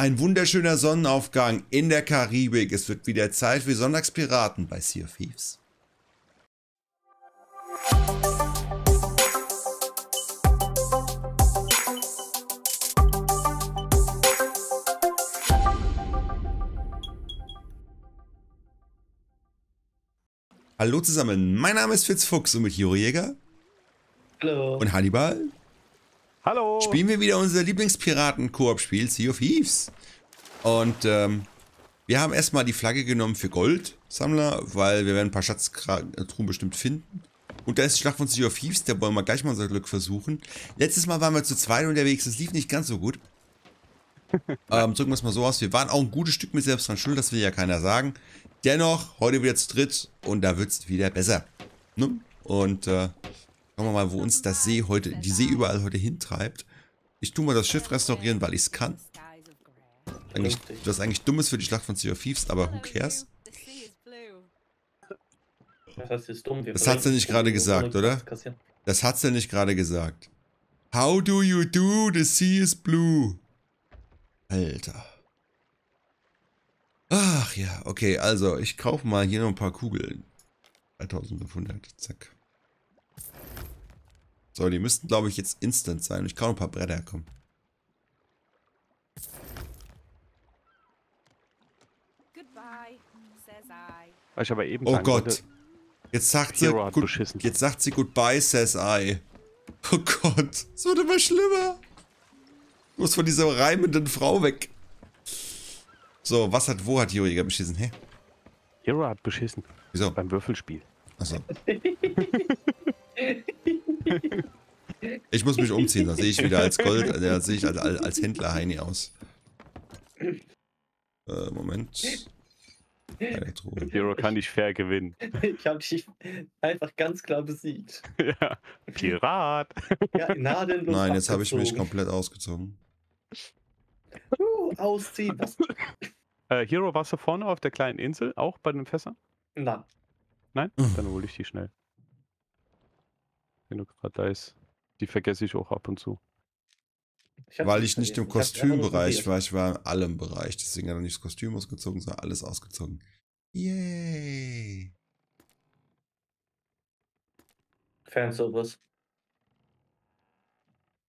Ein wunderschöner Sonnenaufgang in der Karibik. Es wird wieder Zeit für Sonntagspiraten bei Sea of Thieves. Hallo zusammen, mein Name ist Fitzfuchs und mit Hiro Jäger Hallo. und Hannibal Hallo. spielen wir wieder unser Lieblingspiraten-Koop-Spiel Sea of Thieves. Und ähm, wir haben erstmal die Flagge genommen für Goldsammler, weil wir werden ein paar Schatztruhen bestimmt finden. Und da ist die Schlacht von Sea of Thieves, da wollen wir gleich mal unser Glück versuchen. Letztes Mal waren wir zu zweit unterwegs, das lief nicht ganz so gut. ähm, drücken wir es mal so aus, wir waren auch ein gutes Stück mit selbst dran schuld, das will ja keiner sagen. Dennoch, heute wieder zu dritt und da wird es wieder besser. Ne? Und äh, schauen wir mal, wo uns das See heute, die See überall heute hintreibt. Ich tue mal das Schiff restaurieren, weil ich es kann. Eigentlich, das ist eigentlich dummes für die Schlacht von Sea of Thieves, aber who cares? Das heißt, Das hat sie nicht gerade gesagt, oder? Das hat sie nicht gerade gesagt. How do you do? The sea is blue. Alter. Ach ja, okay, also ich kaufe mal hier noch ein paar Kugeln. 3500, zack. So, die müssten, glaube ich, jetzt instant sein. Ich kaufe ein paar Bretter, komm. Was ich aber eben Oh Gott. wollte, Jetzt sagt sie, Hero gut, jetzt sagt sie Goodbye, says I. Oh Gott, es wird immer schlimmer. Ich muss von dieser reimenden Frau weg. So, was hat, wo hat Jäger beschissen? Hä? Hero hat beschissen Wieso? beim Würfelspiel. Achso. Ich muss mich umziehen, da sehe ich wieder als Gold, äh, da sehe ich als, als Händler Heini aus. Äh, Moment. Elektro. Hero kann nicht fair gewinnen. Ich habe dich einfach ganz klar besiegt. ja. Pirat. Ja, gnadenlos Nein, jetzt habe ich mich komplett ausgezogen. Uh, ausziehen. Was? Äh, Hero, warst du vorne auf der kleinen Insel, auch bei den Fässern? Nein. Nein? Mhm. Dann hole ich die schnell. Wenn du gerade da ist. Die vergesse ich auch ab und zu. hab Weil ich nicht im. Ich Kostümbereich war, ich war in allem Bereich. Deswegen hat er nicht das Kostüm ausgezogen, sondern alles ausgezogen. Yay! Fanservice.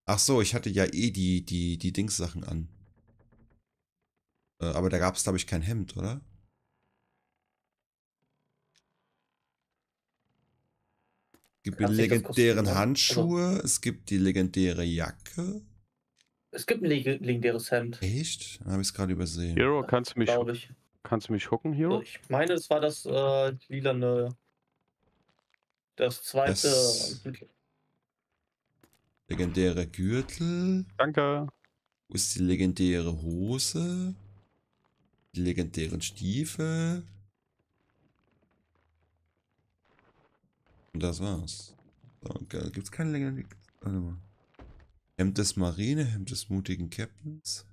Ach so, ich hatte ja eh die, die, die Dings-Sachen an. Äh, aber da gab es, glaube ich, kein Hemd, oder? Gibt die legendären Kostüm? Handschuhe, es gibt die legendäre Jacke. Es gibt ein leg legendäres Hemd, Echt? Dann habe ich es gerade übersehen. Hero, kannst du mich, ich. kannst du mich hucken, Hero? Ich meine, es war das äh, lilane. Das zweite. Das- Legendäre Gürtel. Danke. Wo ist die legendäre Hose? Die legendären Stiefel. Und das war's. So, okay, gibt's keine legendären. Warte mal. Hemd des Marine, Hemd des mutigen Captains.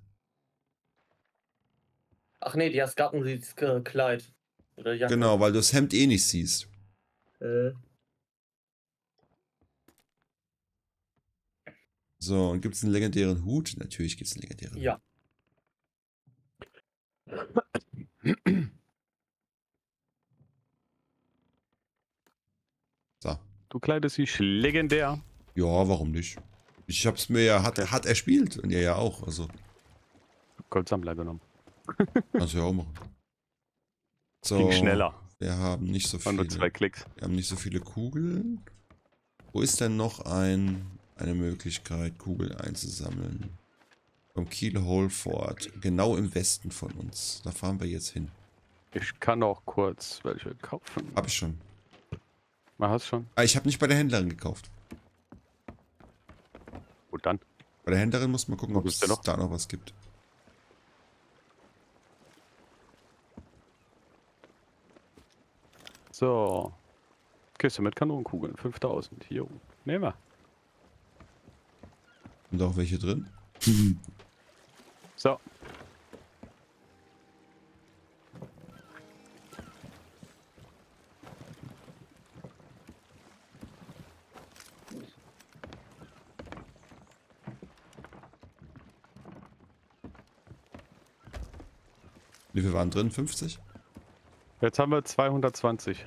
Ach nee, die Asgarten sieht äh, Kleid. Oder Jacke. Genau, weil du das Hemd eh nicht siehst. Äh, So, und gibt's einen legendären Hut? Natürlich gibt's einen legendären ja. So. Du kleidest dich legendär. Ja, warum nicht? Ich hab's mir ja, hat, hat er spielt. Und ihr ja auch. Also, Goldsammler genommen. kannst du ja auch machen. So, Ging schneller. Wir haben nicht so Waren nur viele. zwei Klicks. Wir haben nicht so viele Kugeln. Wo ist denn noch ein, eine Möglichkeit, Kugeln einzusammeln? Vom Kiel Holford, genau im Westen von uns. Da fahren wir jetzt hin. Ich kann auch kurz welche kaufen. Hab ich schon. Man hast schon. Ah, ich habe nicht bei der Händlerin gekauft. Gut, dann. Bei der Händlerin muss man gucken, ob es noch? da noch was gibt. So. Kiste mit Kanonenkugeln. 5000. Jo. Nehmen wir. Sind da auch welche drin? So. Wie viel waren drin? 50? Jetzt haben wir 220.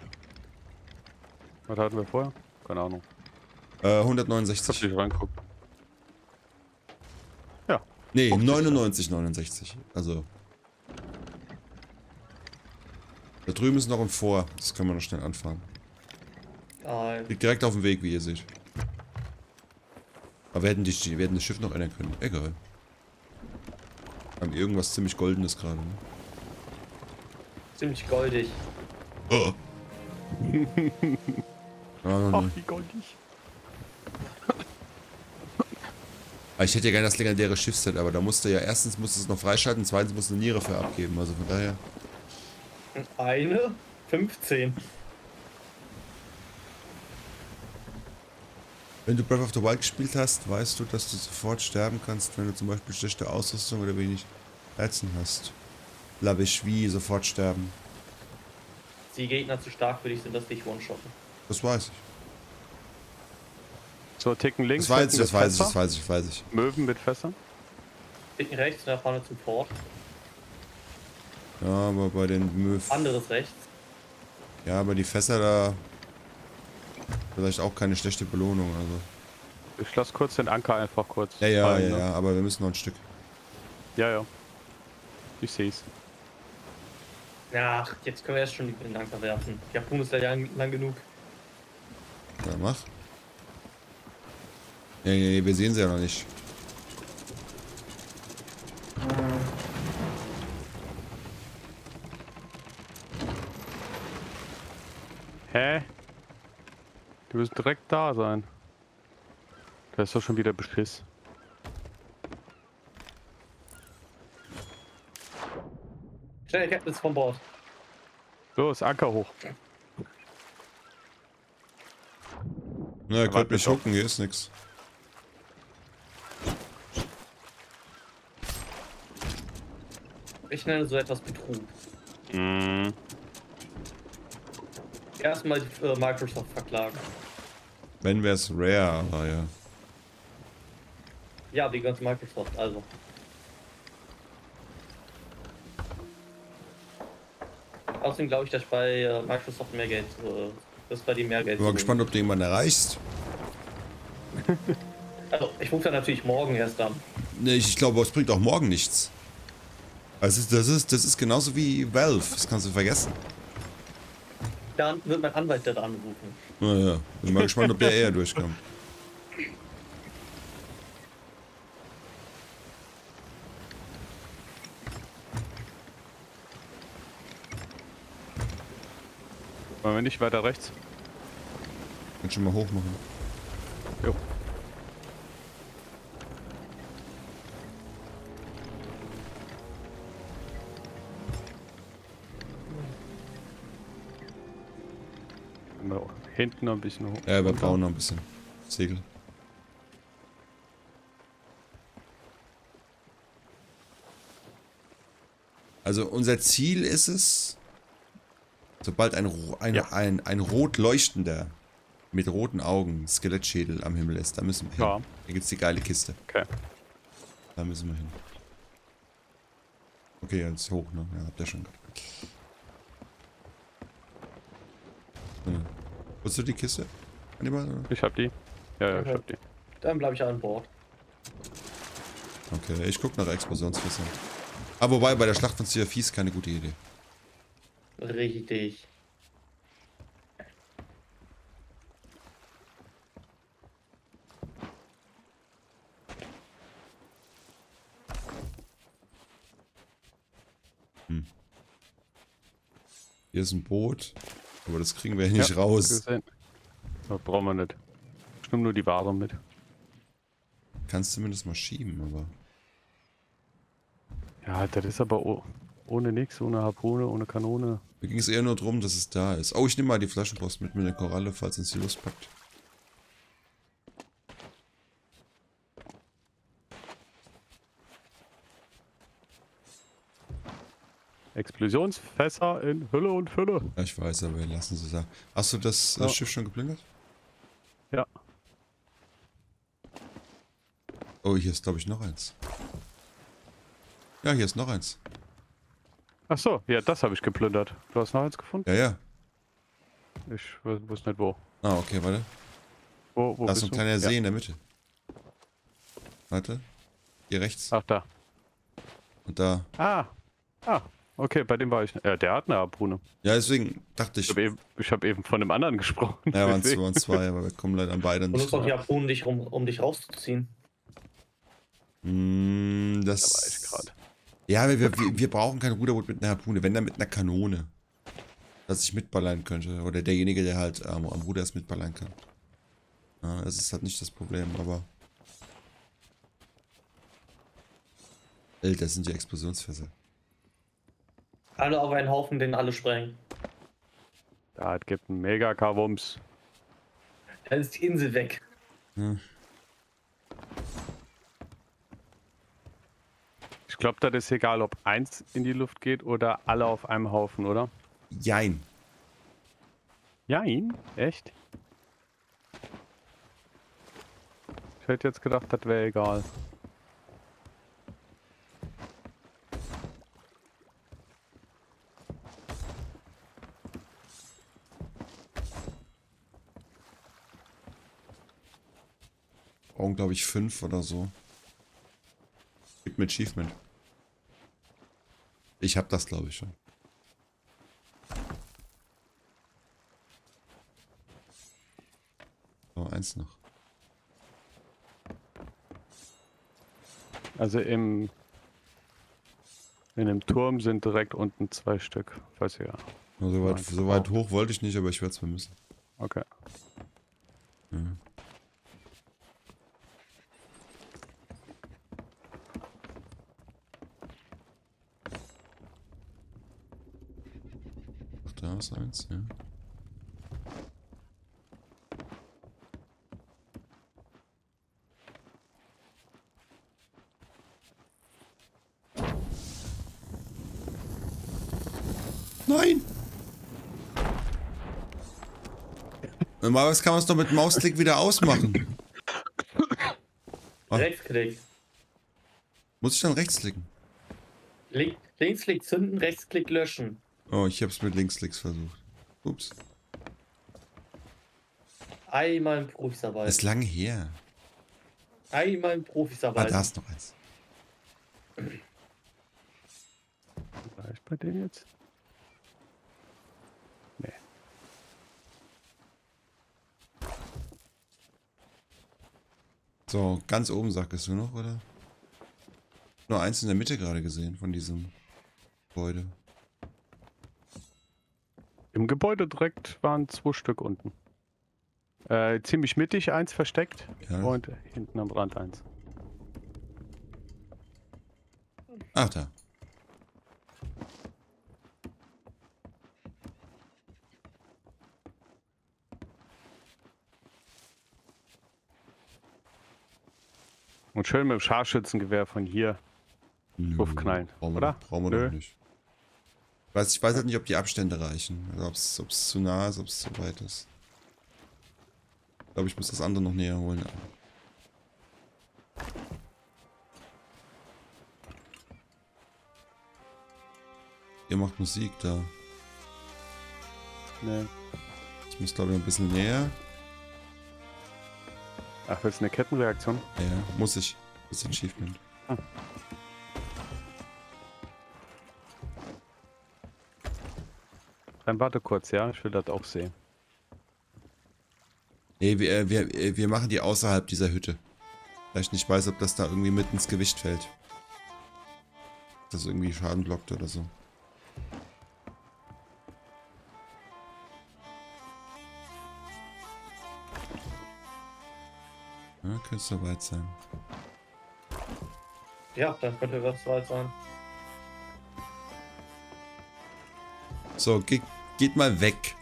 Was hatten wir vorher? Keine Ahnung. Äh, Ich hab 169. nicht reinguckt. Nee, 50. 99, 69. Also. Da drüben ist noch ein Vor. Das können wir noch schnell anfahren. Ah, Liegt direkt auf dem Weg, wie ihr seht. Aber wir hätten, die, wir hätten das Schiff noch ändern können. Egal. Haben irgendwas ziemlich Goldenes gerade. Ne? Ziemlich goldig. Oh. Ach, wie goldig. Ah, Ich hätte ja gerne das legendäre Schiffsset, aber da musste ja erstens musste es noch freischalten, zweitens musste eine Niere für abgeben. Also von daher. Eine 15. Wenn du Breath of the Wild gespielt hast, weißt du, dass du sofort sterben kannst, wenn du zum Beispiel schlechte Ausrüstung oder wenig Herzen hast. Labisch wie sofort sterben. Die Gegner zu stark für dich sind, dass dich one-shotten. Das weiß ich. So, Ticken links. Das weiß ich, das weiß ich, das weiß ich, das weiß ich. Möwen mit Fässern. Hinten rechts und da vorne zum Port. Ja, aber bei den Möw. Anderes rechts. Ja, aber die Fässer da. Vielleicht auch keine schlechte Belohnung, also. Ich lass kurz den Anker einfach kurz. Ja, ja, fallen, ja, ne? ja, aber wir müssen noch ein Stück. ja, ja. Ich seh's. Ja, jetzt können wir erst schon den Anker werfen. Japun ist ja lang, lang genug. Ja, mach. Ja, ja, ja, wir sehen sie ja noch nicht. Hä? Du wirst direkt da sein. Da ist doch schon wieder Beschiss. Schnell, ist von Bord. Los, Anker hoch. Na, ihr könnt mich doch. hucken, hier ist nix. Ich nenne so etwas Betrug. Mm. Erstmal die, äh, Microsoft verklagen. Wenn wär's rare, aber ja. Ja, die ganze Microsoft, also. Außerdem glaube ich, dass bei äh, Microsoft mehr Geld, äh, dass bei die mehr Geld. Bin mal gespannt, ob du jemanden erreichst. Also, ich rufe dann natürlich morgen erst an. Ne, ich, ich glaube, es bringt auch morgen nichts. Also das ist, das ist genauso wie Valve, das kannst du vergessen. Dann wird mein Anwalt dann anrufen. Naja, bin mal gespannt, ob der eher durchkommt. Wollen wir nicht weiter rechts? Kannst schon mal hoch machen. Jo. Hinten noch ein bisschen hoch. Ja, wir bauen noch ein bisschen Segel. Also unser Ziel ist es, sobald ein, ein, Ja. ein, ein rot leuchtender mit roten Augen Skelettschädel am Himmel ist, da müssen wir hin. Ja. Hier gibt's die geile Kiste. Okay. Da müssen wir hin. Okay, jetzt hoch, ne? Ja, habt ihr schon. Ja. Wusstest du die Kiste? Oder? Ich hab die. Ja, ja, ich Okay. hab die. Dann bleibe ich an Bord. Okay, ich guck nach Explosionsfässern. Ah, wobei, bei der Schlacht von Sea of Thieves keine gute Idee. Richtig. Hier ist ein Boot, aber das kriegen wir hier nicht raus. Gesehen. Das brauchen wir nicht. Ich nehm nur die Ware mit. Kannst zumindest mal schieben, aber. Ja, das ist aber oh, ohne nix, ohne Harpune, ohne Kanone. Mir ging es eher nur darum, dass es da ist. Oh, ich nehme mal die Flaschenpost mit mir eine Koralle, falls uns die Lust packt. Explosionsfässer in Hülle und Fülle. Ja, ich weiß, aber wir lassen sie da. Hast du das Ja. Schiff schon geplündert? Ja. Oh, hier ist, glaube ich, noch eins. Ja, hier ist noch eins. Ach so, ja, das habe ich geplündert. Du hast noch eins gefunden? Ja, ja. Ich wus- wusste nicht wo. Ah, okay, warte. Wo, wo Da ist so ein du? kleiner Ja. See in der Mitte. Warte. Hier rechts. Ach, da. Und da. Ah. Ah. Okay, bei dem war ich. Ja, der hat eine Harpune. Ja, deswegen dachte Ich ich. habe eben, hab eben von einem anderen gesprochen. Ja, waren deswegen. waren zwei, aber wir kommen leider an beide Du nicht. nutzt auch dran. die Harpunen, dich, um, um dich rauszuziehen. Mm, das. Da war ich gerade. Ja, wir, wir, wir brauchen kein Ruderboot mit einer Harpune, wenn dann mit einer Kanone. Dass ich mitballern könnte. Oder derjenige, der halt ähm, am Ruder ist, mitballern kann. Ja, das ist halt nicht das Problem, aber. Alter, das sind die Explosionsfässer. Alle auf einen Haufen, den alle sprengen. Da es gibt einen mega Kawums. Dann ist die Insel weg. Ja. Ich glaube, das ist egal, ob eins in die Luft geht oder alle auf einem Haufen, oder? Jein. Jein? Echt? Ich hätte jetzt gedacht, das wäre egal. Brauchen, glaube ich, fünf oder so. Gibt mir Achievement. Ich hab das, glaube ich, schon. So, eins noch. Also im in dem Turm sind direkt unten zwei Stück, falls ihr. Ja, so, weit, so weit hoch wollte ich nicht, aber ich werde es mal müssen. Okay. Ja. Ist eins, ja. Nein! Normalerweise kann man es doch mit Mausklick wieder ausmachen. Ah. Rechtsklick. Muss ich dann rechtsklicken? Link, Linksklick zünden, Rechtsklick löschen. Oh, ich hab's mit Linksklicks versucht. Ups. Einmal Profisarbeit. Ist lange her. Einmal Ah, Profisarbeit. da ist noch eins. War ich bei dem jetzt? Nee. So, ganz oben sagtest du noch, oder? Nur eins in der Mitte gerade gesehen von diesem Gebäude. Im Gebäude direkt waren zwei Stück unten. Äh, ziemlich mittig eins versteckt Ja. und hinten am Rand eins. Ach, da. Und schön mit dem Scharfschützengewehr von hier. Nö, Aufknallen, brauchen wir, oder? Brauchen wir Nö. doch nicht. Ich weiß, ich weiß halt nicht, ob die Abstände reichen. Also ob es zu nah ist, ob es zu weit ist. Ich glaube, ich muss das andere noch näher holen. Ihr macht Musik da. Nee. Ich muss, glaube ich, ein bisschen näher. Ach, willst du eine Kettenreaktion? Ja, muss ich. Das Achievement. Dann warte kurz, ja? Ich will das auch sehen. Nee, wir, äh, wir, äh, wir machen die außerhalb dieser Hütte. Weil ich nicht weiß, ob das da irgendwie mit ins Gewicht fällt. Dass das irgendwie Schaden blockt oder so. Ja, könnte soweit sein. Ja, dann könnte das weit sein. So, ge geht mal weg.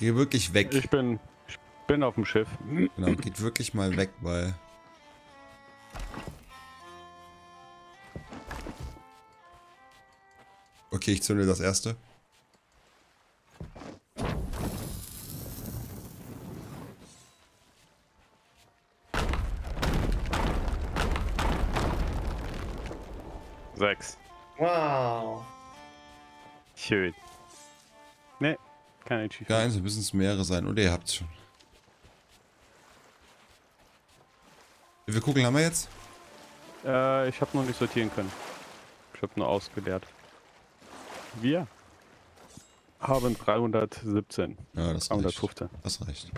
Geh wirklich weg. Ich bin, ich bin auf dem Schiff. Genau, geht wirklich mal weg, weil. Okay, ich zünde das erste. Ja, eins, müssen es mehrere sein. Oder ihr habt es schon. Wie viele Kugeln haben wir jetzt? Äh, ich habe noch nicht sortieren können. Ich habe nur ausgeleert. Wir haben 317. Ja, das reicht. 315. Das reicht.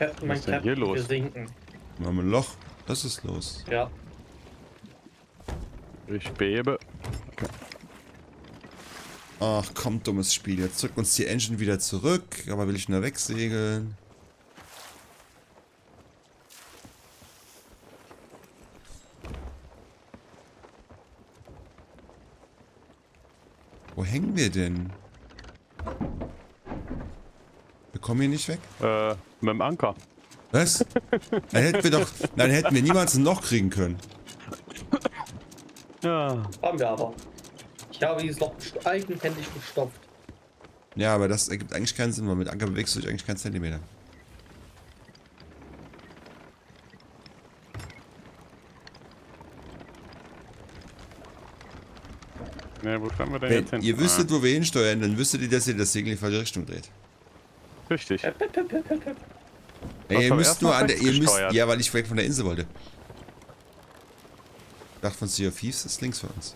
Captain, mein Was ist denn hier Captain, wir los? sinken. Wir haben ein Loch. Was ist los? Ja. Ich bebe. Ach komm, dummes Spiel. Jetzt drückt uns die Engine wieder zurück. Aber will ich nur wegsegeln? Wo hängen wir denn? Wir kommen hier nicht weg? Äh, mit dem Anker. Was? Dann hätten wir doch. Dann hätten wir niemals ein Loch kriegen können. Ja. Haben wir aber. Ich habe dieses Loch eigenhändig gestopft. Ja, aber das ergibt eigentlich keinen Sinn, weil mit Anker bewegst du dich eigentlich keinen Zentimeter. Ne, wo fahren wir denn Wenn jetzt hin? ihr wüsstet, wo wir hinsteuern, dann wüsstet ihr, dass ihr das Segel in die falsche Richtung dreht. Richtig. Ey, ihr müsst nur an der. Ihr müsst, ja, weil ich weg von der Insel wollte. Ich dachte von Sea of Thieves ist links von uns.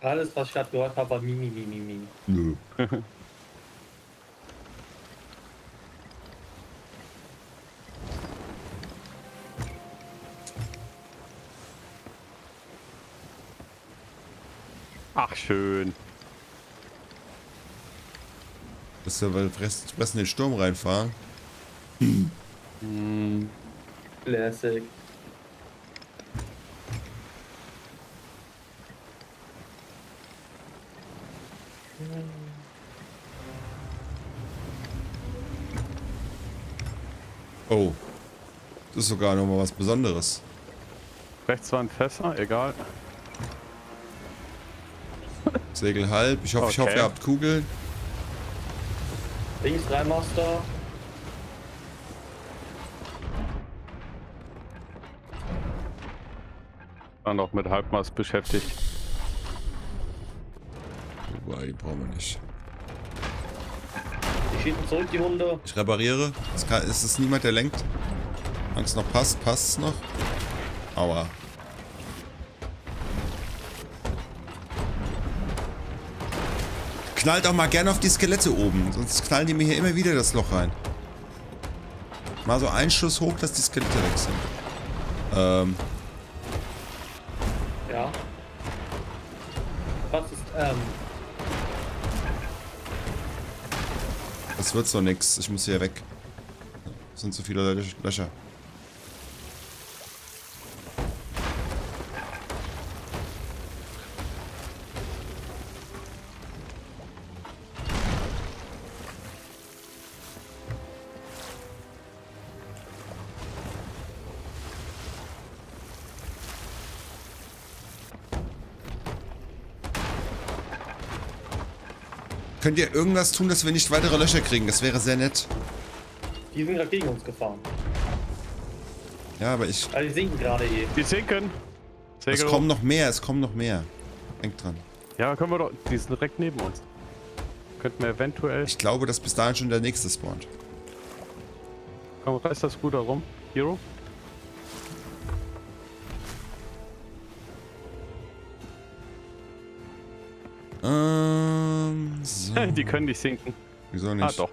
Alles, was ich gerade gehört habe, war Mimi, Mimi, Mimi. Nö. Ach, schön. Dass wir weil fressen, fressen den Sturm reinfahren. Hm, Classic. Oh. Das ist sogar nochmal was Besonderes. rechts waren Fässer, egal. Segel halb. Ich hoffe, ich hoffe, Okay. ihr habt Kugeln. Links drei Master. War noch mit Halbmast beschäftigt. Wobei, die brauchen wir nicht. Die schieben zurück, die Hunde. Ich repariere. Es, kann, es ist niemand, der lenkt. Es noch passt, passt es noch. Aua. Knallt auch mal gerne auf die Skelette oben, sonst knallen die mir hier immer wieder das Loch rein. Mal so einen Schuss hoch, dass die Skelette weg sind. Ähm, Ja. Was ist, ähm, das wird so nix. Ich muss hier weg. Es sind zu viele Lö- Löcher. Könnt ihr irgendwas tun, dass wir nicht weitere Löcher kriegen? Das wäre sehr nett. die sind gerade gegen uns gefahren. Ja, aber ich. Also die sinken gerade eh. Die sinken. Es Segel kommen noch mehr, es kommen noch mehr. Denkt dran. Ja, können wir doch. Die sind direkt neben uns. Könnten wir eventuell. Ich glaube, dass bis dahin schon der nächste spawnt. Komm, reiß das Ruder rum. Hero. Die können nicht sinken. Wieso nicht? Ah, doch.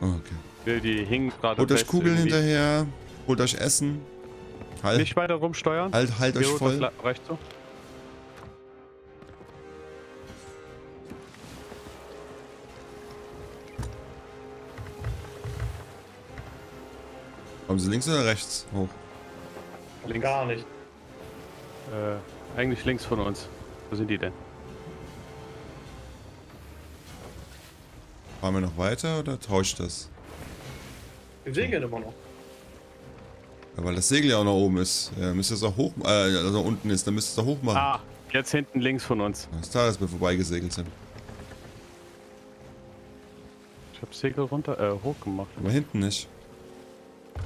Oh, okay. Die, die hingen gerade. Holt euch Kugeln irgendwie. hinterher. Holt euch Essen. Halt, Nicht weiter rumsteuern. halt, halt euch voll. reicht so. Kommen sie links oder rechts hoch? Links. Gar nicht. Äh, eigentlich links von uns. Wo sind die denn? Fahren wir noch weiter oder täuscht das? Wir segeln immer noch. Ja, weil das Segel ja auch noch oben ist. Ja, müsst ihr es auch hoch, äh, also unten ist, dann müsst ihr es auch hoch machen. Ah, jetzt hinten links von uns. Das ist da, dass wir vorbeigesegelt sind. Ich hab Segel runter, äh, hoch gemacht. Aber hinten nicht. Ja.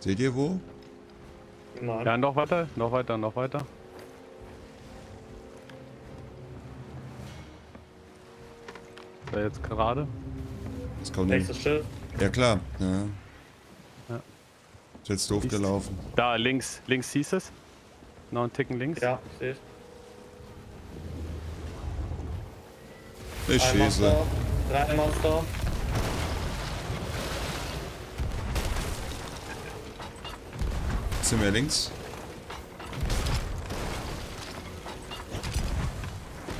Seht ihr wo? Nein. ja, noch weiter, noch weiter, noch weiter. Da jetzt gerade. Das kommt nicht. Nächstes Schiff. Ja klar. Ja. Ja. Ist jetzt doof Siehst- gelaufen. Da links, links siehst du es? Noch einen Ticken links. Ja, ich sehe Ich Ein schieße. Monster, drei Monster. Sind wir links?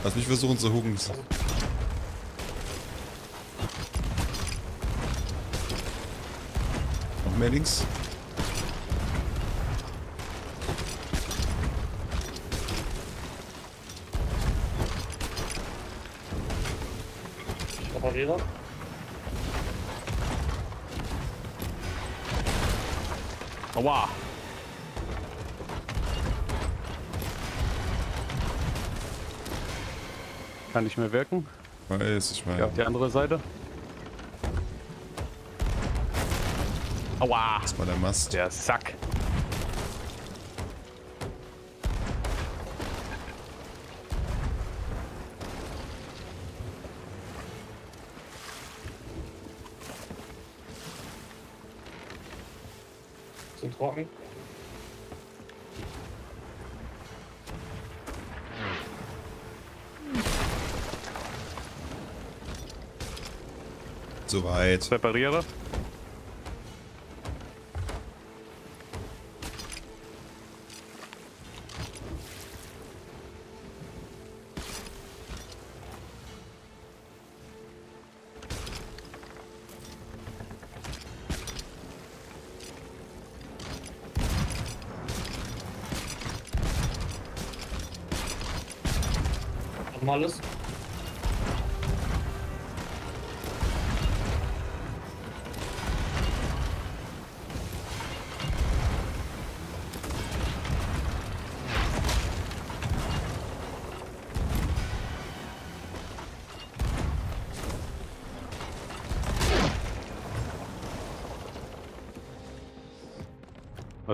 Lass mich versuchen zu hucken. Noch mehr links? Repariere. Aua! Kann nicht mehr wirken. Weiß, ich meine. auf die andere Seite. Aua! Das war der Mast. Der Sack. Soweit. Repariere.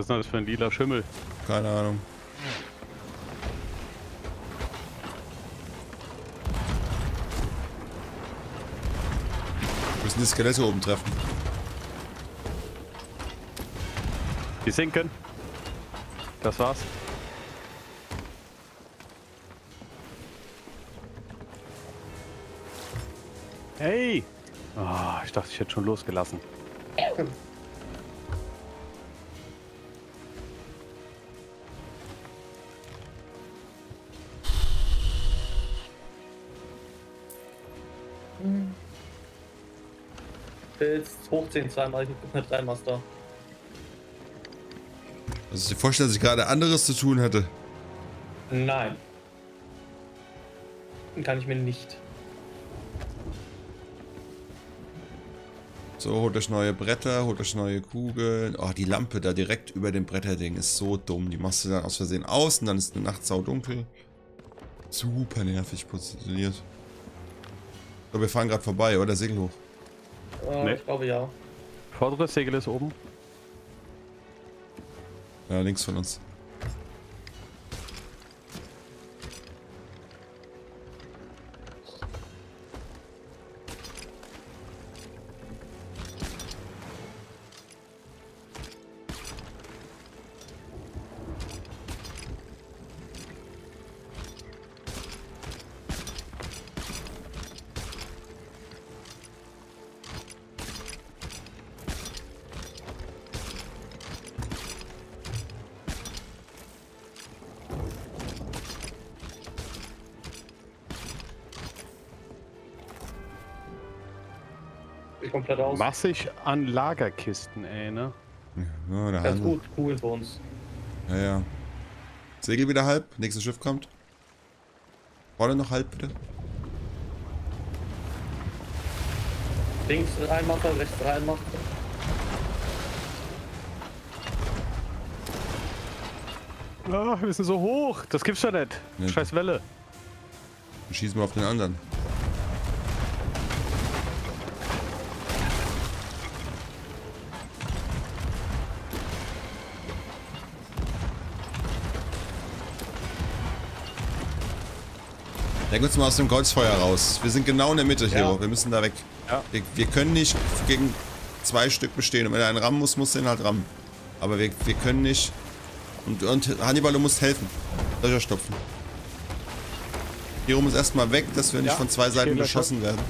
Ist denn das für ein lila Schimmel? Keine Ahnung. Wir müssen die Skelette oben treffen. Die sinken. Das war's. Hey! Ah, ich dachte, ich hätte schon losgelassen. Pilz, hochziehen zweimal, ich bin mit drei Master. Also ich dir vorstellen, dass ich gerade anderes zu tun hatte. Nein. Kann ich mir nicht. So, holt euch neue Bretter, holt euch neue Kugeln. Oh, die Lampe da direkt über dem Bretterding ist so dumm. Die machst du dann aus Versehen aus und dann ist eine Nacht saudunkel. Super nervig positioniert. So, wir fahren gerade vorbei, oder? Segel hoch. Äh, Nee. Ich glaube ja. Vorderes Segel ist oben. Ja, links von uns. Aus. Massig an Lagerkisten, ey, ne? Ja, da Ganz haben gut, cool für uns. Ja, ja. Segel wieder halb. Nächstes Schiff kommt. Vorne noch halb, bitte. Links reinmache, rechts reinmache. Ah, wir sind so hoch. Das gibt's ja nicht. Nee. Scheiß Welle. Dann schießen wir auf den anderen. Lenk uns mal aus dem Kreuzfeuer raus. Wir sind genau in der Mitte hier. Ja. Wir müssen da weg. Ja. Wir, wir können nicht gegen zwei Stück bestehen. Und wenn er einen rammen muss, muss er ihn halt rammen. Aber wir, wir können nicht. Und, und Hannibal, du musst helfen. Löcher stopfen. Hier rum ist erstmal weg, dass wir nicht Ja, von zwei Seiten beschossen werden.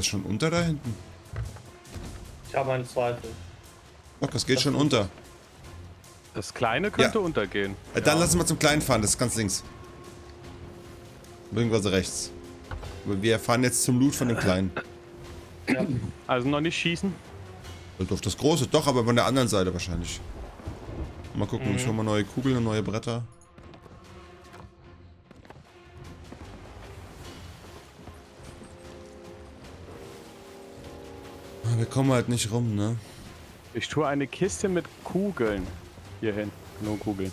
Das schon unter da hinten? Ich habe einen Zweifel. Ach, das geht schon unter. Das Kleine könnte Ja. untergehen. Äh, Dann lass uns mal zum Kleinen fahren, das ist ganz links. Beziehungsweise rechts. Aber Wir fahren jetzt zum Loot von dem Kleinen. Ja. Also noch nicht schießen. Also auf das Große, doch, aber von der anderen Seite wahrscheinlich. Mal gucken, ich hole mal neue Kugeln und neue Bretter. Ah, Wir kommen halt nicht rum, ne? Ich tue eine Kiste mit Kugeln hier hin. Nur Kugeln.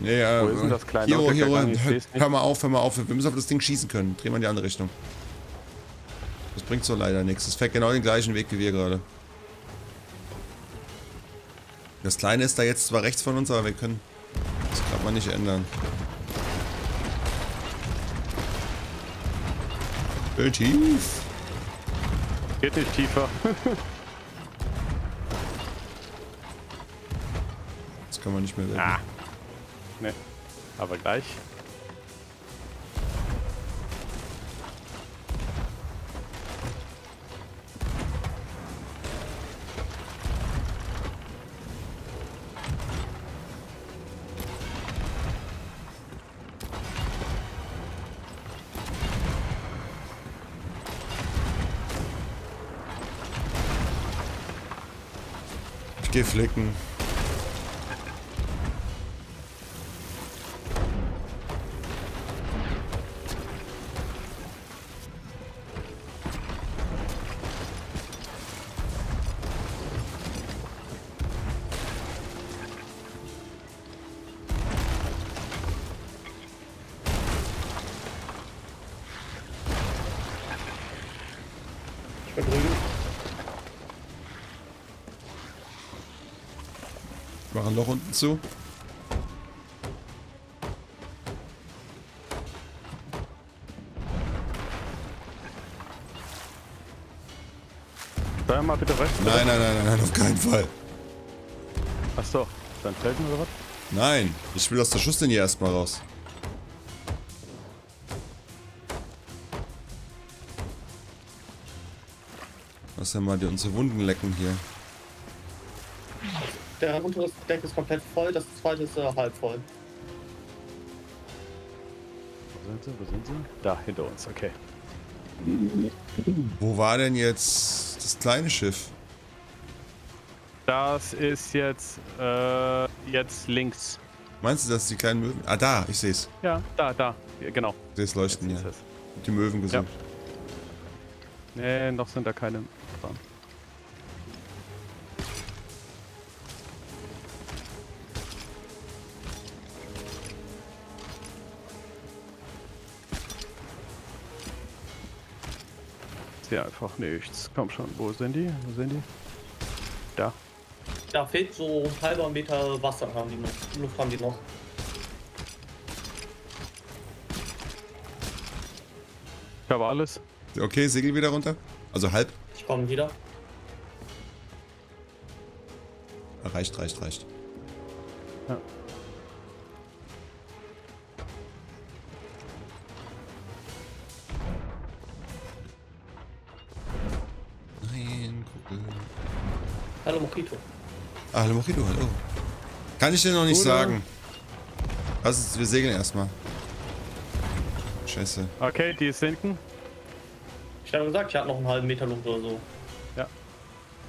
Nee, ja, Wo ist denn das kleine Hier, hier, hör, hör mal auf, hör mal auf. Wir müssen auf das Ding schießen können. Drehen wir in die andere Richtung. Das bringt so leider nichts. Das fährt genau den gleichen Weg wie wir gerade. Das Kleine ist da jetzt zwar rechts von uns, aber wir können das gerade mal nicht ändern. Schön tief. Geht nicht tiefer. Das kann man nicht mehr weg. ah. Ne. Aber gleich. Geh flicken. Zu. Steuer mal bitte rechts. Nein, nein, nein, nein, nein, auf keinen Fall. Achso. Dann Felsen oder was? Nein, ich will aus der Schusslinie erstmal raus. Lass ja mal die, unsere Wunden lecken hier. Der untere Deck ist komplett voll, das zweite ist äh, halb voll. Wo sind sie? Wo sind sie? Da, hinter uns. Okay. Wo war denn jetzt das kleine Schiff? Das ist jetzt, äh, jetzt links. Meinst du, dass die kleinen Möwen... Ah, da, ich sehe es. Ja, da, da. Ja, genau. Ich sehe es leuchten, ja. Jetzt ist Die Möwen gesehen. es. Nee, noch sind da keine dran. Sehe einfach nichts. Komm schon, wo sind die? Wo sind die? Da. Da fehlt so ein halber Meter Wasser haben die noch. Luft haben die noch. Ich habe alles. Okay, Segel wieder runter. Also halb. Ich komme wieder. Reicht, reicht, reicht. Mojito. Ah, hallo Mojito, hallo. Kann ich dir noch nicht Gute. sagen. Lass uns, wir segeln erstmal. Scheiße. Okay, die ist hinten. Ich habe gesagt, ich hatte noch einen halben Meter Luft oder so.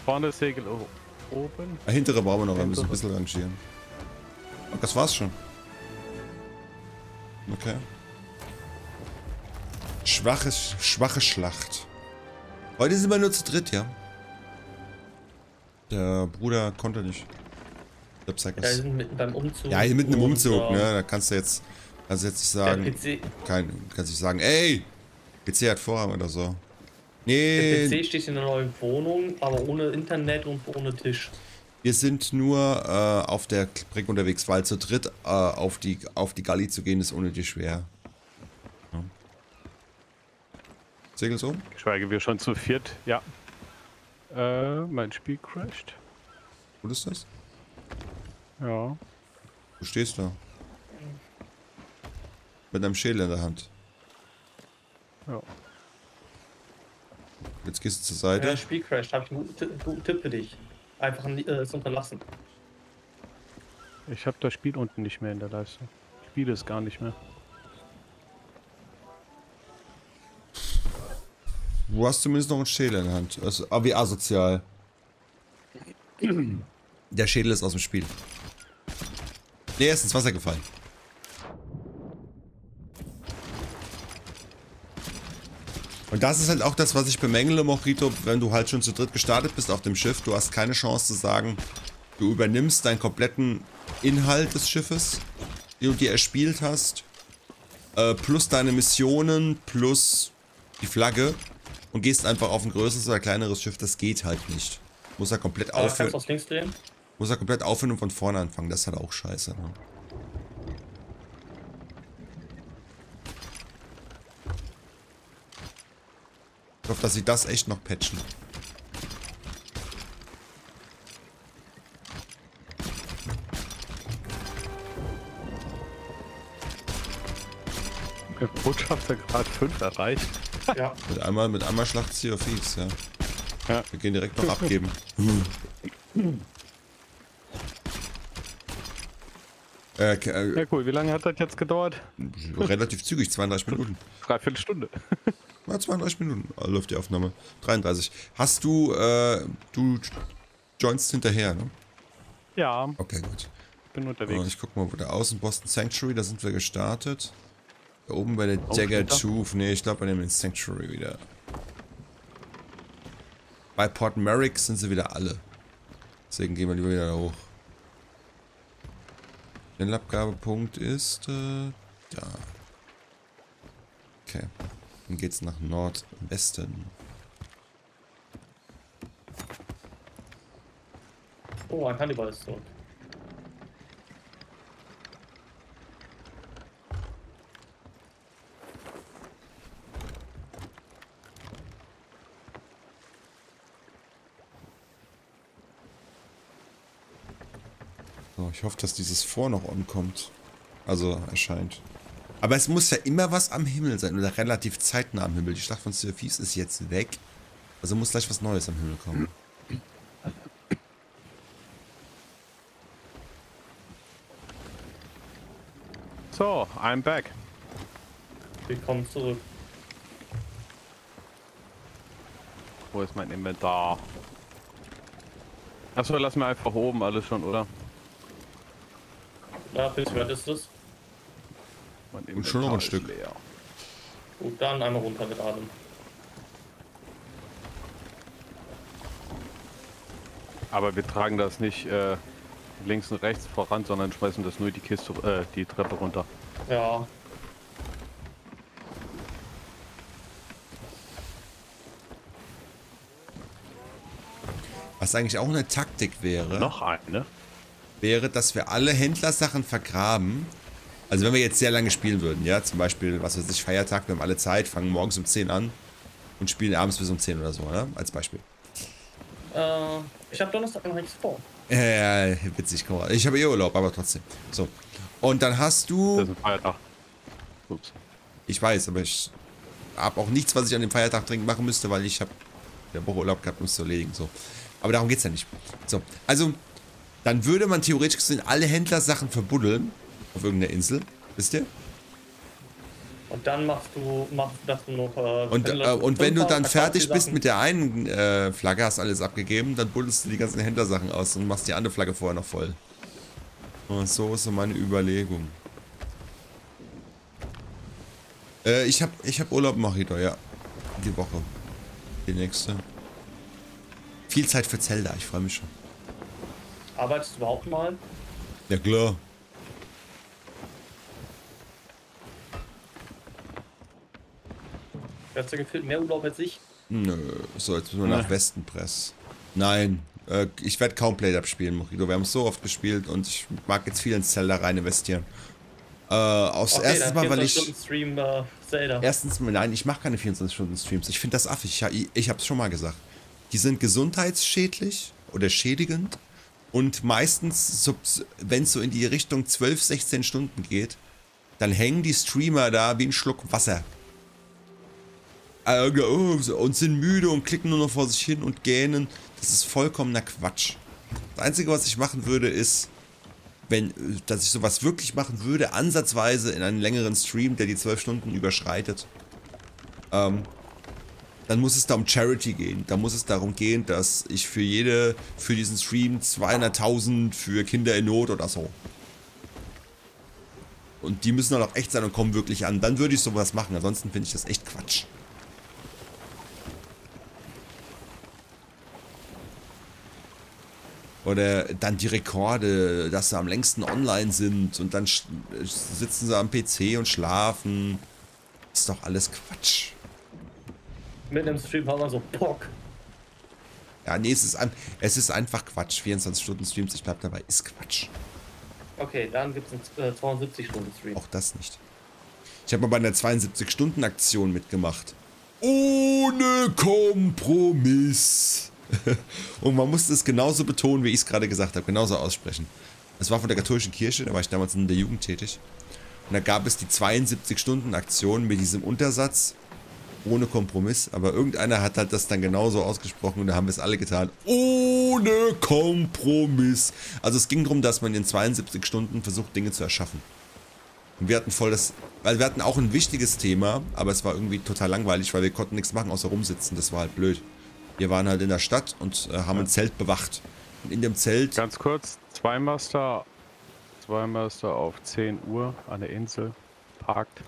Vorne ist Segel o- oben. Ah, hintere brauchen wir noch, wir müssen ein bisschen rangieren. Und das war's schon. Okay. Schwache, schwache Schlacht. Heute sind wir nur zu dritt, ja. Der Bruder konnte nicht. Der Ja, wir Psychos. sind mitten beim Umzug. Ja, hier mitten im Umzug, äh, ne? Da kannst du jetzt, kannst du jetzt nicht Der sagen. PC, Kein, kannst nicht sagen, ey, PC hat Vorrang oder so. der Nee, PC steht in einer neuen Wohnung, aber ohne Internet und ohne Tisch. wir sind nur äh, auf der Brink unterwegs, weil zu dritt äh, auf, die, auf die Galli zu gehen ist unnötig schwer. Ja. Segel so? Geschweige wir schon zu viert. Ja. Äh, mein Spiel crasht. Wo ist das? Ja. Du stehst da. Mit einem Schädel in der Hand. Ja. Jetzt gehst du zur Ja, Seite. das Spiel crasht, habe ich einen guten, Ti- guten Tipp für dich. Einfach äh, es unterlassen. Ich habe das Spiel unten nicht mehr in der Leiste. Ich spiele es gar nicht mehr. Du hast zumindest noch einen Schädel in der Hand. Also, aber wie asozial. Der Schädel ist aus dem Spiel. Nee, er ist ins Wasser gefallen. Und das ist halt auch das, was ich bemängele, Mojito, wenn du halt schon zu dritt gestartet bist auf dem Schiff. Du hast keine Chance zu sagen, du übernimmst deinen kompletten Inhalt des Schiffes, den du dir erspielt hast, äh, plus deine Missionen, plus die Flagge und gehst einfach auf ein größeres oder kleineres Schiff. Das geht halt nicht. Muss er komplett Aber aufhören. kannst du aus links drehen? Muss er komplett aufhören und von vorne anfangen. Das ist halt auch scheiße. Ne? Ich hoffe, dass sie das echt noch patchen. Der Botschafter gerade 5 erreicht. Ja. Mit einmal, mit einmal Schlacht Sea of Thieves, ja. Ja. Wir gehen direkt noch abgeben. äh, ke- äh, Ja cool, wie lange hat das jetzt gedauert? relativ zügig, 32 Minuten. Dreiviertel Stunde. Ja, 32 Minuten äh, läuft die Aufnahme. 33. Hast du, äh, du joinst hinterher, ne? Ja, Okay, gut. bin Oh, unterwegs. ich guck mal, wo der Außenposten Sanctuary, da sind wir gestartet. Da oben bei der Dagger? Tooth. Nee, ich glaube bei dem Sanctuary wieder. Bei Port Merrick sind sie wieder alle. Deswegen gehen wir lieber wieder da hoch. Der Abgabepunkt ist äh, da. Okay. Dann geht's nach Nordwesten. Oh, ein Hannibal ist zurück. Ich hoffe, dass dieses Vor noch on kommt. Also erscheint. Aber es muss ja immer was am Himmel sein oder relativ zeitnah am Himmel. Die Schlacht von Seraphis ist jetzt weg. Also muss gleich was Neues am Himmel kommen. So, I'm back. Willkommen zurück. Wo ist mein Inventar? Achso, lass mir einfach oben alles schon, oder? Ja, bis weit ist es? Mein schon noch ein Stück. Leer. Gut, dann einmal runter mit allem. Aber wir tragen das nicht äh, links und rechts voran, sondern schmeißen das nur die Kiste, äh, die Treppe runter. Ja. Was eigentlich auch eine Taktik wäre, Noch eine? Wäre, dass wir alle Händlersachen vergraben Also wenn wir jetzt sehr lange spielen würden, ja, zum Beispiel, was weiß ich, Feiertag, wir haben alle Zeit, fangen morgens um 10 an und spielen abends bis um 10 oder so, ne? Als Beispiel. Äh, ich habe Donnerstag noch nichts vor. Ja, ja, witzig, guck mal. Ich habe eh Urlaub, aber trotzdem. So. Und dann hast du. Das ist ein Feiertag. Ups. Ich weiß, aber ich habe auch nichts, was ich an dem Feiertag dringend machen müsste, weil ich habe der Woche Urlaub gehabt, um es zu erledigen. So. Aber darum geht es ja nicht. So, also, dann würde man theoretisch gesehen alle Händlersachen verbuddeln auf irgendeiner Insel. Wisst ihr? Und dann machst du, machst dass du noch. Äh, Und, äh, und wenn du dann fertig bist mit der einen äh, Flagge, hast alles abgegeben, dann buddelst du die ganzen Händlersachen aus und machst die andere Flagge vorher noch voll. Und so ist so meine Überlegung. Äh, ich hab, ich hab Urlaub, Machito, ja. Die Woche. Die nächste. Viel Zeit für Zelda, ich freue mich schon. Arbeitest du überhaupt mal? Ja klar. Du hast ja gefühlt mehr Urlaub als ich. Nö, so jetzt müssen wir nach. Westen Press. Nein, äh, ich werde kaum Played-Up spielen, Mojito. Wir haben es so oft gespielt und ich mag jetzt viel ins Zelda rein investieren. Äh, aus Okay, erstens mal, weil 24 ich. Stream äh, Zelda. Erstens, mal, nein, ich mache keine 24-Stunden-Streams. Ich finde das affig. Ich, ich, ich habe es schon mal gesagt. Die sind gesundheitsschädlich oder schädigend. Und meistens, wenn es so in die Richtung 12, 16 Stunden geht, dann hängen die Streamer da wie ein Schluck Wasser. Äh, oh, Und sind müde und klicken nur noch vor sich hin und gähnen. Das ist vollkommener Quatsch. Das Einzige, was ich machen würde, ist, wenn, dass ich sowas wirklich machen würde, ansatzweise in einen längeren Stream, der die 12 Stunden überschreitet, ähm, dann muss es da um Charity gehen. Da muss es darum gehen, dass ich für jede, für diesen Stream 200.000 für Kinder in Not oder so. Und die müssen dann auch echt sein und kommen wirklich an. Dann würde ich sowas machen. Ansonsten finde ich das echt Quatsch. Oder dann die Rekorde, dass sie am längsten online sind und dann sitzen sie am PC und schlafen. Ist doch alles Quatsch. Mitten im Stream haben wir so Pock. Ja, nee, es ist, ein, es ist einfach Quatsch. 24 Stunden Streams, ich bleib dabei, ist Quatsch. Okay, dann gibt es einen äh, 72 Stunden Stream. Auch das nicht. Ich habe mal bei einer 72-Stunden-Aktion mitgemacht. Ohne Kompromiss. Und man musste es genauso betonen, wie ich es gerade gesagt habe, genauso aussprechen. Es war von der katholischen Kirche, da war ich damals in der Jugend tätig. Und da gab es die 72-Stunden-Aktion mit diesem Untersatz, ohne Kompromiss. Aber irgendeiner hat halt das dann genauso ausgesprochen und da haben wir es alle getan. Ohne Kompromiss. Also es ging darum, dass man in 72 Stunden versucht, Dinge zu erschaffen. Und wir hatten voll das, weil wir hatten auch ein wichtiges Thema, aber es war irgendwie total langweilig, weil wir konnten nichts machen außer rumsitzen. Das war halt blöd. Wir waren halt in der Stadt und äh, haben ein Zelt bewacht. Und in dem Zelt, Ganz kurz, zwei Master, zwei Master auf 10 Uhr an der Insel, parkt.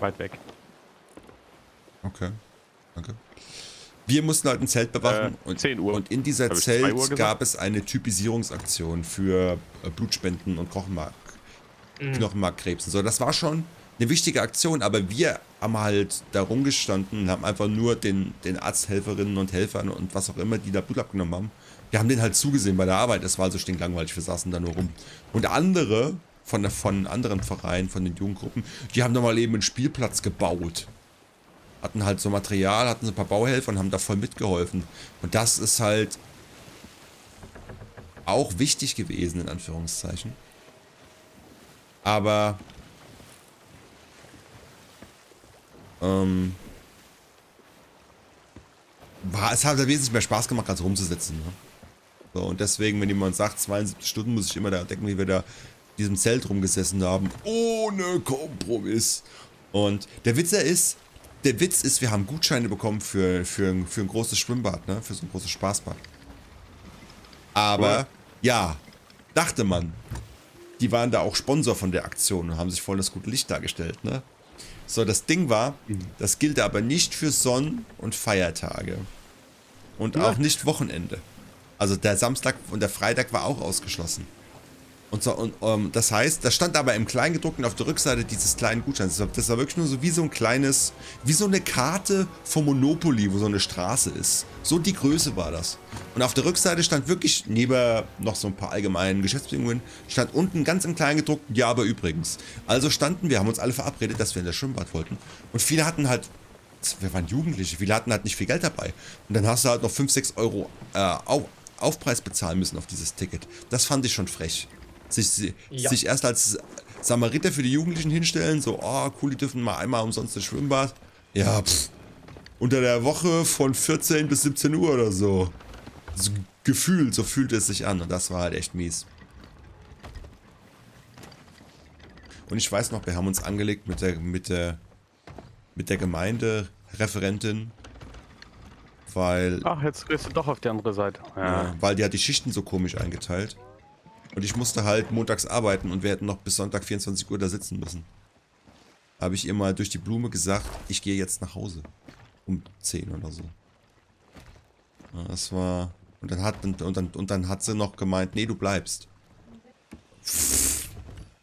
Weit weg. okay, danke. Wir mussten halt ein Zelt bewachen Äh, und, 10 Uhr. und in dieser Hab ich 2 Uhr Zelt gab es eine Typisierungsaktion für äh, Blutspenden und Knochenmark, Mhm. Knochenmarkkrebsen. So, das war schon eine wichtige Aktion, aber wir haben halt da rumgestanden und haben einfach nur den, den Arzthelferinnen und Helfern und was auch immer, die da Blut abgenommen haben, wir haben denen halt zugesehen bei der Arbeit. Das war also stinklangweilig, wir saßen da nur rum. Und andere von, von anderen Vereinen, von den Jugendgruppen, die haben da mal eben einen Spielplatz gebaut. Hatten halt so Material, hatten so ein paar Bauhelfer und haben da voll mitgeholfen. Und das ist halt auch wichtig gewesen, in Anführungszeichen. Aber ähm, war, es hat halt wesentlich mehr Spaß gemacht, als rumzusitzen. Ne? So, und deswegen, wenn jemand sagt, 72 Stunden, muss ich immer da denken, wie wir da diesem Zelt rumgesessen haben. Ohne Kompromiss. Und der Witz ist, der Witz ist, wir haben Gutscheine bekommen für, für, ein- für ein großes Schwimmbad, ne? Für so ein großes Spaßbad. Aber, Cool. ja, dachte man. Die waren da auch Sponsor von der Aktion und haben sich voll das gute Licht dargestellt, ne? So, das Ding war, das gilt aber nicht für Sonn- und Feiertage. Und Ja. auch nicht Wochenende. Also der Samstag und der Freitag war auch ausgeschlossen. Und, so, und ähm, das heißt, da stand aber im Kleingedruckten auf der Rückseite dieses kleinen Gutscheins. Das war, das wirklich nur so wie so ein kleines, wie so eine Karte vom Monopoly, wo so eine Straße ist. So die Größe war das. Und auf der Rückseite stand wirklich, neben noch so ein paar allgemeinen Geschäftsbedingungen, stand unten ganz im Kleingedruckten, ja, aber übrigens. Also standen wir, haben uns alle verabredet, dass wir in das Schwimmbad wollten. Und viele hatten halt, wir waren Jugendliche, viele hatten halt nicht viel Geld dabei. Und dann hast du halt noch 5, 6 Euro äh, Auf, Aufpreis bezahlen müssen auf dieses Ticket. Das fand ich schon frech. Sich, Ja. sich erst als Samariter für die Jugendlichen hinstellen, so, oh, cool, die dürfen mal einmal umsonst ins Schwimmbad. Ja, pff. Unter der Woche von 14 bis 17 Uhr oder so. so gefühlt, so fühlte es sich an. Und das war halt echt mies. Und ich weiß noch, wir haben uns angelegt mit der, mit der, mit der Gemeindereferentin, weil Ach, jetzt gehst du doch auf die andere Seite. ja. weil die hat die Schichten so komisch eingeteilt. Und ich musste halt montags arbeiten und wir hätten noch bis Sonntag 24 Uhr da sitzen müssen. Habe ich ihr mal durch die Blume gesagt, ich gehe jetzt nach Hause. Um 10 oder so. Das war. Und dann hat und dann, und dann hat sie noch gemeint, nee, du bleibst.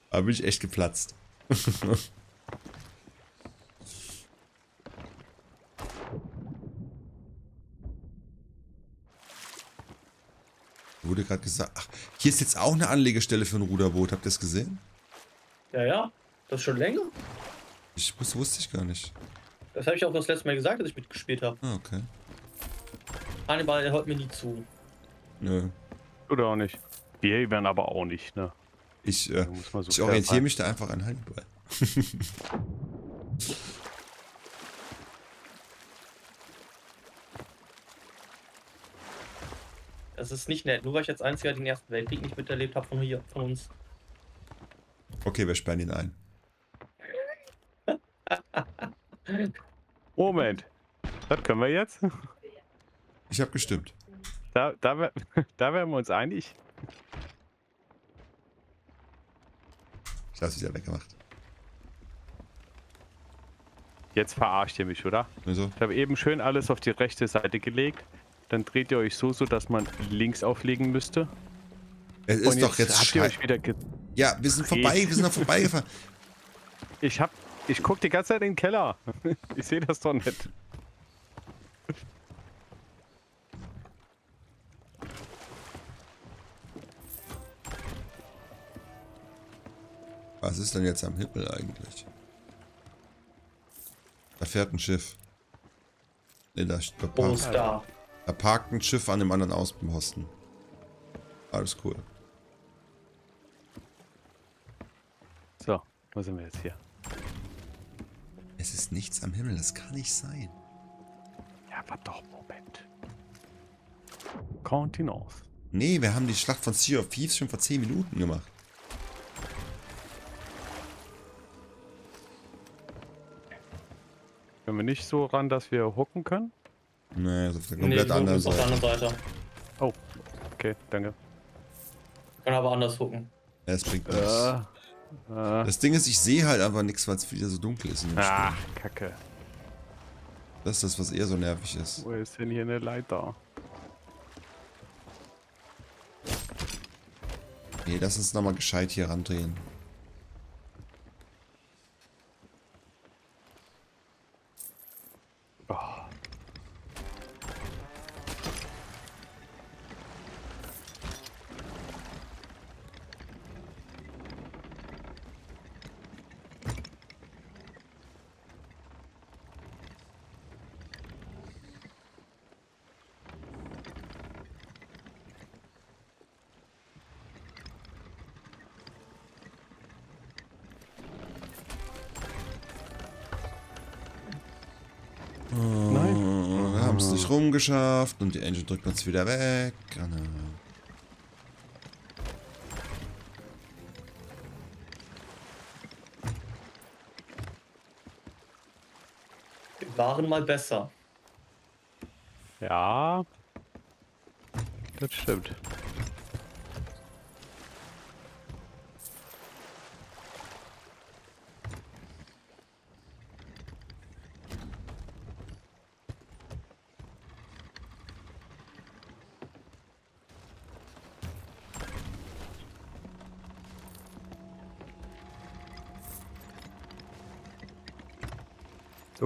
Da bin ich echt geplatzt. Wurde gerade gesagt, ach, hier ist jetzt auch eine Anlegestelle für ein Ruderboot. Habt ihr das gesehen? Ja, ja. Das ist schon länger. Ich wusste, wusste ich gar nicht. Das habe ich auch das letzte Mal gesagt, als ich mitgespielt habe. Ah, okay. Hannibal, der hört mir nie zu. Nö. Oder auch nicht. Wir werden aber auch nicht, ne? Ich, äh, so ich orientiere mich da einfach an Hannibal. Das ist nicht nett. Nur weil ich als einziger den Ersten Weltkrieg nicht miterlebt habe von hier, von uns. Okay, wir sperren ihn ein. Moment. Das können wir jetzt? Ich habe gestimmt. Da, da, da wären wir uns einig. Ich habe es wieder weggemacht. Jetzt verarscht ihr mich, oder? Also, Ich habe eben schön alles auf die rechte Seite gelegt. Dann dreht ihr euch so, so dass man links auflegen müsste. es Und ist doch jetzt habt ihr euch wieder Ja, wir sind vorbei, wir sind noch vorbeigefahren. Ich hab. Ich guck die ganze Zeit in den Keller. Ich sehe das doch nicht. Was ist denn jetzt am Himmel eigentlich? Da fährt ein Schiff. Ne, da, Wo parkt, ist da? parkt ein Schiff an dem anderen Außenposten. Alles cool. So, wo sind wir jetzt hier? Es ist nichts am Himmel, das kann nicht sein. Ja, warte doch, Moment. Kontinence. Nee, wir haben die Schlacht von Sea of Thieves schon vor 10 Minuten gemacht. Können wir nicht so ran, dass wir hucken können? Nee, das ist eine Nee, komplett wir andere ist auf der Seite. anderen Seite. Oh, okay, danke. Können aber anders gucken. Ja, Es bringt nichts. Äh, äh, Das Ding ist, ich sehe halt einfach nichts, weil es wieder so dunkel ist in dem ach, Spiel. Kacke. Das ist das, was eher so nervig ist. Wo ist denn hier eine Leiter? Nee, lass uns nochmal gescheit hier randrehen. Nicht rumgeschafft und die Engine drückt uns wieder weg. Ah, na. Wir waren mal besser. Ja. Das stimmt.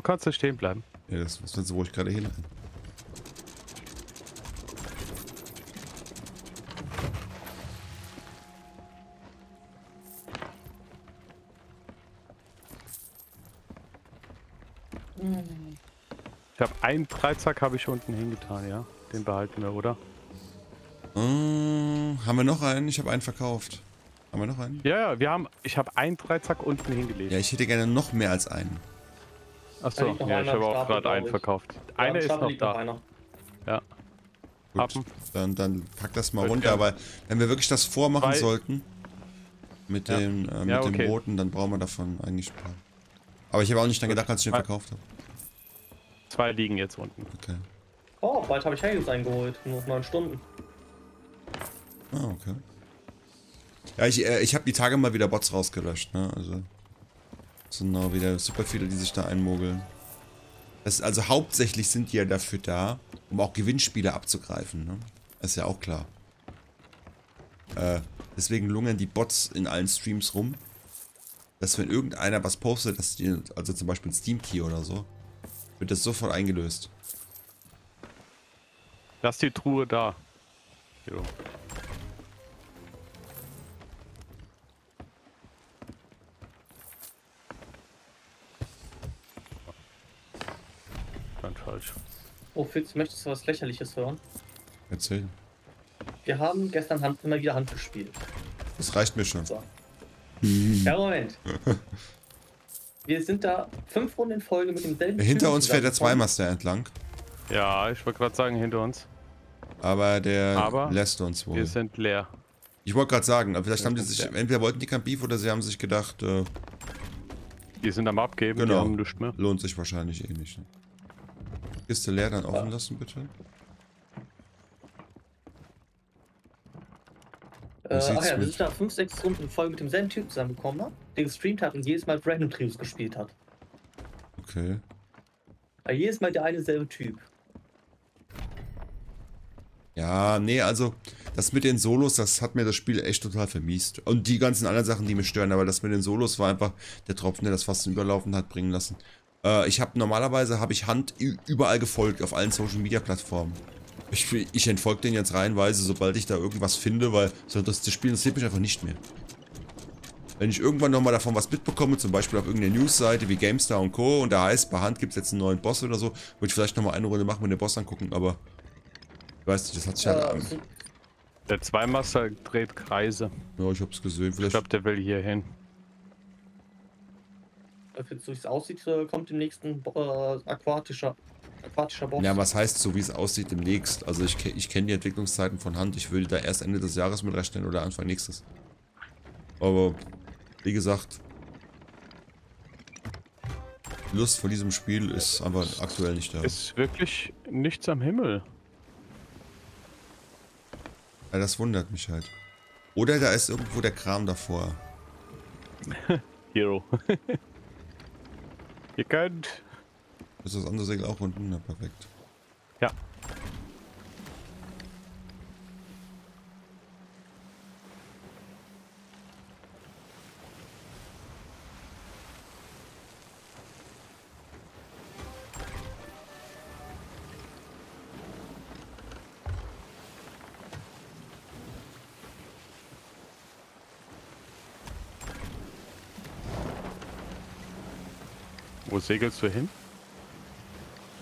Kannst da stehen bleiben. Ja, das ist so, wo ich gerade hin. Ich habe einen Dreizack habe ich unten hingetan, ja. Den behalten wir, oder? Äh, haben wir noch einen? Ich habe einen verkauft. Haben wir noch einen? Ja, ja, wir haben. Ich habe einen Dreizack unten hingelegt. Ja, ich hätte gerne noch mehr als einen. Achso, noch ja, ich habe auch gerade einen verkauft. Am ist noch da. einer. Ja. Gut, Haben. dann, dann pack das mal Wird runter, gern. aber wenn wir wirklich das vormachen Zwei. sollten, mit, Ja. den, äh, mit Ja, dem okay. roten, dann brauchen wir davon eigentlich ein paar. Aber ich habe auch nicht dran gedacht, als ich den verkauft habe. Zwei liegen jetzt unten. Okay. Oh, bald habe ich Hales eingeholt. Nur noch neun Stunden. Ah, okay. Ja, ich, äh, ich habe die Tage mal wieder Bots rausgelöscht, ne? Also. Auch wieder super viele, die sich da einmogeln. Das, also hauptsächlich sind die ja dafür da, um auch Gewinnspiele abzugreifen, ne? Das ist ja auch klar. Äh, deswegen lungern die Bots in allen Streams rum. Dass wenn irgendeiner was postet, dass die, also zum Beispiel ein Steam Key oder so, wird das sofort eingelöst. Lass die Truhe da. Jo. Fitz, möchtest du was Lächerliches hören? Erzähl. Wir haben gestern Hand, immer wieder Hand gespielt. Das reicht mir schon. So. Ja, Moment. Wir sind da fünf Runden in Folge mit demselben Hinter Typen uns fährt der. Zweimaster entlang. Ja, ich wollte gerade sagen, hinter uns. Aber der Aber lässt uns wohl. Wir sind leer. Ich wollte gerade sagen, aber vielleicht haben die sich, der. entweder wollten die kein Beef oder sie haben sich gedacht, äh, Die sind am Abgeben, Genau. die haben nichts mehr. lohnt sich wahrscheinlich eh nicht. Ne? Kiste leer, dann offen lassen bitte. Äh, ach ja, wir sind da fünf, sechs Runden in Folge mit demselben Typen zusammengekommen, ne? der gestreamt hat und jedes Mal Random Trios gespielt hat. Okay. Aber jedes Mal der eine selbe Typ. Ja, nee, also das mit den Solos, das hat mir das Spiel echt total vermiest. Und die ganzen anderen Sachen, die mich stören, aber das mit den Solos war einfach der Tropfen, der das fast Überlaufen hat bringen lassen. Äh, ich habe normalerweise habe ich Hand überall gefolgt auf allen Social Media Plattformen. Ich, ich entfolge den jetzt reihenweise, sobald ich da irgendwas finde, weil so das, das Spiel interessiert mich einfach nicht mehr. Wenn ich irgendwann nochmal davon was mitbekomme, zum Beispiel auf irgendeiner Newsseite wie GameStar und Co. und da heißt, bei Hand gibt es jetzt einen neuen Boss oder so, würde ich vielleicht nochmal eine Runde machen und den Boss angucken, aber ich weiß nicht, das hat sich halt an. so- Der Zweimaster dreht Kreise. Ja, ich hab's gesehen. Ich Vielleicht. glaube, der will hier hin. Äh, so wie es aussieht, äh, kommt demnächst ein äh, aquatischer, aquatischer Boss. Ja, was heißt so, wie es aussieht demnächst? Also ich, ich kenne die Entwicklungszeiten von Hand. Ich würde da erst Ende des Jahres mit rechnen oder Anfang nächstes. Aber wie gesagt, die Lust vor diesem Spiel ist einfach aktuell nicht da. Ist wirklich nichts am Himmel. Ja, das wundert mich halt. Oder da ist irgendwo der Kram davor. Hero. Ihr könnt. Ist das andere Segel auch unten? Na, perfekt. Segelst du hin?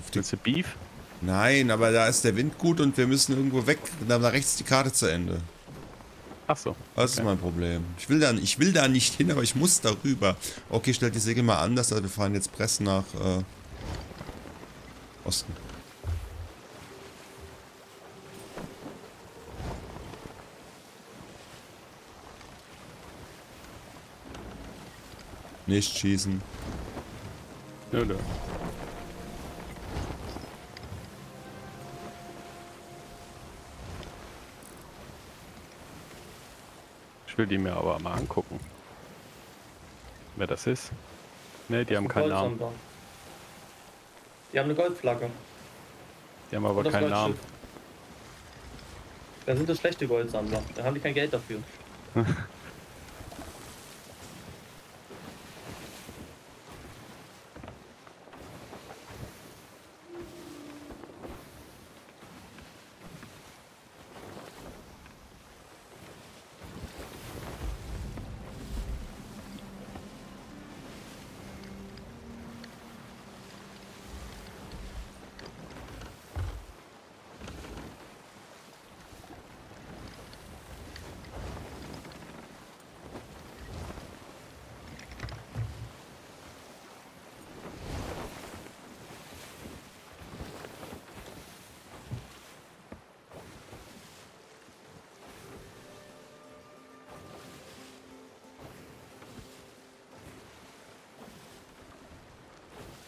Auf die Willst Beef? Nein, aber da ist der Wind gut und wir müssen irgendwo weg. Da rechts ist die Karte zu Ende. Ach so. Das ist Okay. mein Problem. Ich will, da, ich will da nicht hin, aber ich muss darüber. Okay, stellt die Segel mal anders. Also wir fahren jetzt Press nach äh, Osten. Nicht schießen. Nö, nö. Ich will die mir aber mal angucken. Wer das ist? Ne, die haben keinen Namen. Die haben eine Goldflagge. Die haben aber das keinen Goldschiff. Namen. Da sind das schlechte Goldsammler. Da haben die kein Geld dafür.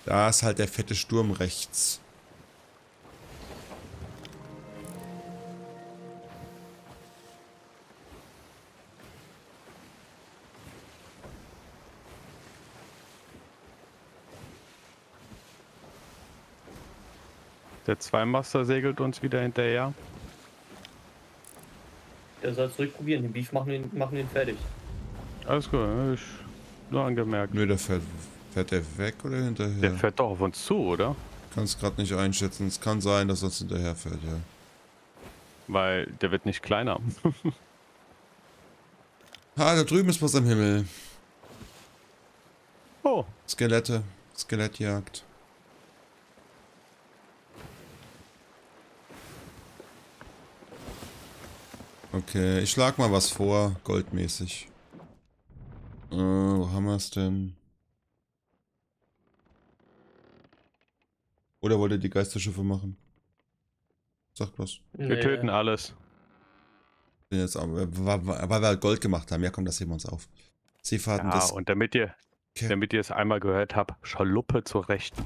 Da ist halt der fette Sturm rechts. Der Zweimaster segelt uns wieder hinterher. Der soll zurückprobieren. Den Beef machen wir, machen wir ihn fertig. Alles gut, ich nur angemerkt. Nö, der fährt, fährt der weg oder hinterher? Der fährt doch auf uns zu, oder? Kann es gerade nicht einschätzen. Es kann sein, dass er uns hinterher fährt, ja. Weil der wird nicht kleiner. Ah, da drüben ist was am Himmel. oh, Skelette. Skelettjagd. Okay, ich schlag mal was vor, goldmäßig. Äh, wo haben wir es denn? Oder wollt ihr die Geisterschiffe machen? Sagt was. wir töten alles. Jetzt, aber, weil weil wir halt Gold gemacht haben. Ja, komm, das heben wir uns auf. Seefahrten, Ja, das... und damit ihr, Okay. damit ihr es einmal gehört habt, Schaluppe zur Rechten.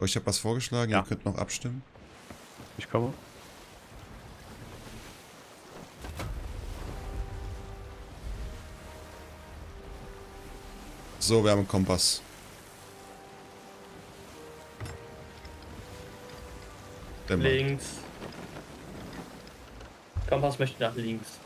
Oh, ich habe was vorgeschlagen, Ja. ihr könnt noch abstimmen. Ich komme. So, wir haben einen Kompass. Links. Kompass möchte nach links.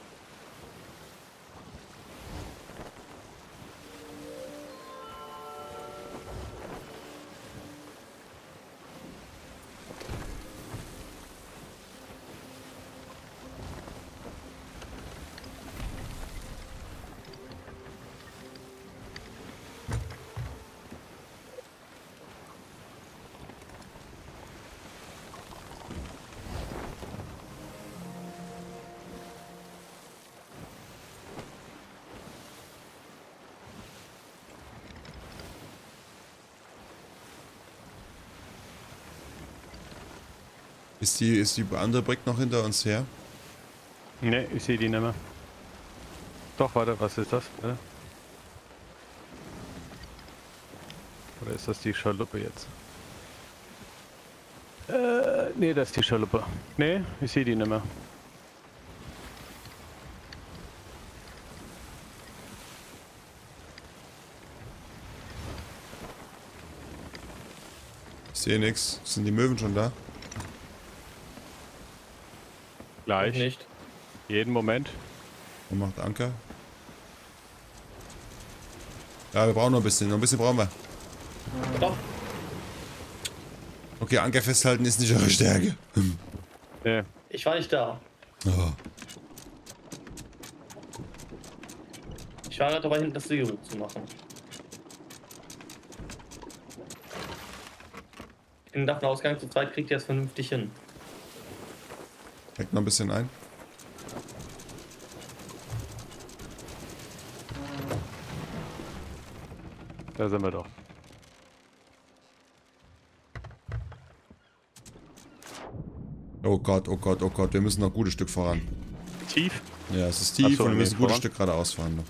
Ist die, ist die andere Brick noch hinter uns her? Ne, ich sehe die nicht mehr. Doch, warte, was ist das? Oder ist das die Schaluppe jetzt? Äh, nee, das ist die Schaluppe. Nee, ich sehe die nicht mehr. Ich sehe nichts. Sind die Möwen schon da? Gleich. Nicht. Jeden Moment. Und macht Anker. Ja, wir brauchen noch ein bisschen. Noch ein bisschen brauchen wir. Doch. Okay, Anker festhalten ist nicht eure Stärke. Nee, Ich war nicht da. Oh. Ich war gerade dabei, hinten das Segel hoch zu machen. Davon ausgegangen, zu zweit kriegt ihr das vernünftig hin. Noch ein bisschen ein. da sind wir doch. Oh Gott, oh Gott, oh Gott. Wir müssen noch ein gutes Stück voran. Tief? Ja, es ist tief so, und wir müssen ein gutes voran. Stück geradeaus fahren noch.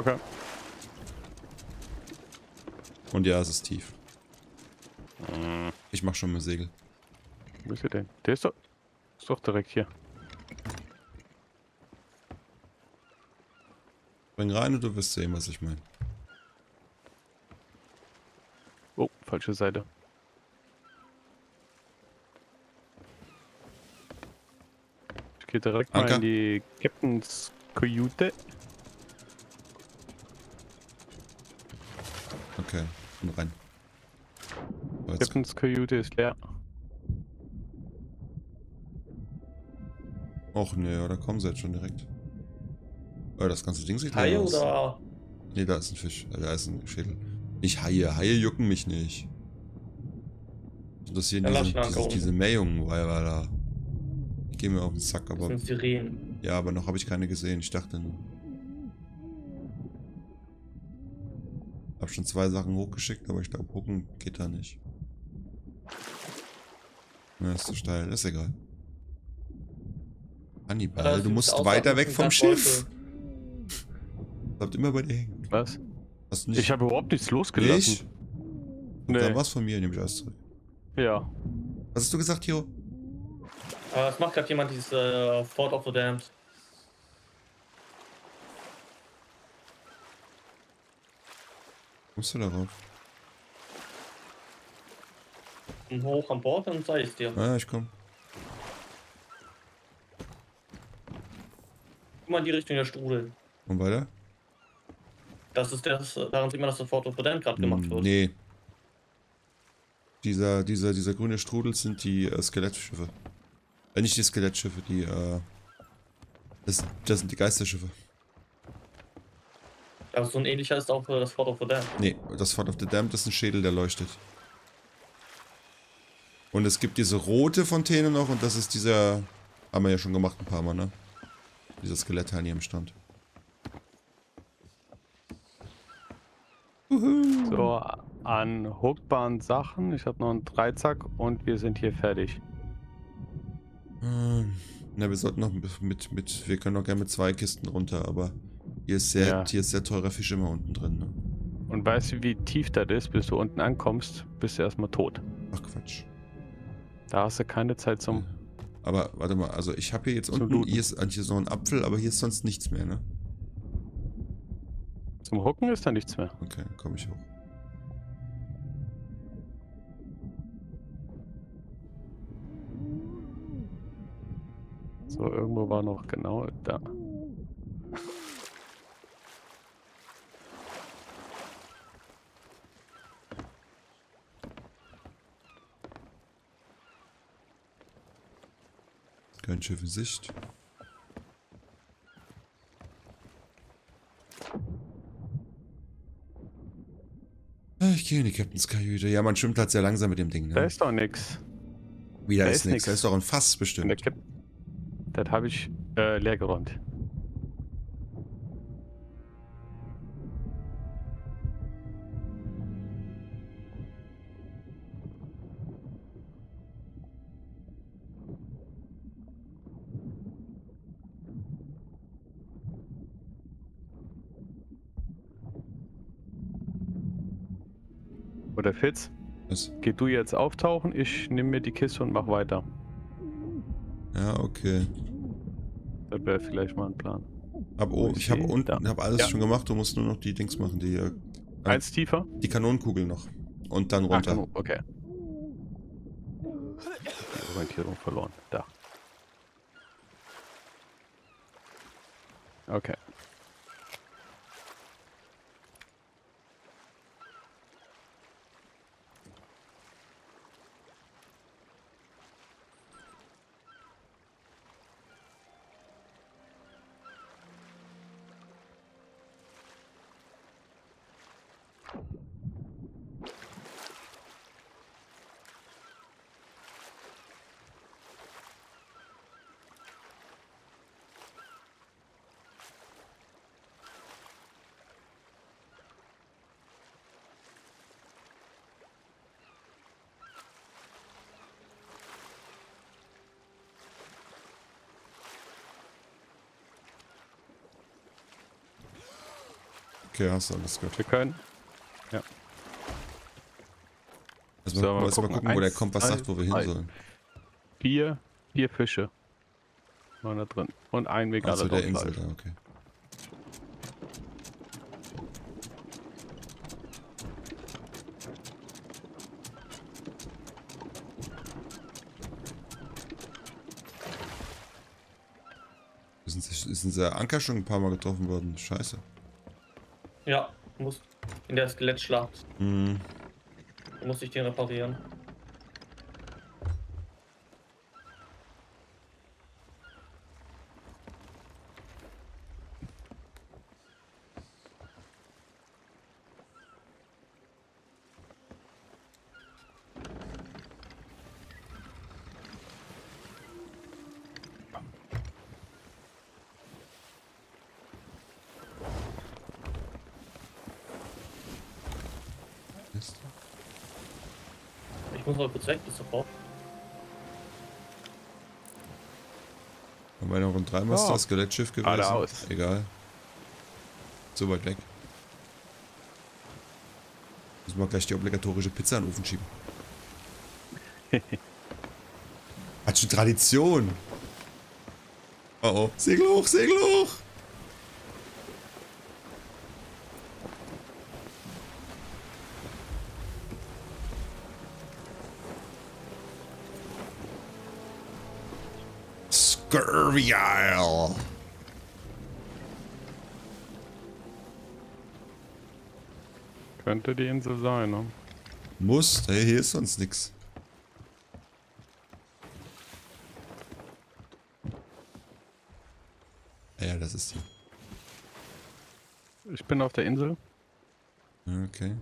Okay. Und ja, es ist tief. Ich mach schon mal Segel. Wo ist er denn? Der ist doch, ist doch direkt hier. Bring rein und du wirst sehen, was ich meine. Oh, falsche Seite. Ich gehe direkt mal Anker. in die Captain's Kajüte. Okay, und rein. Captain's Kajüte ist leer. Och nee, oder kommen sie jetzt schon direkt? Oh, das ganze Ding sieht Haie aus. oder Nee, da ist ein Fisch. Äh, Da ist ein Schädel. Nicht Haie. Haie jucken mich nicht. Das interessieren Ja, diese, diese, diese Meerjungen, weil, weil da. Die gehen mir auf den Sack, das aber. sind Sirenen? Ja, aber noch habe ich keine gesehen. Ich dachte nur. Hab schon zwei Sachen hochgeschickt, aber ich glaube, gucken geht da nicht. Na, ist zu steil. Ist egal. Hannibal, du musst weiter weg vom Schiff. Bleibt immer bei dir hängen. Was? Hast du nicht. Ich habe überhaupt nichts losgelassen. nicht? Nee. Dann war's von mir, nehme ich alles zurück. Ja. Was hast du gesagt, Tio? Äh, es macht gerade jemand dieses äh, Fort of the Damned. Kommst du darauf? Hoch an Bord und sei es dir. Ah, ich komm. Guck mal in die Richtung der Strudel. Und weiter? Das ist das, daran sieht man, dass das Fort of gerade gemacht Hm, wird. Nee. Dieser, dieser, dieser grüne Strudel sind die äh, Skelettschiffe. Äh, nicht die Skelettschiffe, die, äh. Das, das sind die Geisterschiffe. Also so ein ähnlicher ist auch äh, das Fort of the Damned. Nee, das Fort of the Damned ist ein Schädel, der leuchtet. Und es gibt diese rote Fontäne noch und das ist dieser. Haben wir ja schon gemacht ein paar Mal, ne? Dieser Skelettteil hier im Stand. So, an hookbaren Sachen. Ich habe noch einen Dreizack und wir sind hier fertig. Ähm, Na, wir sollten noch mit, mit, mit. Wir können noch gerne mit zwei Kisten runter, aber hier ist sehr, Ja. hier ist sehr teurer Fisch immer unten drin, ne? Und weißt du, wie tief das ist, bis du unten ankommst, bist du erstmal tot. Ach Quatsch. Da hast du keine Zeit zum. Aber warte mal, also ich habe hier jetzt Zum unten, Looten. hier ist, hier ist noch ein Apfel, aber hier ist sonst nichts mehr, ne? Zum Hucken ist da nichts mehr. Okay, komme ich hoch. So, irgendwo war noch genau da. Kein Schiff in Sicht. Ah, Ich gehe in die Captain's Kajüte. Ja, man schwimmt halt sehr langsam mit dem Ding, Da ne? ist doch nix. Wieder da ist ist nichts. nix. Da ist doch ein Fass bestimmt. Das habe ich äh, leer geräumt. Oder Fitz, Was? geh du jetzt auftauchen, ich nehme mir die Kiste und mach weiter. Ja, okay. Das wäre vielleicht mal ein Plan. Hab, oh, Ich habe unten, da. hab alles Ja. schon gemacht. Du musst nur noch die Dings machen, die, äh. Eins tiefer? die Kanonenkugel noch. Und dann runter. Kanu- okay. Orientierung verloren. Da. Okay. Okay, hast du alles gut. Wir können. Also So, mal, mal mal gucken, gucken. wo der Kompass zwei, sagt, wo wir hin sollen. Vier, vier Fische. Waren da drin. Und ein Weg Also der Insel drauf. da, okay. Ist unser Anker schon ein paar Mal getroffen worden? Scheiße. Ja, muss in der Skelettschlacht. Hm. Da muss ich den reparieren. Ich muss mal kurz weg, bis sofort. Haben wir noch ein Dreimaster Oh. Skelettschiff gewesen? Geradeaus. Egal. So weit weg. Müssen wir gleich die obligatorische Pizza in den Ofen schieben. Hat schon Tradition. Oh oh. Segel hoch, Segel hoch. Scurvy Isle. Könnte die Insel sein, ne? Muss, hey, hier ist sonst nix. Ja, das ist die. Ich bin auf der Insel. Okay.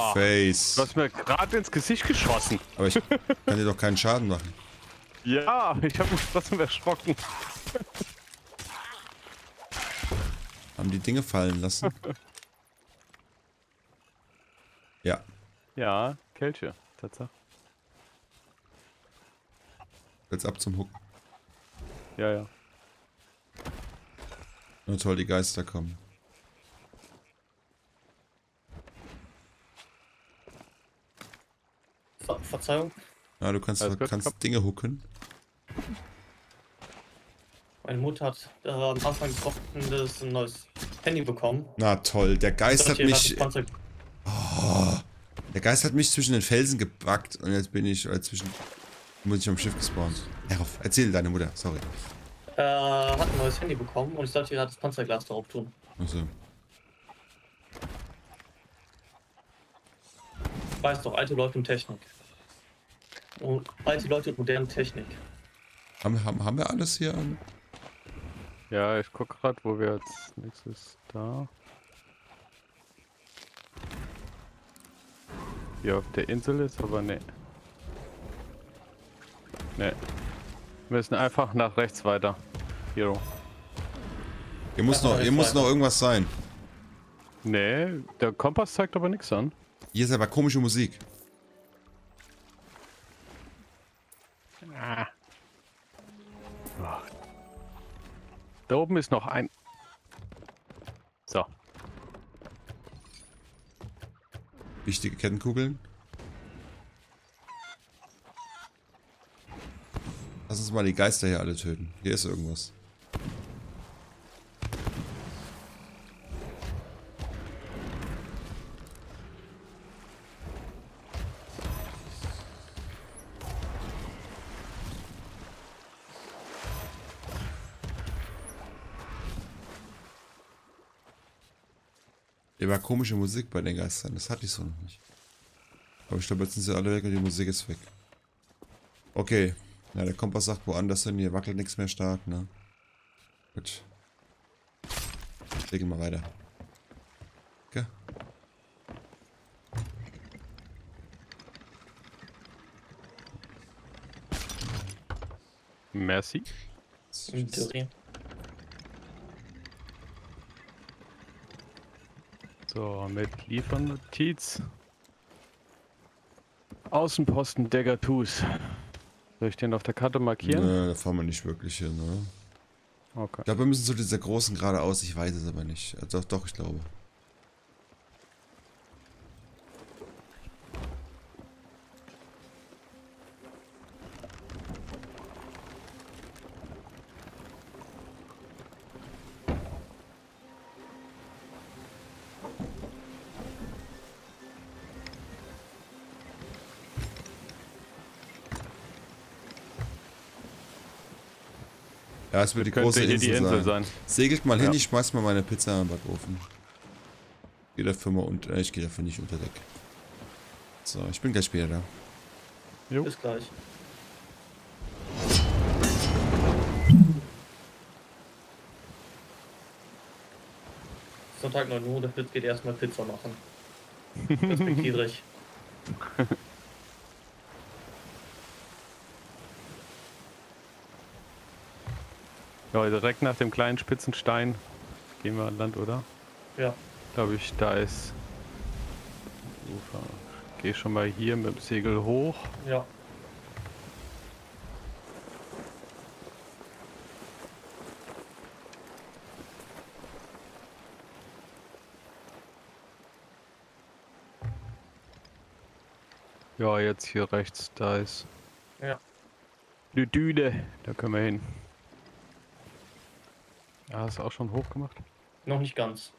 Boah. face. Du hast mir gerade ins Gesicht geschossen. Aber ich kann dir doch keinen Schaden machen. Ja, ich habe mich trotzdem erschrocken. Haben die Dinge fallen lassen. Ja. Ja, Kelche, Tatsache. Jetzt ab zum Hook. Ja, ja. Na toll, die Geister kommen. Ver Verzeihung, Ja, du kannst, gut, kannst komm. Dinge hooken. meine Mutter hat äh, am Anfang des Wochenendes ein neues Handy bekommen. Na toll, der Geist hat mich. Panzer- Der Geist hat mich zwischen den Felsen gepackt und jetzt bin ich äh, zwischen. Muss ich am Schiff gespawnt. Herauf, erzähl deine Mutter, sorry. äh, hat ein neues Handy bekommen und ich sollte ihr das Panzerglas darauf tun. Also, Weiß doch, alte Leute und Technik. Und alte Leute und moderne Technik. haben, haben, haben wir alles hier an? Ja, ich guck gerade, wo wir als nächstes da. Hier auf der Insel ist, aber ne. Ne. Wir müssen einfach nach rechts weiter. Hero. Hier muss, noch, hier muss noch irgendwas sein. Ne, der Kompass zeigt aber nichts an. Hier ist aber komische Musik. Da oben ist noch ein. So. Wichtige Kettenkugeln. Lass uns mal die Geister hier alle töten. Hier ist irgendwas. Komische Musik bei den Geistern. Das hatte ich so noch nicht. Aber ich glaube, jetzt sind sie alle weg und die Musik ist weg. Okay. Ja, der Kompass sagt woanders hin. Hier wackelt nichts mehr stark, ne? Gut. Legen wir weiter. Okay. Merci. So, mit Liefernotiz. Außenposten Deggertus. Soll ich den auf der Karte markieren? Ne, da fahren wir nicht wirklich hin, ne? Okay. Ich glaube, wir müssen zu dieser großen geradeaus. Ich weiß es aber nicht. Äh, Doch, doch, ich glaube. Das es wird die große Insel, die Insel sein. sein. Segelt mal ja. hin, ich schmeiß mal meine Pizza in den Backofen. Äh, ich gehe dafür mal unter, ich gehe dafür nicht unter Deck. So, ich bin gleich später da. Jo. Bis gleich. Sonntag 9 Uhr, der Fritz geht erstmal Pizza machen. Perspektivreich. Ja, direkt nach dem kleinen Spitzenstein gehen wir an Land, oder? Ja. Glaube ich, da ist Ufer. Geh schon mal hier mit dem Segel hoch. Ja. Ja, jetzt hier rechts, da ist Ja. die Düne. Da können wir hin. Ja, hast du auch schon hoch gemacht? Noch nicht ganz.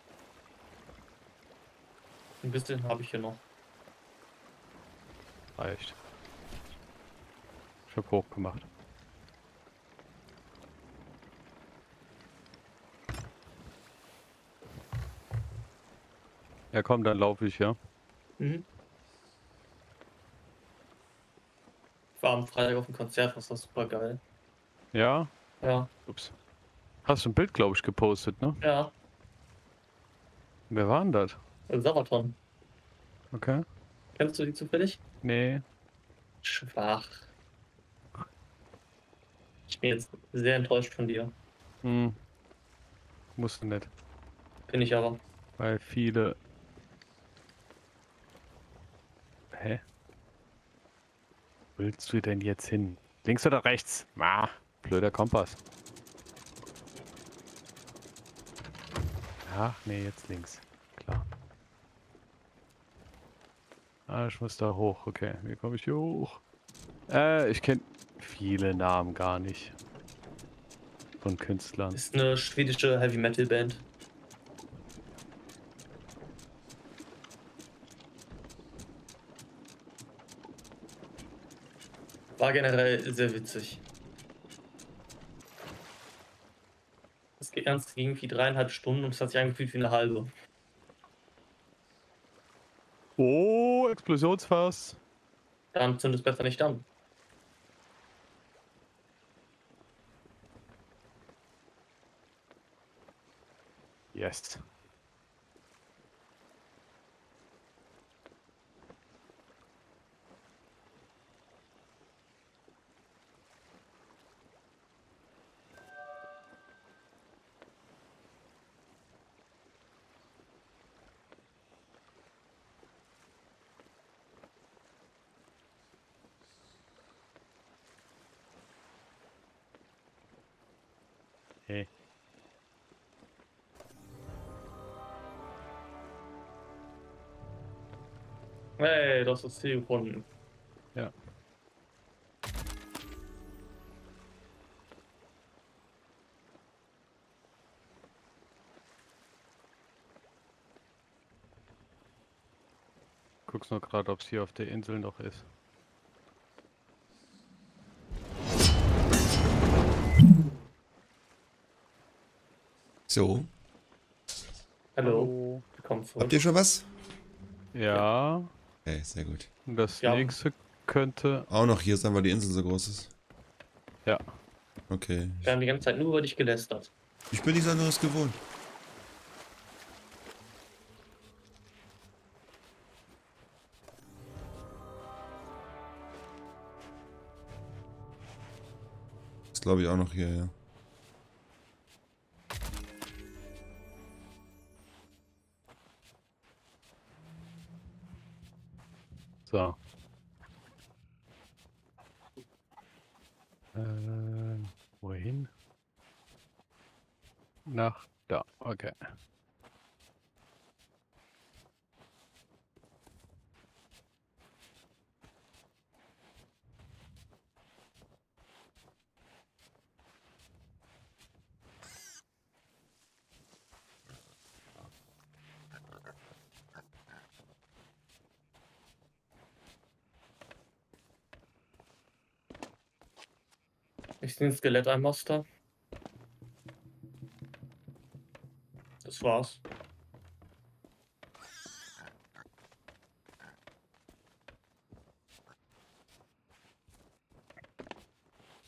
Ein bisschen habe ich hier noch. Reicht. Ich hab hoch gemacht. Ja komm, dann laufe ich, ja. Mhm. Ich war am Freitag auf dem Konzert, was war super geil. Ja? Ja. Ups. Hast du ein Bild, glaube ich, gepostet, ne? Ja. Wer war denn das? Sabaton. Okay. Kennst du die zufällig? Nee. Schwach. Ich bin jetzt sehr enttäuscht von dir. Hm. Musste nicht. Bin ich aber. Weil viele. Hä? Willst du denn jetzt hin? Links oder rechts? Ah, blöder Kompass. Ach nee, jetzt links. Klar. Ah, ich muss da hoch. Okay, wie komme ich hier hoch? Äh, ich kenne viele Namen gar nicht. Von Künstlern. Ist eine schwedische Heavy Metal Band. War generell sehr witzig. Das Ganze irgendwie dreieinhalb Stunden und es hat sich angefühlt wie eine halbe. Oh, Explosionsfass. Dann zünd es besser nicht an. Yes. Das Ziel gefunden. Ja. Guck's nur gerade, ob es hier auf der Insel noch ist. So, Hallo, willkommen zurück. habt ihr schon was? Ja, Okay, sehr gut. das Ja. nächste könnte. Auch noch hier sein, weil die Insel so groß ist. Ja. Okay. Wir haben die ganze Zeit nur über dich gelästert. Ich bin nichts anderes gewohnt. Das glaube ich auch noch hier, ja. So. Ähm, wohin? Nach da, okay. Ich sehe ein Skelett ein Monster. Das war's.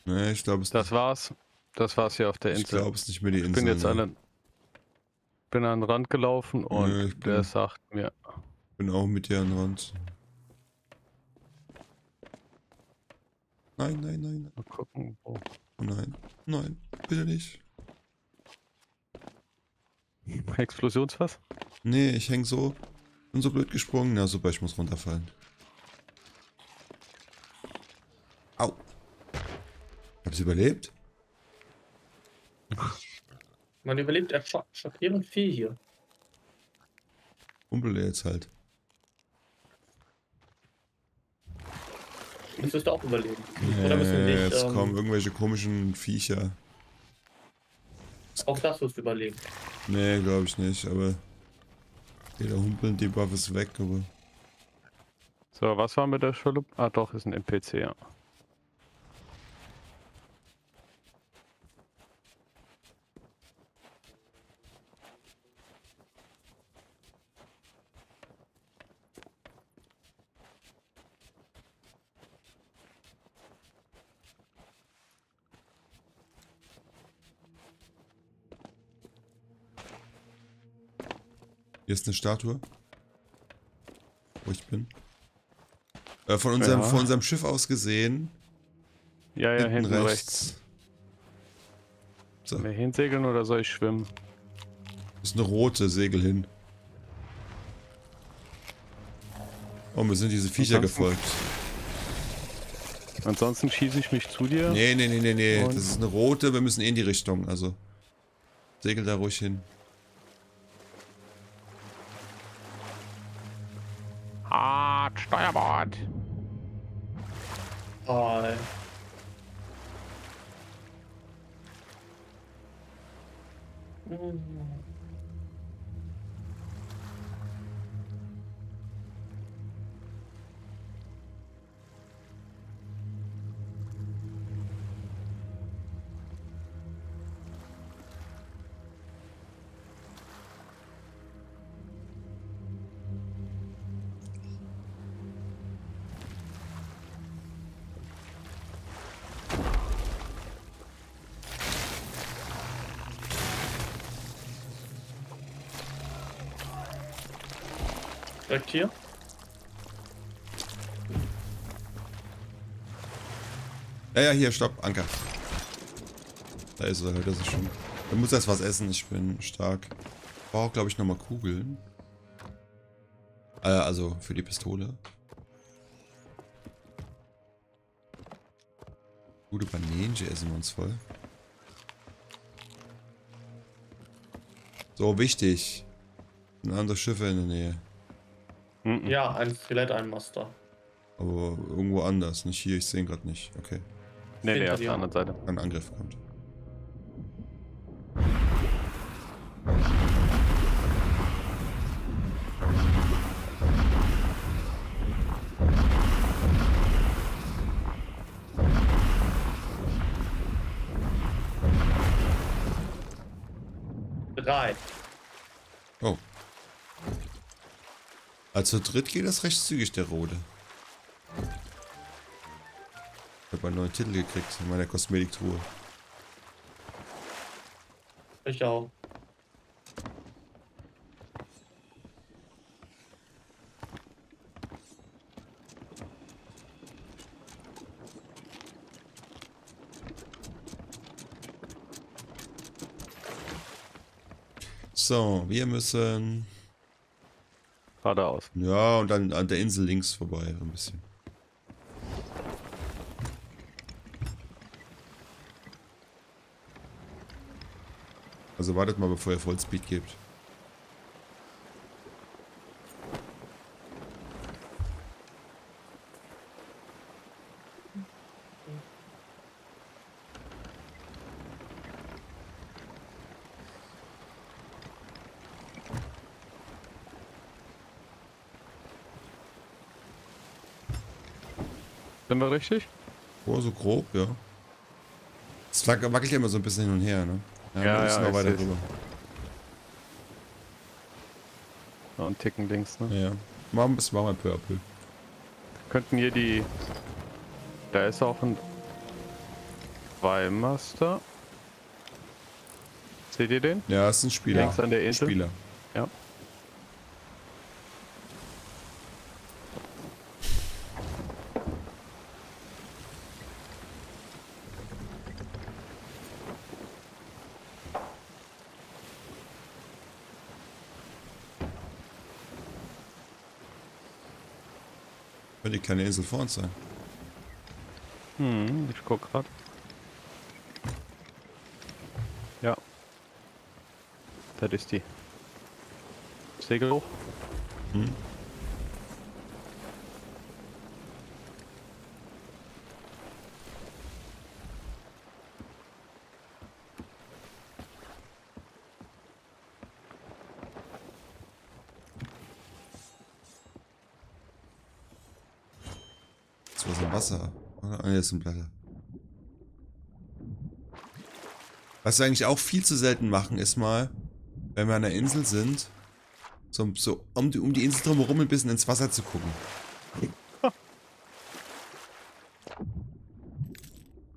Nee, ich glaube es Das war's. Das war's hier auf der Ich Insel. glaube es nicht mehr die Ich Insel. bin jetzt ne? an bin an den Rand gelaufen und ich bin- der sagt mir, Bin auch mit dir an der Rand. Nein, nein, nein. Oh nein. Bitte nicht. Explosionsfass? Nee, ich häng so. Bin so blöd gesprungen. Na super, ich muss runterfallen. Au. Hab's überlebt? Man überlebt erscho- schockierend viel hier. Kumpel jetzt halt. Müsstest du auch überleben. Oder müssen wir Äh, nicht, jetzt ähm, kommen irgendwelche komischen Viecher. Auch das wirst du überleben. Nee, glaube ich nicht, aber. Jeder humpeln, die Buff ist weg, aber. So, was war mit der Schalup? Ah, doch, ist ein NPC, ja. Hier ist eine Statue. Wo ich bin. Äh, von, unserem, Ja. von unserem Schiff aus gesehen. Ja, ja, hinten, hinten, rechts. rechts. So, Sollen wir hinsegeln oder soll ich schwimmen? ist eine rote Segel hin. Oh, mir sind diese Viecher Ansonsten- gefolgt. Ansonsten schieße ich mich zu dir. Nee, nee, nee, nee, nee. Und- Das ist eine rote, wir müssen eh in die Richtung. Also. Segel da ruhig hin. Ja, ja, hier, stopp, Anker. Da ist er, das ist schon. Er muss erst was essen, ich bin stark. Ich brauche, glaube ich, nochmal Kugeln. Äh, also für die Pistole. Gute Bananenje essen wir uns voll. So, wichtig. Sind andere Schiffe in der Nähe. Mhm. Ja, ein Skelett, ein Master. Aber irgendwo anders. Nicht hier, ich sehe ihn gerade nicht. Okay. Nee, nee, auf der anderen Seite. Ein Angriff kommt. Drei. Oh. Also dritt geht das recht zügig, der Rode. Einen neuen Titel gekriegt in meiner Kosmetiktruhe. Ich auch. So, wir müssen... Geradeaus. Ja, und dann an der Insel links vorbei, so ein bisschen. Also wartet mal, bevor ihr Vollspeed gebt. Sind wir richtig? Oh, so grob, ja. Es wack- wackelt ja immer so ein bisschen hin und her, ne? Ja, müssen ja, noch weiter rüber. Ja, und ticken links, ne? Ja, ja. Machen wir machen wir peu à peu. Könnten hier die... Da ist auch ein... Zweimaster. Seht ihr den? Ja, ist ein Spieler. Links an der Insel. Spieler. Könnte die Insel vor uns sein. Hm, ich guck grad. Ja. Das ist die. Segel hoch. Hm. Das war so Wasser. Oder? Ah, hier ist ein Blätter. Was wir eigentlich auch viel zu selten machen, ist mal, wenn wir an der Insel sind, so, so um, die, um die Insel drumherum ein bisschen ins Wasser zu gucken.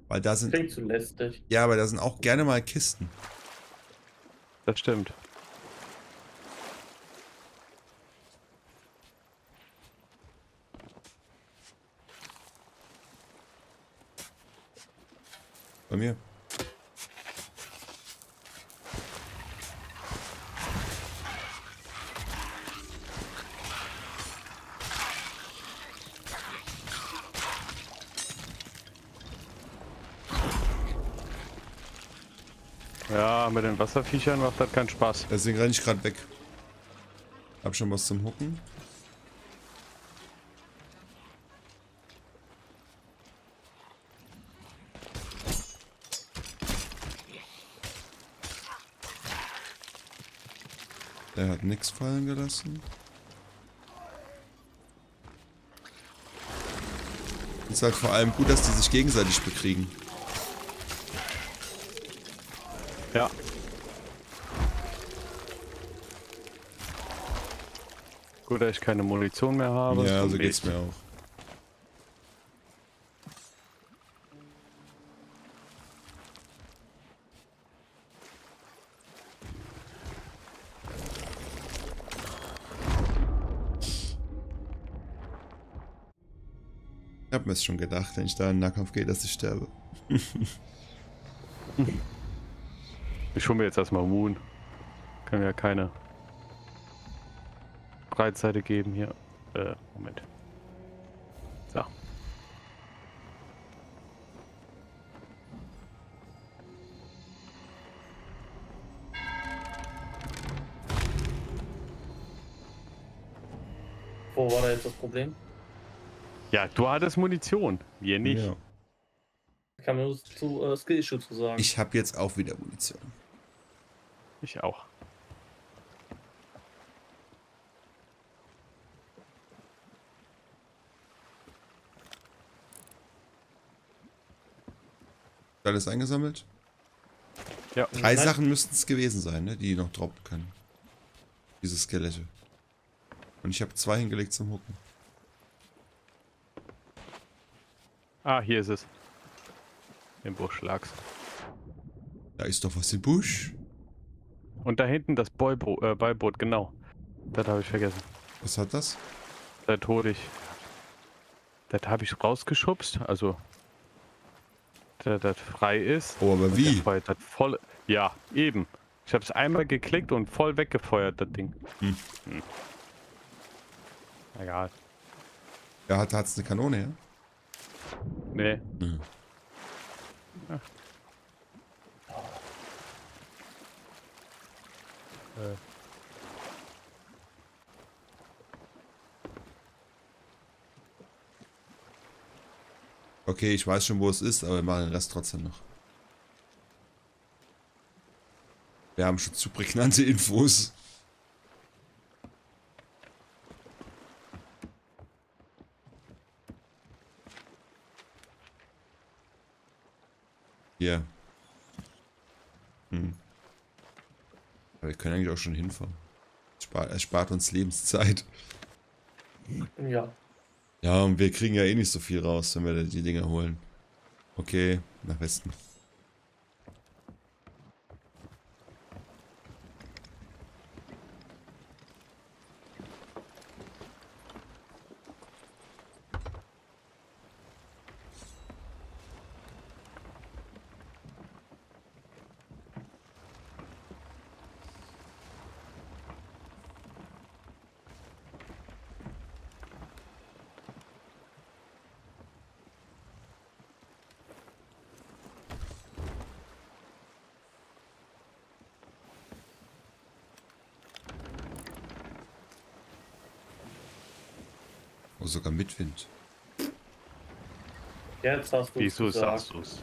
Weil da sind, Klingt zu lästig. ja, aber da sind auch gerne mal Kisten. Das stimmt. Bei mir. Ja, mit den Wasserviechern macht das keinen Spaß. Deswegen renne ich gerade weg. Hab schon was zum Hucken. Der hat nichts fallen gelassen. Ist halt vor allem gut, dass die sich gegenseitig bekriegen. Ja. Gut, dass ich keine Munition mehr habe. ja, so geht's mir auch. Ich hab mir's schon gedacht, wenn ich da in den Nahkampf gehe, dass ich sterbe. Ich hole mir jetzt erstmal Moon. Kann ja keine Breitseite geben hier. Äh, Moment. So. Wo war da jetzt das Problem? Ja, du hattest Munition. Wir nicht. Ja. Ich kann mir nur zu äh, Skillshooter sagen. Ich habe jetzt auch wieder Munition. Ich auch. Alles eingesammelt? Ja. Drei Nein. Sachen müssten es gewesen sein, ne, die noch droppen können. Diese Skelette. Und ich habe zwei hingelegt zum Hucken. Ah, hier ist es. Im Busch lag's. Da ist doch was im Busch. Und da hinten das Beiboot, äh, Beiboot genau. Das habe ich vergessen. Was hat das? Da tod ich. Das habe ich rausgeschubst, also. Da das frei ist. Oh, aber wie? Das voll. Ja, eben. Ich habe es einmal geklickt und voll weggefeuert, das Ding. Hm. Hm. Egal. Ja, hat hat's eine Kanone, ja? Nee. Mhm. Äh. Okay, ich weiß schon, wo es ist, aber wir machen den Rest trotzdem noch. Wir haben schon zu prägnante Infos. Hier. Hm. Aber wir können eigentlich auch schon hinfahren. Es spart, spart uns Lebenszeit. Ja. Ja, und wir kriegen ja eh nicht so viel raus, wenn wir die Dinger holen. Okay, nach Westen. Oh, sogar mit Wind. Jetzt hast du Wieso gesagt. sagst du's?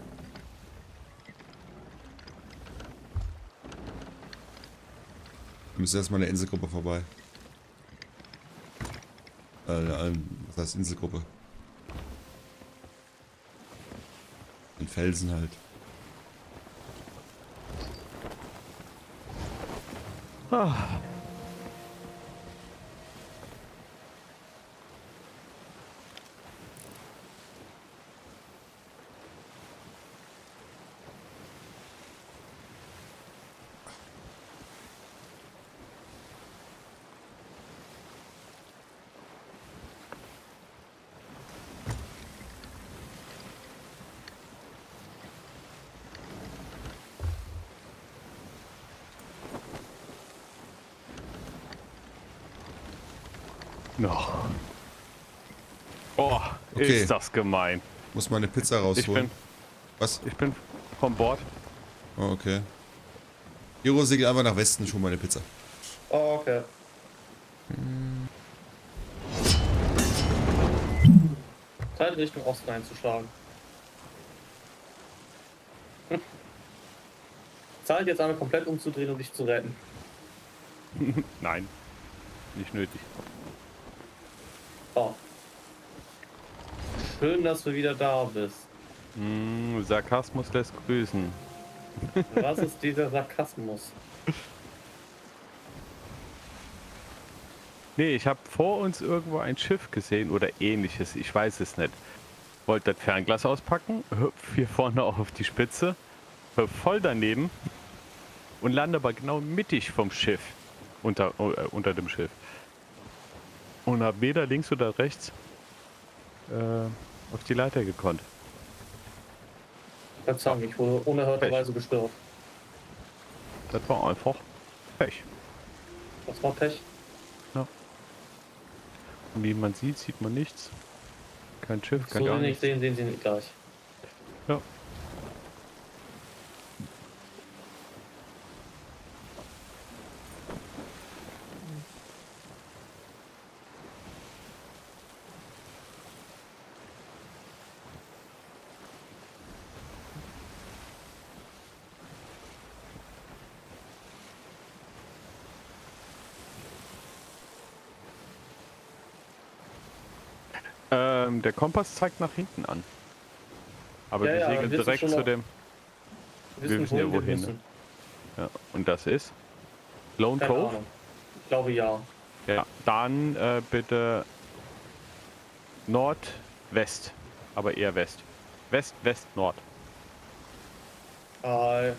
Wir müssen erstmal der Inselgruppe vorbei. Äh, ähm, was heißt Inselgruppe? Den Felsen halt. Ah. No. Oh, Okay. ist das gemein. Muss meine Pizza Ich rausholen. bin, Was? ich bin vom Bord. Oh, okay. Hero segel einfach nach Westen, schon meine Pizza. Oh, okay. Zeit Richtung Osten einzuschlagen. Hm. Zeit jetzt einmal komplett umzudrehen und dich zu retten. Nein, nicht nötig. Schön, dass du wieder da bist. Mm, Sarkasmus lässt grüßen. Was ist dieser Sarkasmus? Nee, ich habe vor uns irgendwo ein Schiff gesehen oder ähnliches. Ich weiß es nicht. Wollte das Fernglas auspacken, hüpf hier vorne auf die Spitze, hüpf voll daneben und lande aber genau mittig vom Schiff. Unter, äh, unter dem Schiff. Und habe weder links oder rechts äh, auf die Leiter gekonnt. Ich sagen, ich wurde unerhörterweise gestört. Das war einfach Pech. Das war Pech. Und wie man sieht, sieht man nichts. Kein Schiff, kein So gar nicht nichts. sehen, sehen sie nicht gleich. Ja. Ähm, der Kompass zeigt nach hinten an. Aber Ja, wir ja, segeln wissen direkt zu dem. Wir wissen ja, wohin, ne? Ja, und das ist Lone Keine Cove. Ahnung. Ich glaube ja. Ja, dann äh, bitte Nordwest, aber eher West. West, West, Nord. Hi.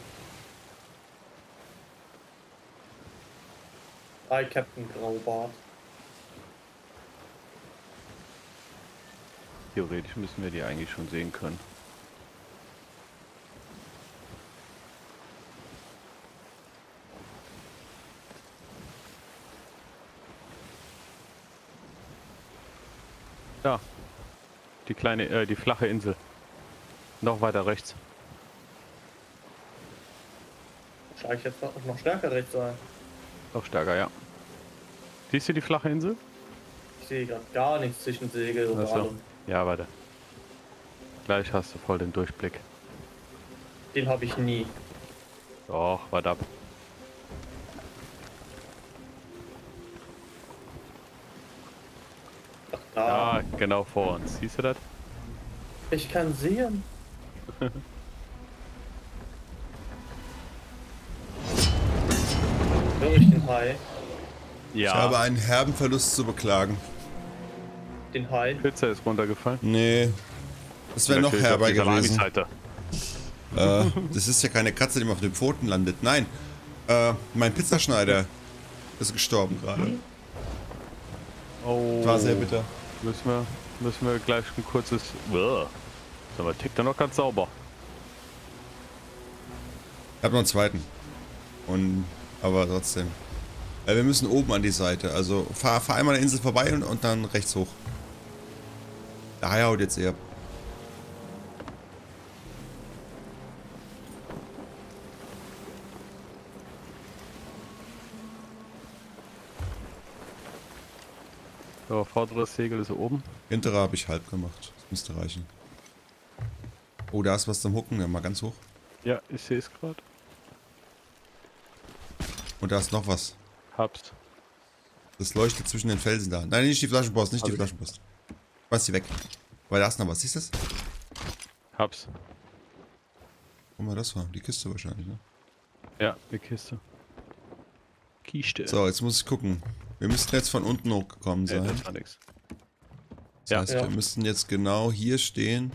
Hi, Captain Graubart. Theoretisch müssen wir die eigentlich schon sehen können. Ja. Die kleine, äh, die flache Insel. Noch weiter rechts. Wahrscheinlich jetzt noch, noch stärker rechts sein. Noch stärker, ja. Siehst du die flache Insel? Ich sehe gerade gar nichts zwischen Segel und allem. Ja, warte. Gleich hast du voll den Durchblick. Den habe ich nie. Doch, warte ab. Ach, da. Ja, genau vor uns. Siehst du das? Ich kann sehen. Höre ich den Hai? Ja. Ich habe einen herben Verlust zu beklagen. Den Hai? Pizza ist runtergefallen. Nee. Das wäre noch herber gewesen. Äh, das ist ja keine Katze, die auf den Pfoten landet. Nein. Äh, mein Pizzaschneider ist gestorben gerade. Oh. War sehr bitter. Müssen wir, müssen wir gleich ein kurzes. Uah. Sag mal, tickt er noch ganz sauber. Ich hab noch einen zweiten. Und, aber trotzdem. Äh, wir müssen oben an die Seite. Also fahr, fahr einmal an der Insel vorbei und, und dann rechts hoch. Der Hai haut jetzt eher. So, vorderes Segel ist oben. Hintere habe ich halb gemacht. Das müsste reichen. Oh, da ist was zum Hucken. Ja, mal ganz hoch. Ja, ich sehe es gerade. Und da ist noch was. Hab's. Das leuchtet zwischen den Felsen da. Nein, nicht die Flaschenpost, nicht die Hab ich. Flaschenpost. Weiß die weg. Weil da ist noch was. Siehst du das? Hab's. Guck mal, das war. Die Kiste wahrscheinlich, ne? Ja, die Kiste. Kiste. So, jetzt muss ich gucken. Wir müssten jetzt von unten hochgekommen sein. das war nix. Das Ja. heißt, Ja. wir müssten jetzt genau hier stehen.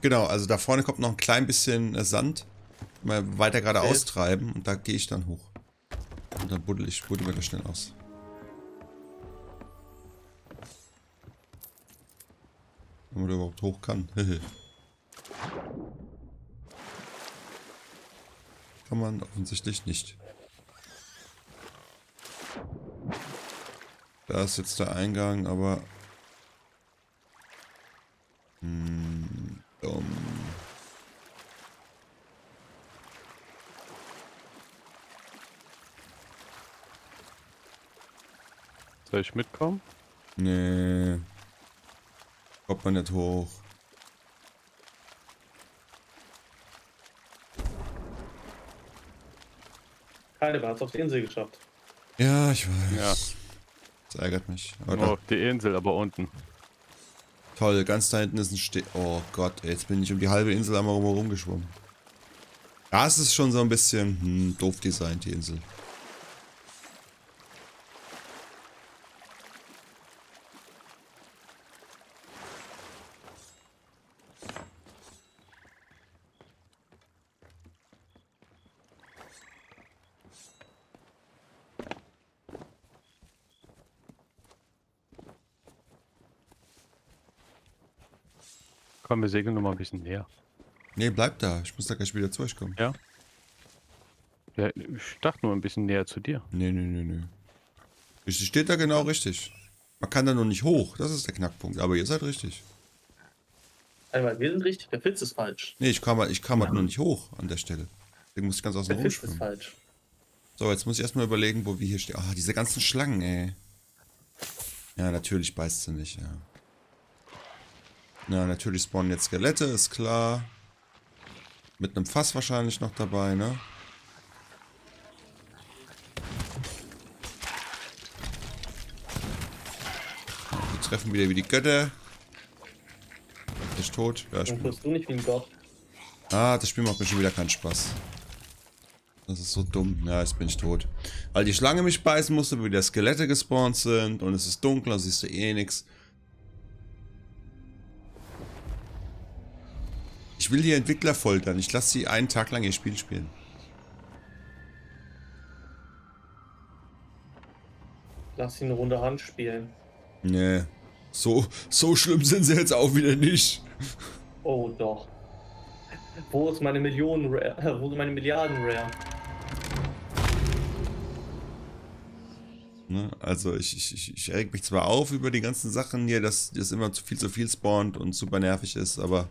Genau, also da vorne kommt noch ein klein bisschen äh, Sand. Mal weiter gerade Okay. austreiben und da gehe ich dann hoch. Und dann buddel ich, buddel mir das schnell aus. Wenn man da überhaupt hoch kann. kann man offensichtlich nicht. Da ist jetzt der Eingang, aber hm, dumm. Soll ich mitkommen? Nee. Kommt man nicht hoch. Keine hat es auf die Insel geschafft. Ja, ich weiß. Ja. Das ärgert mich. Da, auf die Insel, aber unten. toll, ganz da hinten ist ein Ste Oh Gott, ey, jetzt bin ich um die halbe Insel einmal rum rumgeschwommen. Das ist schon so ein bisschen hm, doof designt, die Insel. Komm, wir segeln noch mal ein bisschen näher. Nee, bleib da. Ich muss da gleich wieder zu euch kommen. Ja? Ja, ich dachte nur ein bisschen näher zu dir. Nee, nee, nee, nee. Es steht da genau richtig. Man kann da nur nicht hoch. Das ist der Knackpunkt. Aber ihr seid richtig. Einmal, wir sind richtig, der Fitz ist falsch. Nee, ich kam, halt- ich kam halt nur nicht hoch an der Stelle. Deswegen muss ich ganz außen Der rum Fitz ist schwimmen. falsch. So, jetzt muss ich erstmal überlegen, wo wir hier stehen. Ah, diese ganzen Schlangen, ey. Ja, natürlich beißt sie nicht, ja. Na, natürlich spawnen jetzt Skelette, ist klar. Mit einem Fass wahrscheinlich noch dabei, ne? Wir treffen wieder wie die Götter. Ist tot? Ja, ich Dann bin wirst du nicht wie ein Gott. Ah, das Spiel macht mir schon wieder keinen Spaß. Das ist so dumm. Ja, jetzt bin ich tot. Weil die Schlange mich beißen musste, weil wieder Skelette gespawnt sind und es ist dunkel, da siehst du eh nix. Ich will die Entwickler foltern. Ich lasse sie einen Tag lang ihr Spiel spielen. Lass ihn eine Runde Hand spielen. Nee. So, so schlimm sind sie jetzt auch wieder nicht. Oh doch. Wo ist meine Millionen Rare? Äh, wo sind meine Milliarden Rare? Ne? Also ich, ich, ich, ich reg mich zwar auf über die ganzen Sachen hier, dass das immer zu viel zu viel spawnt und super nervig ist, aber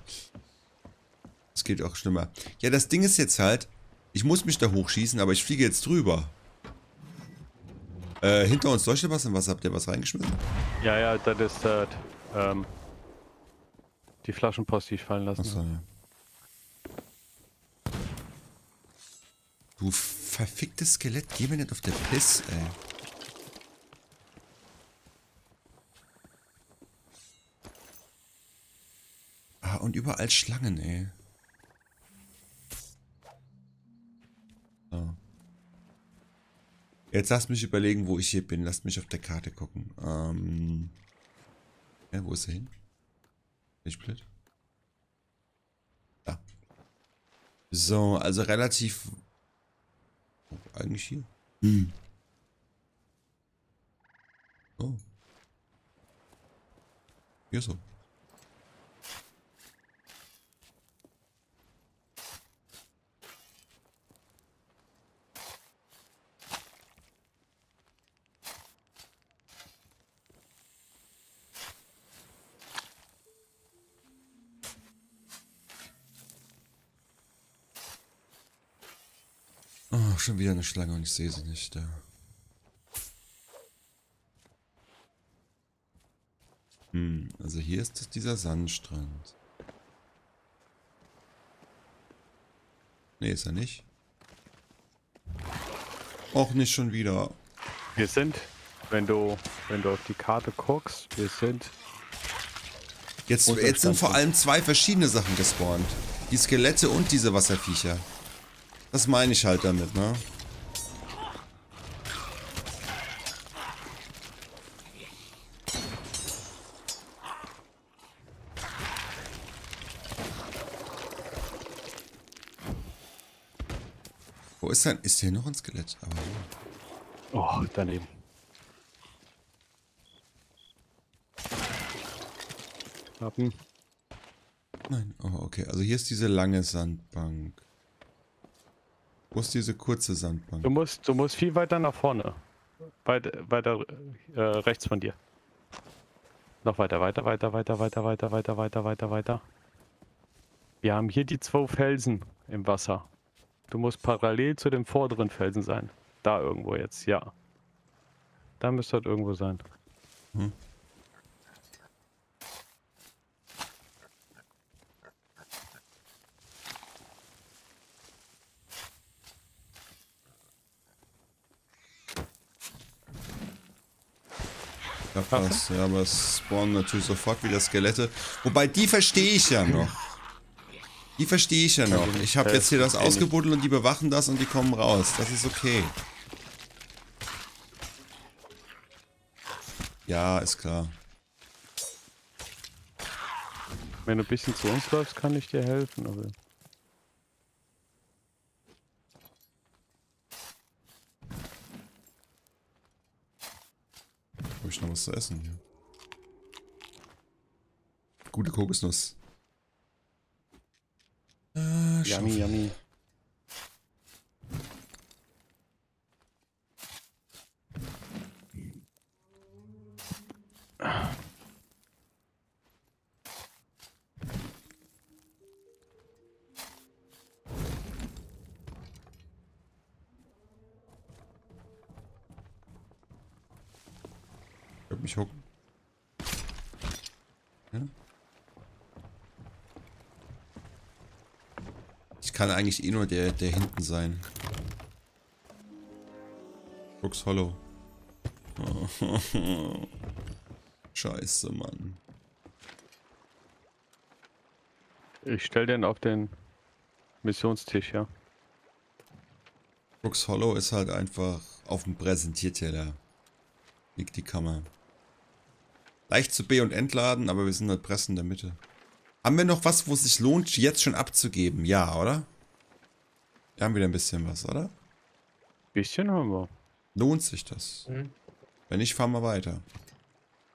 es geht auch schlimmer. Ja, das Ding ist jetzt halt, ich muss mich da hochschießen, aber ich fliege jetzt drüber. Äh, hinter uns leuchtet was und was habt ihr was reingeschmissen? Ja, ja, das ist das, ähm, die Flaschenpost, die ich fallen lassen Achso, ja. Du verficktes Skelett, geh mir nicht auf der Piss, ey. Ah, und überall Schlangen, ey. So. Jetzt lasst mich überlegen, wo ich hier bin. Lasst mich auf der Karte gucken. Ähm. Ja, wo ist er hin? Ich blöd? Da. So, also relativ. Oh, eigentlich hier. Hm. Oh. Hier so. Oh, schon wieder eine Schlange und ich sehe sie nicht. Ja. Hm, also hier ist dieser Sandstrand. Nee, ist er nicht. Auch nicht schon wieder. Wir sind, wenn du, wenn du auf die Karte guckst, wir sind. Jetzt, jetzt sind vor allem zwei verschiedene Sachen gespawnt. Die Skelette und diese Wasserviecher. Das meine ich halt damit, ne? Wo ist denn? Ist hier noch ein Skelett? Aber? Oh, daneben. Haben. Nein. Oh, okay. Also hier ist diese lange Sandbank. Wo ist diese kurze Sandbank? Du musst, du musst viel weiter nach vorne. Weit, weiter äh, rechts von dir. Noch weiter, weiter, weiter, weiter, weiter, weiter, weiter, weiter, weiter, weiter. Wir haben hier die zwei Felsen im Wasser. Du musst parallel zu dem vorderen Felsen sein. Da irgendwo jetzt, ja. Da müsste das irgendwo sein. Ja, passt. Ja, aber es spawnen natürlich sofort wieder Skelette. Wobei, die verstehe ich ja noch. Die verstehe ich ja noch. Ich habe jetzt hier das ausgebuddelt und die bewachen das und die kommen raus. Das ist okay. Ja, ist klar. Wenn du ein bisschen zu uns läufst, kann ich dir helfen. Aber ich noch was zu essen hier? Gute Kokosnuss. Äh, yummy, yummy. Mich hucken. Ja? Ich kann eigentlich eh nur der, der hinten sein. Brooks Hollow. Scheiße, Mann. Ich stell den auf den Missionstisch, ja. Brooks Hollow ist halt einfach auf dem Präsentierteller. Liegt die Kammer. Leicht zu B- und entladen, aber wir sind halt press in der Mitte. Haben wir noch was, wo es sich lohnt, jetzt schon abzugeben? Ja, oder? Wir haben wieder ein bisschen was, oder? Bisschen haben wir. Lohnt sich das? Mhm. Wenn nicht, fahren wir weiter.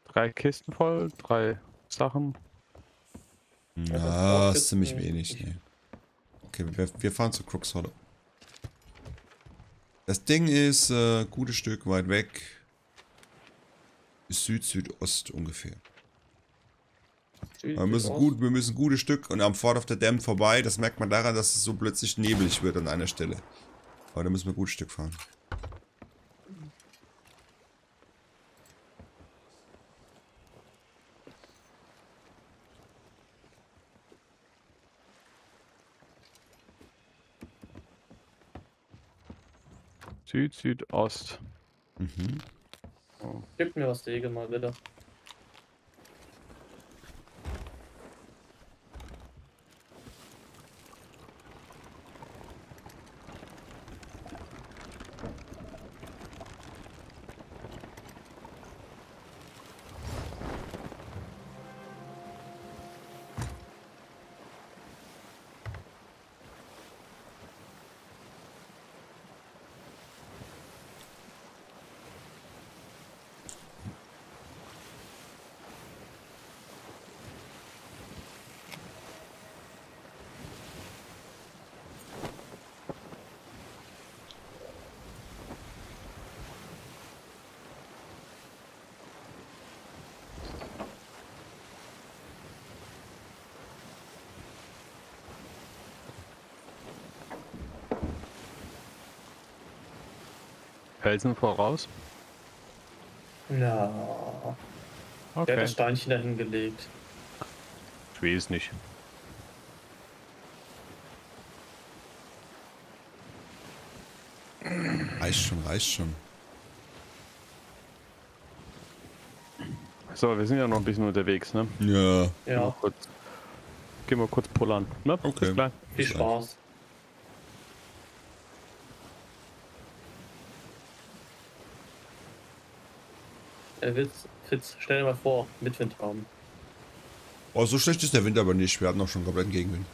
Drei Kisten voll, drei Sachen. Ja, braucht ist ziemlich nicht. wenig. Nee. Okay, wir, wir fahren zu Crooks Hollow. Das Ding ist äh, gutes Stück weit weg. Süd-Südost ungefähr. Wir müssen, gut, wir müssen ein gutes Stück und am Fort of the Dam vorbei. Das merkt man daran, dass es so plötzlich nebelig wird an einer Stelle. Aber da müssen wir ein gutes Stück fahren. Süd, Südost. Mhm. Gib mir was, Egel mal bitte. Felsen voraus. Na. Der hat Okay. das Steinchen dahin gelegt. Ich weiß nicht. Reicht schon, reicht schon. So, wir sind ja noch ein bisschen unterwegs, ne? Ja. Gehen wir Ja, kurz, gehen wir kurz pullern. Ne? Okay. Bis gleich. viel Spaß. Äh, Witz, Fitz, stell dir mal vor, mit Windraum. Oh, so schlecht ist der Wind aber nicht. Wir hatten auch schon kompletten Gegenwind.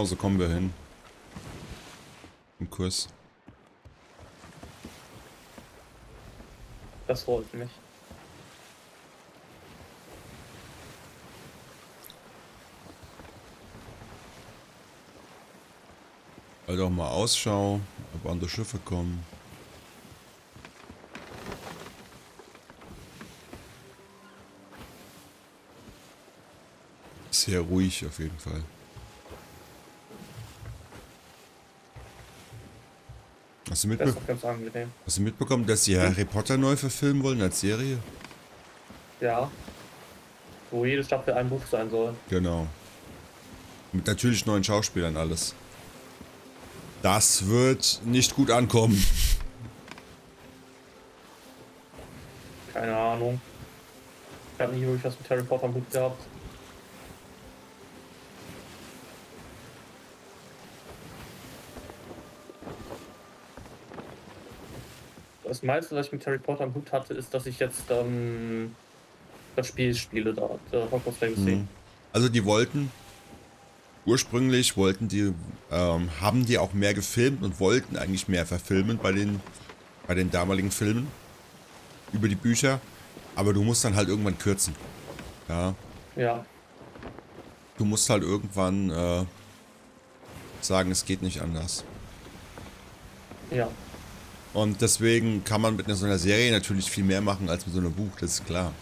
Ja, so kommen wir hin. Im Kurs. Das freut mich. Halt auch mal Ausschau, ob andere Schiffe kommen. Sehr ruhig auf jeden Fall. Hast du, mitbe hast du mitbekommen, dass sie Harry Potter neu verfilmen wollen als Serie? Ja. Wo jede Staffel ein Buch sein soll. Genau. Mit natürlich neuen Schauspielern alles. Das wird nicht gut ankommen. Keine Ahnung. Ich habe nie wirklich was mit Harry Potter am Hut gehabt. Das meiste, was ich mit Harry Potter am Hut hatte, ist, dass ich jetzt ähm, das Spiel spiele da, der Hogwarts Legacy. Mhm. Also die wollten, ursprünglich wollten die, ähm, haben die auch mehr gefilmt und wollten eigentlich mehr verfilmen bei den, bei den damaligen Filmen über die Bücher. Aber du musst dann halt irgendwann kürzen. Ja, Ja, du musst halt irgendwann äh, sagen, es geht nicht anders. ja. Und deswegen kann man mit so einer Serie natürlich viel mehr machen als mit so einem Buch, das ist klar.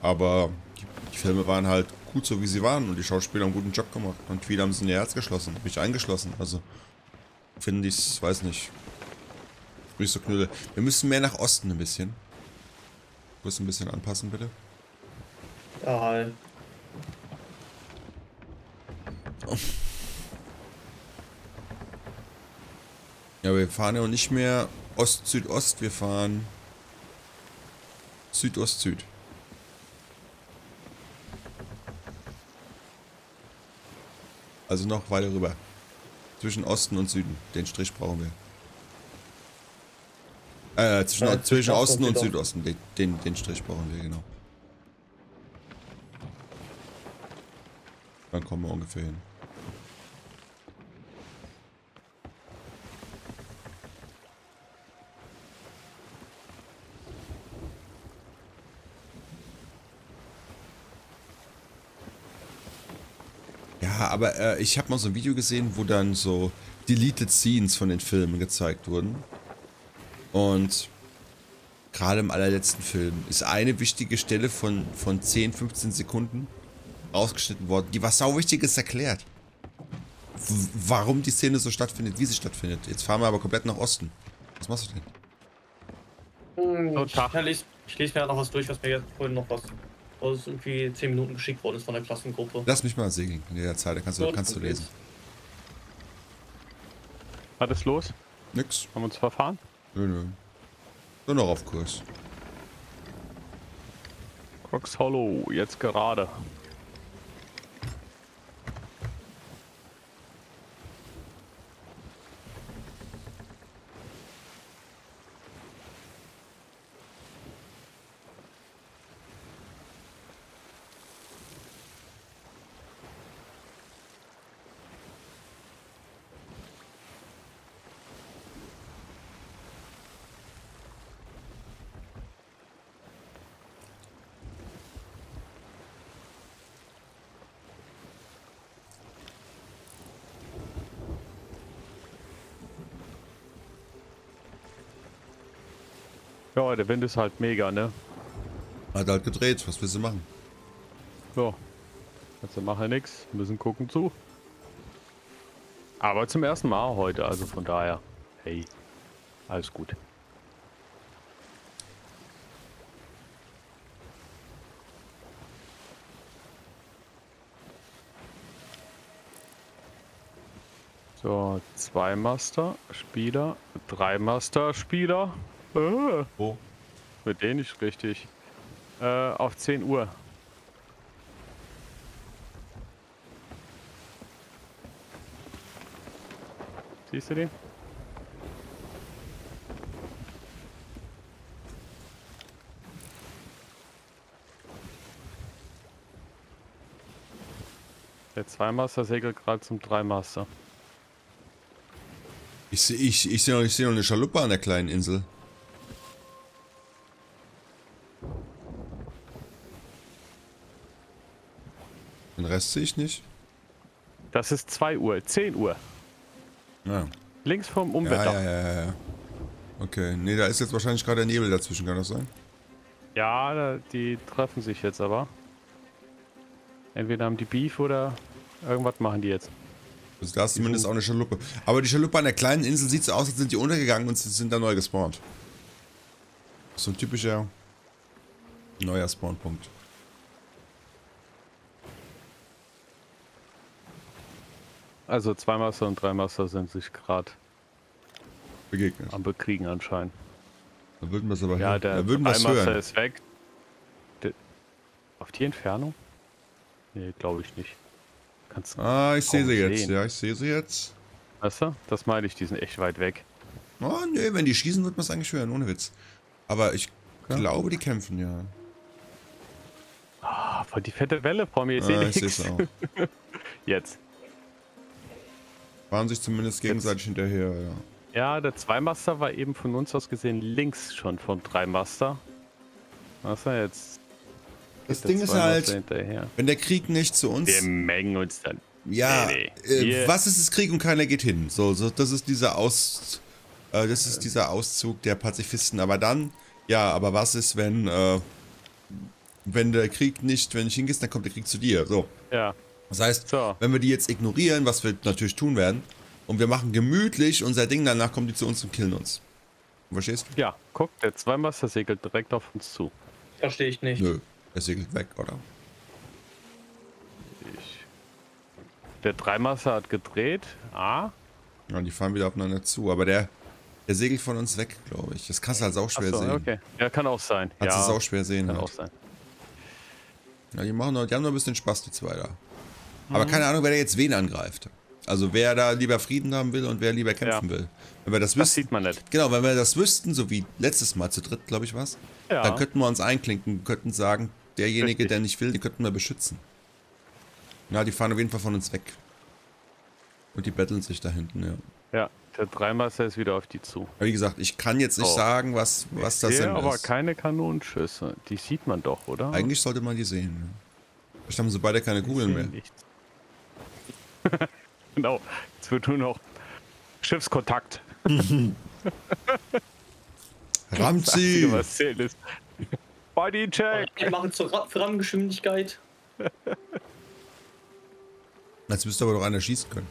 Aber die, Filme waren halt gut so, wie sie waren und die Schauspieler haben einen guten Job gemacht. Und viele haben es in ihr Herz geschlossen, mich eingeschlossen. Also finde ich, weiß nicht. So Knülle. Wir müssen mehr nach Osten ein bisschen. Kurz ein bisschen anpassen, bitte. Ja, halt. Ja, wir fahren ja auch nicht mehr Ost-Südost, wir fahren Südost-Süd. Also noch weiter rüber. Zwischen Osten und Süden. Den Strich brauchen wir. Äh, zwischen, Äh, zwischen Osten und Südosten. Südosten. Den, den, den Strich brauchen wir, genau. Dann kommen wir ungefähr hin. Ja, aber äh, ich habe mal so ein Video gesehen, wo dann so Deleted Scenes von den Filmen gezeigt wurden. Und gerade im allerletzten Film ist eine wichtige Stelle von, von 10, 15 Sekunden rausgeschnitten worden, die was sau Wichtiges erklärt. W warum die Szene so stattfindet, wie sie stattfindet. Jetzt fahren wir aber komplett nach Osten. Was machst du denn? Hm, ich, lese, ich lese mir ja noch was durch, was mir jetzt vorhin noch was aus irgendwie 10 Minuten geschickt worden ist von der Klassengruppe. Lass mich mal segeln in der Zeit, dann kannst du, So, kannst du lesen. Alles los? Nix. Haben wir uns verfahren? Nö, nö. Nur noch auf Kurs. Crocs Hollow, jetzt gerade. Ja, der Wind ist halt mega, ne? Hat halt gedreht, was willst du machen? Ja. Also machen nix, müssen gucken zu. Aber zum ersten Mal heute, also von daher. Hey, alles gut. So, zwei Master, Spieler, drei Master, Spieler. Äh, Wo? mit denen nicht richtig. Äh, auf 10 Uhr. Siehst du den? Der Zweimaster segelt gerade zum Dreimaster. Ich sehe ich, ich seh noch, ich seh noch eine Schaluppe an der kleinen Insel. Rest sehe ich nicht. Das ist 2 Uhr, 10 Uhr. Ja. Links vom Umwetter. ja, ja, ja, ja. Okay, nee, da ist jetzt wahrscheinlich gerade der Nebel dazwischen, kann das sein? Ja, die treffen sich jetzt aber. Entweder haben die Beef oder irgendwas machen die jetzt. Also da ist zumindest auch eine Schaluppe. Aber die Schaluppe an der kleinen Insel sieht so aus, als sind die untergegangen und sind da neu gespawnt. So ein typischer neuer Spawnpunkt. Also zwei Master und drei Master sind sich gerade Begegnet. am Bekriegen anscheinend. Da würden wir es aber Ja, hören. der da würden wir es Dreimaster hören. ist weg. Der, auf die Entfernung? Nee, glaube ich nicht. Kannst Ah, ich sehe sie jetzt. Ja, ich sehe sie jetzt. Weißt du? Das meine ich, die sind echt weit weg. Oh, nee, wenn die schießen, wird man es eigentlich hören, ohne Witz. Aber ich glaube, die kämpfen, ja. Ah, voll die fette Welle vor mir, ich sehe Ah, sehe nichts. Jetzt. Fahren sich zumindest gegenseitig hinterher, ja. Ja, der Zweimaster war eben von uns aus gesehen links schon vom Dreimaster. Was er jetzt? Das Ding ist halt, Hinterher. wenn der Krieg nicht zu uns. Wir mengen uns dann. Ja, Nee, nee. Äh, was ist das Krieg und keiner geht hin? So, so das ist dieser Aus, äh, das ist dieser Auszug der Pazifisten. Aber dann, ja, aber was ist, wenn, äh, wenn der Krieg nicht, wenn nicht hingehst, dann kommt der Krieg zu dir. So, Ja, das heißt, So. wenn wir die jetzt ignorieren, was wir natürlich tun werden, und wir machen gemütlich unser Ding, danach kommen die zu uns und killen uns. Verstehst ja, guck, der Zweimaster segelt direkt auf uns zu. Verstehe ich nicht. du? Nö, er segelt weg, oder? Ich. Der Dreimaster hat gedreht. Ah, Ja, die fahren wieder aufeinander zu, aber der, der segelt von uns weg, glaube ich. Das kannst du halt auch schwer achso, sehen. okay. Ja, kann auch sein. Kannst du ja, es auch schwer sehen. kann Halt. auch sein. Ja, die, machen noch, die haben noch ein bisschen Spaß, die zwei da. Mhm. Aber keine Ahnung, wer da jetzt wen angreift. Also wer da lieber Frieden haben will und wer lieber kämpfen Ja. will. Wenn wir das Das sieht man nicht. Genau, wenn wir das wüssten, so wie letztes Mal zu dritt, glaube ich, was, Ja. dann könnten wir uns einklinken, könnten sagen, derjenige, Richtig. der nicht will, den könnten wir beschützen. Ja, die fahren auf jeden Fall von uns weg. Und die betteln sich da hinten, ja. Ja, der Dreimaster ist wieder auf die zu. Aber wie gesagt, ich kann jetzt nicht Oh. sagen, was, was das Ja, denn aber ist. keine Kanonenschüsse. Die sieht man doch, oder? Eigentlich sollte man die sehen. Vielleicht haben sie beide keine Kugeln Ich mehr. sehe nichts. genau. Jetzt wird nur noch Schiffskontakt. Einzige, was zählt ist. Bodycheck! Wir machen zur Ra- Frammengeschwindigkeit. Jetzt müsste aber doch einer schießen können.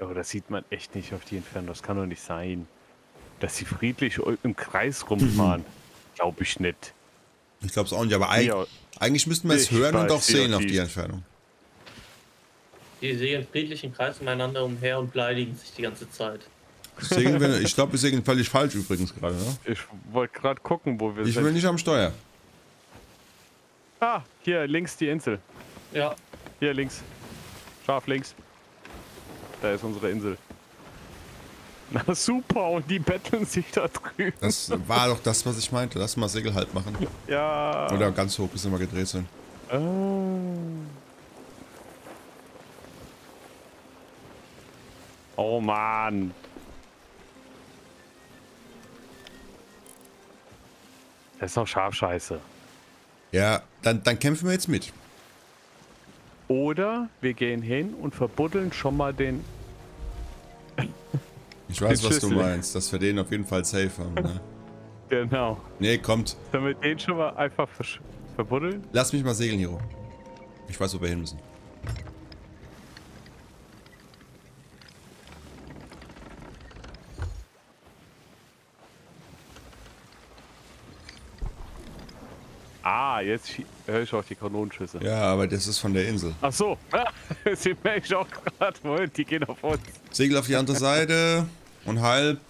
Aber das sieht man echt nicht auf die Entfernung. Das kann doch nicht sein. Dass sie friedlich im Kreis rumfahren. Glaube ich nicht. Ich glaube es auch nicht, aber eig Ja. eigentlich müssten wir es hören und doch sehen auf die Entfernung. Die segeln friedlich im Kreis umeinander umher und beleidigen sich die ganze Zeit. Segeln wir, ich glaube, wir segeln völlig falsch übrigens gerade. Ne? Ich wollte gerade gucken, wo wir Ich sind. will nicht am Steuer. Ah, hier links die Insel. Ja, Hier links. Scharf links. Da ist unsere Insel. Na super, und die betteln sich da drüben. Das war doch das, was ich meinte. Lass mal Segel halb machen. Ja. Oder ganz hoch, bis wir mal gedreht sind. Ah. Oh Mann. Das ist doch Schafscheiße. Ja, dann, dann kämpfen wir jetzt mit. Oder wir gehen hin und verbuddeln schon mal den. Ich weiß, was du meinst, dass wir den auf jeden Fall safe haben. Ne? Genau. Nee, kommt. Sollen wir den schon mal einfach verbuddeln? Lass mich mal segeln, Hiro. Ich weiß, wo wir hin müssen. Ah, jetzt höre ich auch die Kanonenschüsse. Ja, aber das ist von der Insel. Ach so. Sie merke ich auch gerade. Moment, die gehen auf uns. Segel auf die andere Seite. Und halb.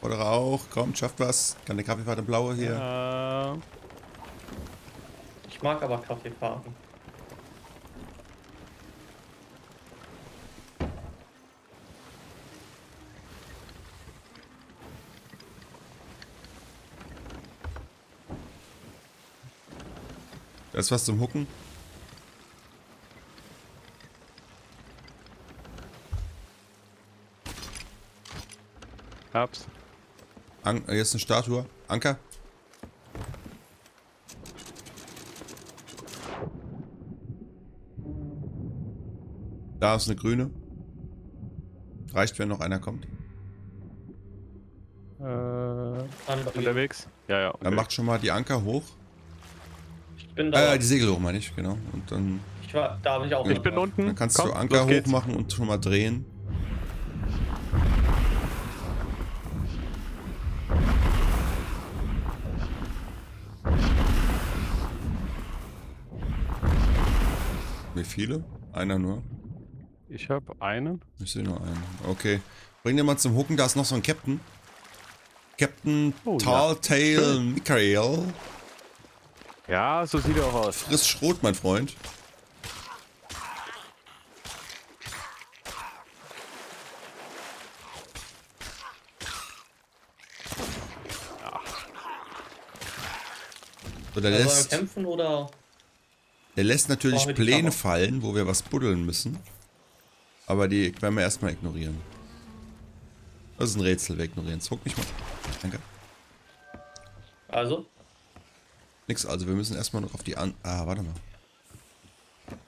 Oder auch. Kommt, schafft was. Kann der Kaffeefahrt im Blaue hier. Äh, Ich mag aber Kaffeefahrten. Da ist was zum Hucken. hab's. An hier ist eine Statue. Anker. Da ist eine grüne. Reicht, wenn noch einer kommt. Äh, unterwegs? Ja, ja. Dann unterwegs. macht schon mal die Anker hoch. Ich bin da. Äh, die Segel hoch, meine ich, genau. Und dann, ich war, da bin ich auch. Ich bin unten. dann kannst Komm, du Anker hoch machen und schon mal drehen. Wie viele? Einer nur? Ich habe einen. Ich sehe nur einen. Okay. Bring den mal zum Hucken, da ist noch so ein Captain. Captain Oh, ja. Talltail Michael. Ja, so sieht er auch aus. Friss Schrot, mein Freund. So, der wir lässt, kämpfen oder? der lässt natürlich Pläne fallen, wo wir was buddeln müssen. Aber die werden wir erstmal ignorieren. Das ist ein Rätsel, wir ignorieren es. Guck mich mal. Danke. Also? Nix, also wir müssen erstmal noch auf die an. Ah, warte mal.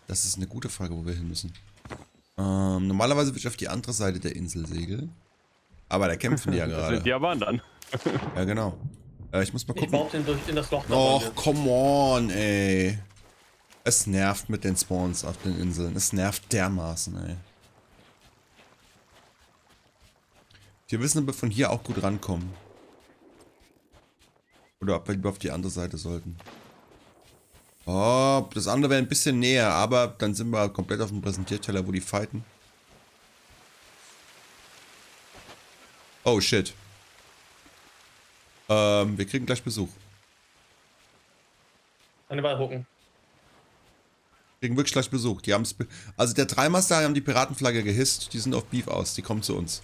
Das ist eine gute Frage, wo wir hin müssen. Ähm, normalerweise würde ich auf die andere Seite der Insel segeln. Aber da kämpfen die ja Das gerade. sind die aber anderen. Ja, genau. Äh, ich muss mal Ich gucken. behaupte ihn durch in das Loch. Och, come on, ey. Es nervt mit den Spawns auf den Inseln. Es nervt dermaßen, ey. Wir wissen, ob wir von hier auch gut rankommen. Oder ob wir lieber auf die andere Seite sollten. Oh, das andere wäre ein bisschen näher, aber dann sind wir komplett auf dem Präsentierteller, wo die fighten. Oh, shit. Ähm, wir kriegen gleich Besuch. An den Ball hucken. kriegen wirklich gleich Besuch. Die haben's be also der Dreimaster haben die Piratenflagge gehisst. Die sind auf Beef aus. Die kommen zu uns.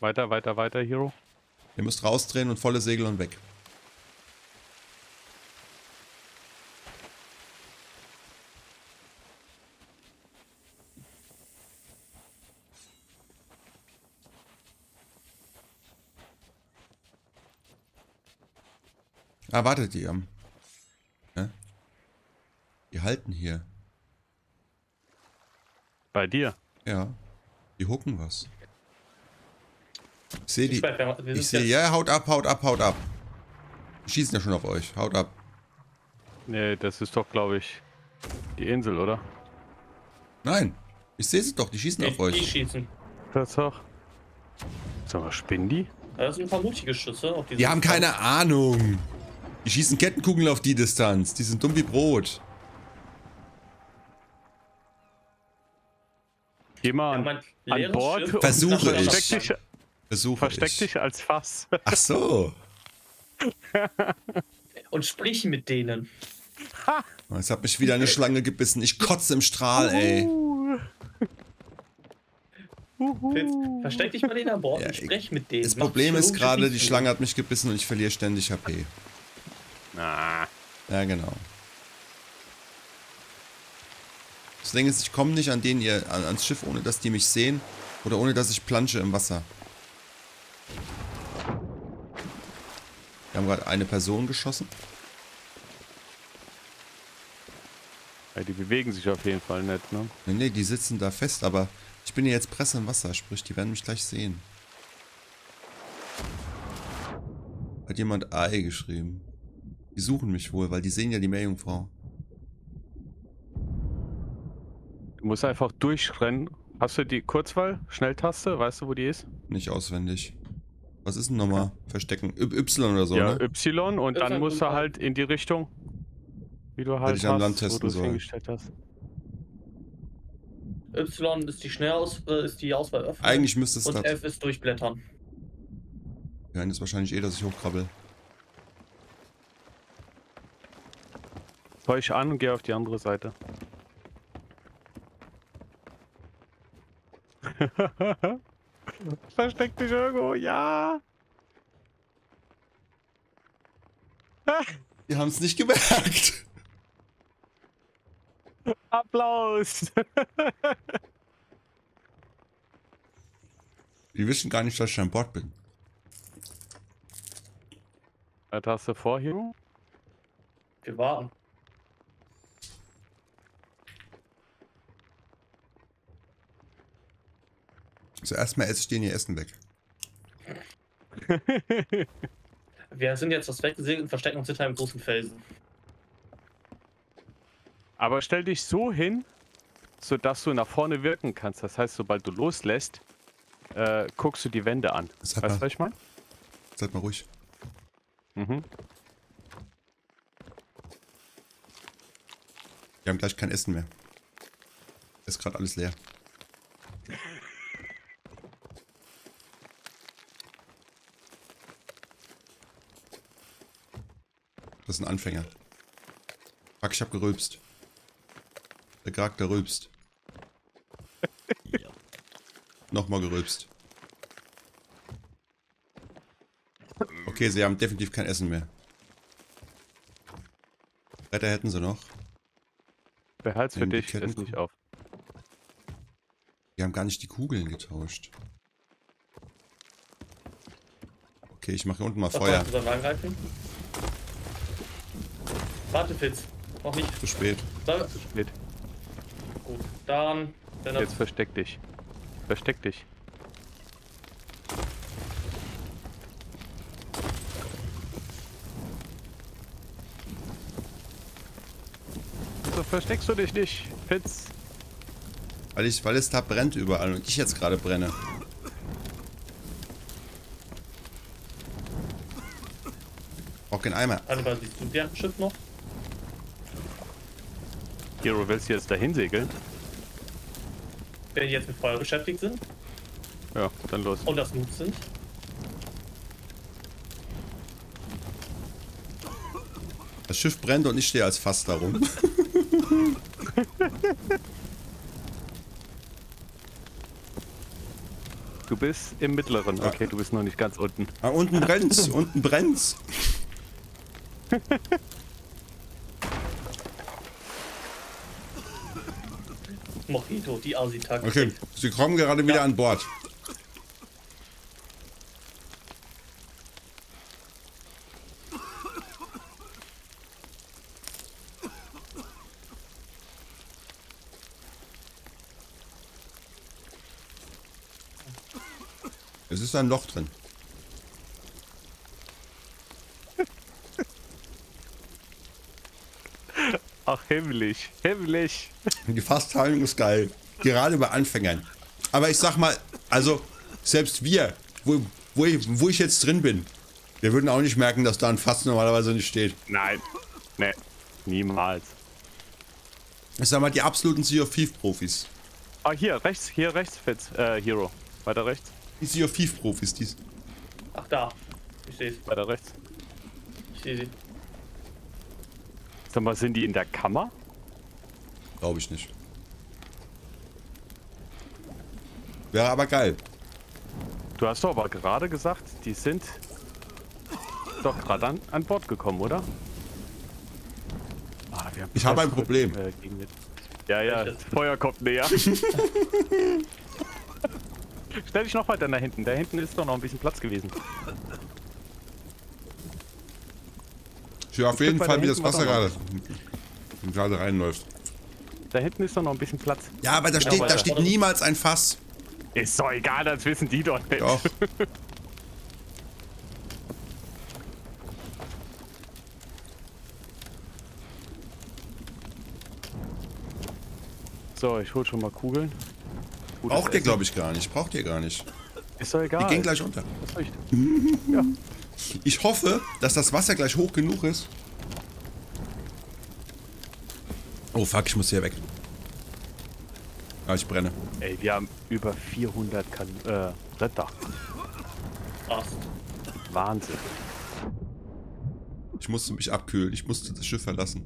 Weiter, weiter, weiter, Hero. Ihr müsst rausdrehen und volle Segel und weg. Ah, wartet, die haben. Die halten hier. Bei dir. Ja. Die hucken was. Ich sehe die. Ich sehe, ja, haut ab, haut ab, haut ab. Die schießen ja schon auf euch. Haut ab. Nee, das ist doch, glaube ich, die Insel, oder? Nein. Ich sehe sie doch, die schießen Die, auf die euch. schießen. Das doch. Sag mal, spinnen die? Das sind vermutliche Schüsse. Auf Die haben keine Ahnung. Die schießen Kettenkugeln auf die Distanz. Die sind dumm wie Brot. Geh Ja, mal an, mein an Bord Versuche ich. Versuche versteck ich. dich als Fass. Ach so. Und sprich mit denen. Jetzt hat mich wieder eine Schlange gebissen. Ich kotze im Strahl, ey. Fitz, versteck dich bei denen an Bord Ja, und sprech mit denen. Das Mach Problem ist gerade, die. Schlange hat mich gebissen und ich verliere ständig HP. Na, Ja, genau. Das Ding ist, ich komme nicht an den ihr an, ans Schiff, ohne dass die mich sehen oder ohne dass ich plansche im Wasser. Wir haben gerade eine Person geschossen. ja, die bewegen sich auf jeden Fall nicht, ne? Nee, nee, die sitzen da fest, aber Ich bin hier jetzt Presse im Wasser, sprich, die werden mich gleich sehen. Hat jemand Ei geschrieben. Die suchen mich wohl, weil die sehen ja die Meerjungfrau. Du musst einfach durchrennen. Hast du die Kurzwahl? Schnelltaste? Weißt du, wo die ist? Nicht auswendig. Was ist denn nochmal? Verstecken. Y oder so, ja, ne? Y und dann musst du halt in die Richtung, wie du halt ich am hast, Land wo testen du es soll. hingestellt hast. Y ist die Schnellaus äh, ist die Auswahl öffnen. Eigentlich müsste es und da... F ist durchblättern. Ja, ist wahrscheinlich eh, dass ich hochkrabbel. Täusch an und geh auf die andere Seite. Versteck dich irgendwo, ja. Die haben es nicht gemerkt. Applaus. Die wissen gar nicht, dass ich an Bord bin. Was hast du vor, Hero? Wir warten. Zuerst mal esse ich denen ihr Essen weg. Wir sind jetzt das weggesegelt und verstecken uns hinter einem großen Felsen. Aber stell dich so hin, sodass du nach vorne wirken kannst. Das heißt, sobald du loslässt, äh, guckst du die Wände an. Das hat Weißt du, was ich meine? Seid mal ruhig. Mhm. Wir haben gleich kein Essen mehr. Ist gerade alles leer. Das ist ein Anfänger. Fuck, ich hab gerülpst. Der Charakter rülpst. Nochmal gerülpst. Okay, sie haben definitiv kein Essen mehr. Bretter hätten sie noch. Behalt's für dich, ist nicht auf. Die haben gar nicht die Kugeln getauscht. Okay, ich mache hier unten mal Was Feuer. machst du dann angreifen? Warte, Fitz. Noch nicht. Zu spät. Da, Mit. gut. Dann. Wenn Jetzt versteck dich. Versteck dich. So versteckst du dich nicht, Fitz. Weil, ich, weil es da brennt überall und ich jetzt gerade brenne. Brauch keinen Eimer. Hannibal, siehst du deren Schiff noch? Hero, willst du jetzt dahin segeln? Wenn die jetzt mit Feuer beschäftigt sind Ja, dann los. und das Noob sind. Das Schiff brennt und ich stehe als Fass darum. Du bist im mittleren. Okay, du bist noch nicht ganz unten. Ah, unten brennt's, unten brennt's. Mojito, die Asi-Taktik. Okay, sie kommen gerade wieder an Bord. Es ist ein Loch drin. Ach, himmlisch. Himmlisch. Die Fassteilung ist geil. Gerade bei Anfängern. Aber ich sag mal, also selbst wir, wo, wo, ich, wo ich jetzt drin bin, wir würden auch nicht merken, dass da ein Fass normalerweise nicht steht. Nein. Nee. Niemals. Ich sag mal, die absoluten Sea of Thief Profis. Ah, hier, rechts, hier rechts, Fitz. Äh, Hero. Weiter rechts. Die Sea of Thief Profis, die Ach, da. Ich sehe Weiter rechts. Ich sehe sie. Sag mal, sind die in der Kammer? glaube ich nicht. Wäre aber geil. Du hast doch aber gerade gesagt, die sind doch gerade an, an Bord gekommen, oder? Ah, Ich habe ein Problem. Äh, mit. Ja, ja, Welches? das Feuer kommt näher. Stell dich noch weiter nach hinten. Da hinten ist doch noch ein bisschen Platz gewesen. Ich sehe auf jeden Fall, wie das Wasser gerade, gerade reinläuft. Da hinten ist doch noch ein bisschen Platz. Ja, aber da steht, aber da steht niemals ein Fass. Ist doch egal, das wissen die doch nicht. Doch. So, ich hol schon mal Kugeln. Gutes Braucht ihr, glaube ich, gar nicht. Braucht ihr gar nicht. Ist doch egal. Die gehen gleich unter. Reicht. Ich hoffe, dass das Wasser gleich hoch genug ist. Oh fuck, ich muss hier weg. Ah, ich brenne. Ey, wir haben über 400 kan äh, Bretter. Krass. Wahnsinn. Ich musste mich abkühlen. Ich musste das Schiff verlassen.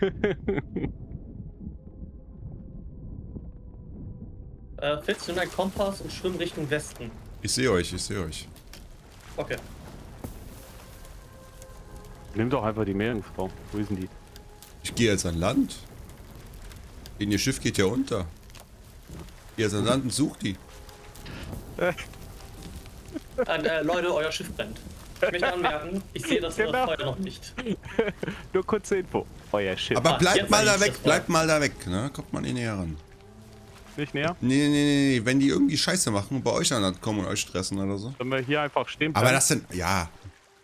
Äh, fitzt in ein Kompass und schwimm Richtung Westen. Ich sehe euch, ich sehe euch. Okay. Nimm doch einfach die Meerjungfrau. Wo ist denn die? Ich gehe jetzt an Land. In ihr Schiff geht ja unter. Geh jetzt an Land und such die. Äh, äh, Leute, euer Schiff brennt. Ich möchte anmerken, ich sehe das Genau. Feuer noch nicht. Nur kurze Info. Euer Schiff. Aber bleibt mal da weg, bleibt mal da weg, ne? Kommt mal eh näher ran. Nicht näher? Nee, nee, nee, nee, wenn die irgendwie Scheiße machen und bei euch an Land kommen und euch stressen oder so. Sollen wir hier einfach stehen Aber bleiben? das sind, ja.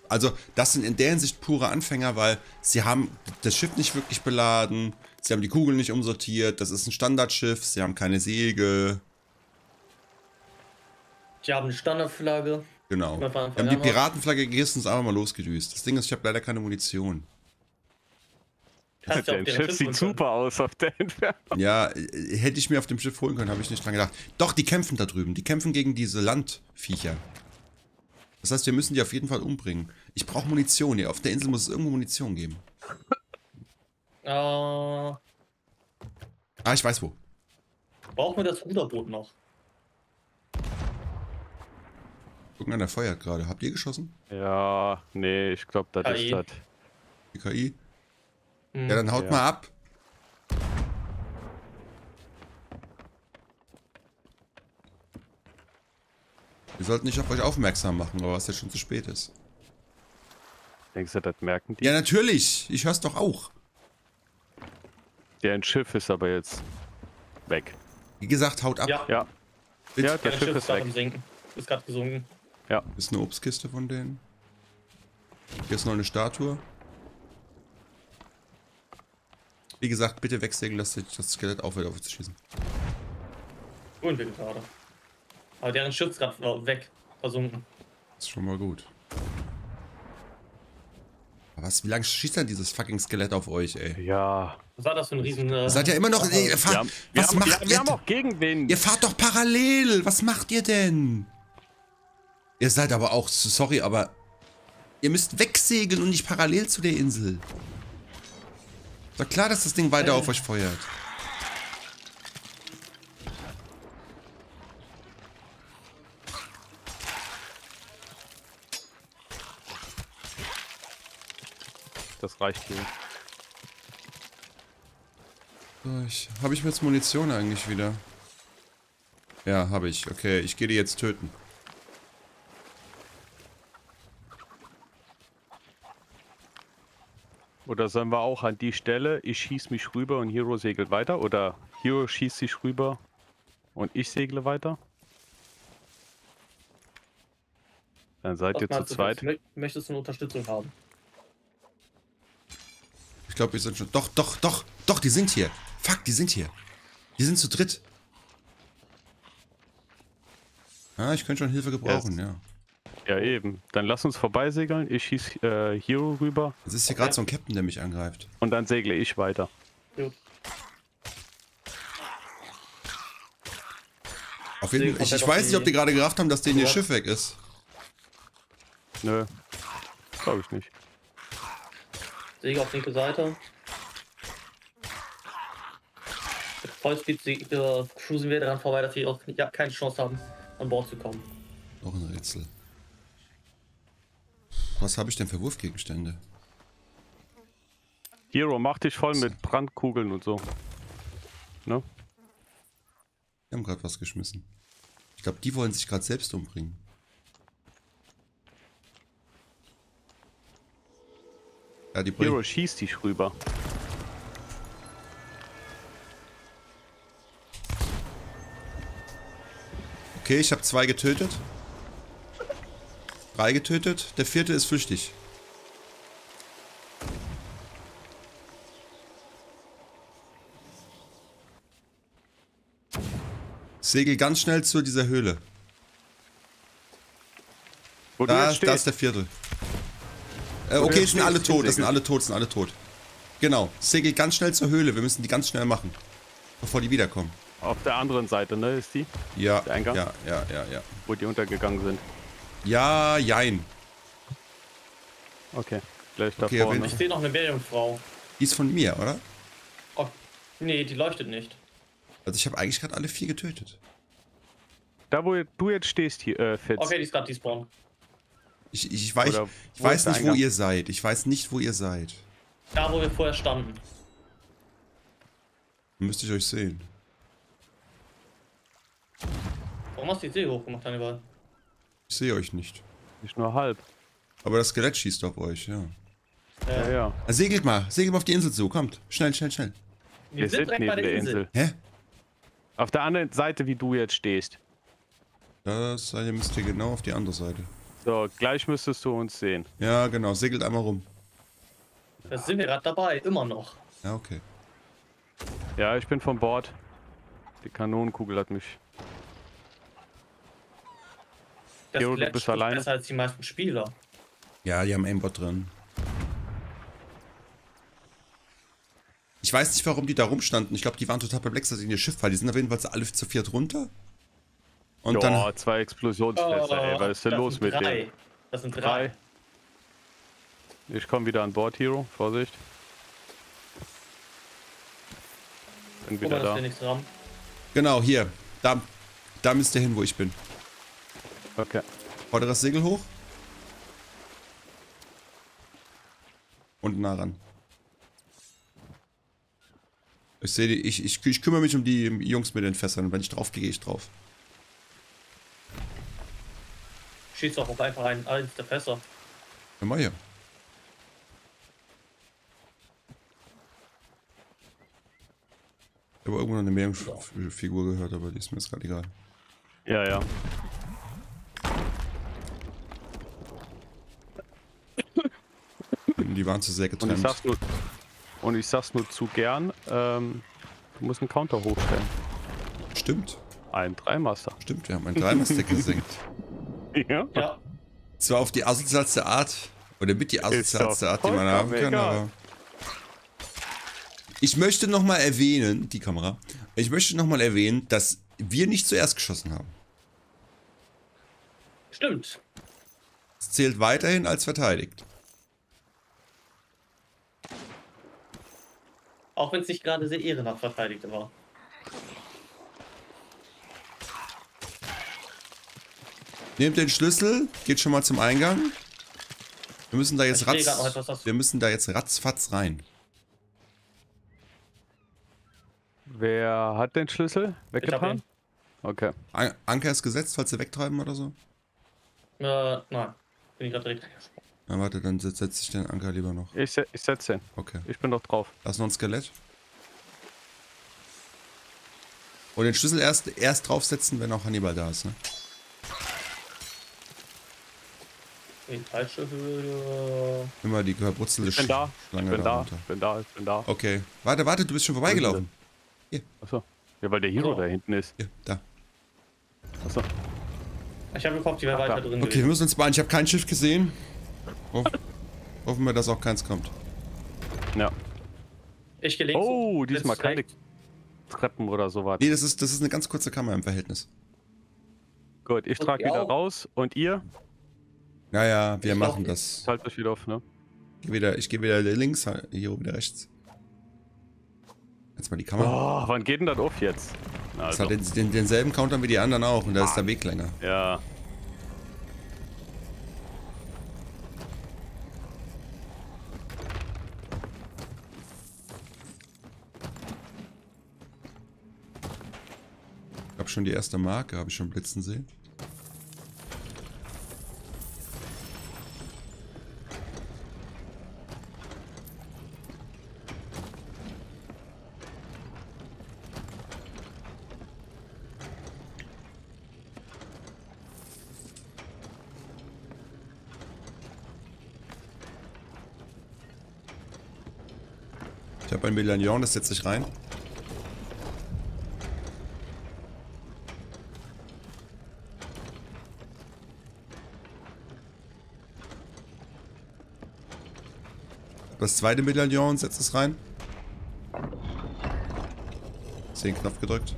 Also, das sind in der Hinsicht pure Anfänger, weil sie haben das Schiff nicht wirklich beladen, sie haben die Kugeln nicht umsortiert, das ist ein Standardschiff, sie haben keine Segel. Die haben eine Standardflagge. Genau. Wir haben die? Piratenflagge gegessen und sind einfach mal losgedüst. Das Ding ist, ich habe leider keine Munition. Kannst ja Schiff sieht super aus auf der Entfernung. Ja, äh, hätte ich mir auf dem Schiff holen können, habe ich nicht dran gedacht. Doch, die kämpfen da drüben. Die kämpfen gegen diese Landviecher. Das heißt, wir müssen die auf jeden Fall umbringen. Ich brauche Munition hier. Auf der Insel muss es irgendwo Munition geben. Äh, Ah, ich weiß wo. brauchen wir das Ruderboot noch? Guck mal, der feuert gerade. Habt ihr geschossen? Ja, nee, ich glaube, das KI. ist das. Die KI? Hm. Ja, dann haut Ja. mal ab. Wir sollten nicht auf euch aufmerksam machen, aber was jetzt schon zu spät ist. Denkst du, das merken die? Ja, natürlich. Ich hör's doch auch. Deren Schiff ist aber jetzt weg. Wie gesagt, haut ab. Ja, Ja, Bitte. ja, der deren Schiff Schiff ist weg. Sinken. Ist gerade gesunken. Ja, Ist eine Obstkiste von denen. Hier ist noch eine Statue. Wie gesagt, bitte wegsegeln, dass das Skelett aufhört auf uns zu schießen. Wir gerade. Aber deren Schiff ist gerade weg. Versunken. Das ist schon mal gut. Aber was, wie lange schießt denn dieses fucking Skelett auf euch, ey? ja. Was war das für ein riesen... Äh, Ihr seid ja immer noch. Ey, ihr Wir fahrt, haben, wir was haben, macht wir, ihr? wir haben auch Gegenwind. Ihr fahrt doch parallel. Was macht ihr denn? Ihr seid aber auch, sorry, aber ihr müsst wegsegeln und nicht parallel zu der Insel. Ist doch klar, dass das Ding weiter auf euch feuert. Das reicht hier. So, ich, habe ich jetzt Munition eigentlich wieder? Ja, habe ich. Okay, ich gehe die jetzt töten. Oder sollen wir auch an die Stelle, ich schieß mich rüber und Hero segelt weiter? Oder Hero schießt sich rüber und ich segle weiter? Dann seid was ihr zu zweit. Mö- Möchtest du eine Unterstützung haben? Ich glaube, wir sind schon. Doch, doch, doch, doch, die sind hier. Fuck, die sind hier. Die sind zu dritt. Ah, ich könnte schon Hilfe gebrauchen, ja. Ja, eben. Dann lass uns vorbeisegeln. Ich schieß äh, Hero rüber Es ist hier gerade so ein Captain, der mich angreift. und dann segle ich weiter. Gut. Auf jeden Fall. Ich, ich weiß nicht, ob die gerade gerafft haben, dass denen ihr Ja. Schiff weg ist. Nö. Glaube ich nicht. Segel auf linke Seite. Mit Vollspeed sie- äh, cruisen wir daran vorbei, dass sie auch ja, keine Chance haben, an Bord zu kommen. Noch ein Rätsel. Was habe ich denn für Wurfgegenstände? Hero, mach dich voll mit Brandkugeln und so. Ne? Wir haben gerade was geschmissen. Ich glaube, die wollen sich gerade selbst umbringen. Ja, die bringen. Hero schießt dich rüber. Okay, ich habe zwei getötet. Drei getötet. Der vierte ist flüchtig. Segel ganz schnell zu dieser Höhle. Wo da, da ist der vierte. Äh, okay, jetzt sind alle tot, das sind alle tot, sind alle tot. Genau, segel ganz schnell zur Höhle, wir müssen die ganz schnell machen. Bevor die wiederkommen. Auf der anderen Seite, ne, ist die, Ja, Der Eingang? ja, ja, ja, ja. wo die untergegangen sind. Ja, jein. Okay, gleich da Okay, vorne. wenn Ich sehe noch eine Meerjungfrau. Die ist von mir, oder? Oh, nee, die leuchtet nicht. Also ich habe eigentlich gerade alle vier getötet. Da, wo du jetzt stehst hier, äh, Fitz. Okay, die ist gerade despawn. Ich, ich, ich weiß, Oder ich weiß nicht, wo ihr seid. Ich weiß nicht, wo ihr seid. Da, wo wir vorher standen. Müsste ich euch sehen. Warum hast du die See hochgemacht, Hannibal? Ich sehe euch nicht. Nicht nur halb. Aber das Skelett schießt auf euch, ja. Ja, ja. Ah, segelt mal, segelt mal auf die Insel zu. Kommt, schnell, schnell, schnell. Wir, Wir sind neben der Insel. Hä? Auf der anderen Seite, wie du jetzt stehst. Das seid ihr müsst ihr genau auf die andere Seite. So, gleich müsstest du uns sehen. Ja, genau, segelt einmal rum. Da sind wir gerade dabei, immer noch. Ja, okay. Ja, ich bin von Bord. Die Kanonenkugel hat mich. Das Jo, du bist ist alleine? besser als die meisten Spieler. Ja, die haben Aimbot drin. Ich weiß nicht, warum die da rumstanden. Ich glaube, die waren total perplex, dass sie in ihr Schiff fallen. Die sind auf jeden Fall alle zu viert runter. Und ja, dann. zwei Explosionsfässer, ey. Was ist denn los mit drei. denen? Das sind drei. Drei. Ich komme wieder an Bord, Hero. Vorsicht. Bin wieder mal, dass da. Genau, hier. Da, da müsst ihr hin, wo ich bin. Okay. Vorderes Segel hoch. Und nah ran. Ich sehe die, ich, ich, ich kümmere mich um die Jungs mit den Fässern. Wenn ich drauf gehe, gehe ich drauf. Schießt doch auf einfach ein, eins der Fässer. Hör mal hier. Ich habe irgendwo noch eine Meerjungfigur gehört, aber die ist mir jetzt gerade egal. Ja, ja. Die waren zu sehr Und ich getrennt. sag's nur, und ich sag's nur zu gern, ähm, du musst einen Counter hochstellen. Stimmt, Ein Dreimaster. stimmt, wir haben einen Dreimaster gesenkt. Ja. Ja, Zwar auf die asozialste Art, oder mit die asozialste Art, die man haben kann, egal. aber... Ich möchte nochmal erwähnen, die Kamera, ich möchte nochmal erwähnen, dass wir nicht zuerst geschossen haben. stimmt. Es zählt weiterhin als verteidigt. Auch wenn es nicht gerade sehr ehrenhaft verteidigt war. Nehmt den Schlüssel, geht schon mal zum Eingang. Wir müssen da jetzt noch ratz, etwas, wir müssen da jetzt ratzfatz rein. Wer hat den Schlüssel weggetan? Okay. An Anker ist gesetzt, falls sie wegtreiben oder so. Äh, nein. Bin ich gerade direkt. Na warte, dann setz- setze ich den Anker lieber noch. Ich, se ich setz den. Okay. Ich bin doch drauf. Da ist noch ein Skelett. Und den Schlüssel erst, erst draufsetzen, wenn auch Hannibal da ist, ne? In die falsche Höhe. Immer die verbrutzelte Ich bin da. Ich Schlange bin da. runter. Ich bin da. Ich bin da. Okay. Warte, warte, du bist schon vorbeigelaufen. Achso. Ja, weil der Hero Oh. da hinten ist. Hier, da. Achso. Ich habe gehofft, die wäre weiter da. drin Okay, wir gewesen. müssen uns beeilen. Ich habe kein Schiff gesehen. Hoff, hoffen wir, dass auch keins kommt. Ja. Ich gehe links. Oh, diesmal keine. Treppen oder sowas. Nee, das ist, das ist eine ganz kurze Kammer im Verhältnis. Gut, ich trage wieder auch. raus und ihr Ja, ja, wir Ich machen glaub, das. teilt euch wieder auf, ne? Geh wieder, ich gehe wieder links, hier wieder rechts. Jetzt mal die Kamera. Oh, wann geht denn das auf jetzt? Na, Das Also, hat den, den, denselben Counter wie die anderen auch und da ist der Weg länger. ja. Ich habe schon die erste Marke, habe ich schon blitzen sehen. Ich habe ein Medaillon, das setze ich rein. Das zweite Medaillon, setzt es rein. Den Knopf gedrückt.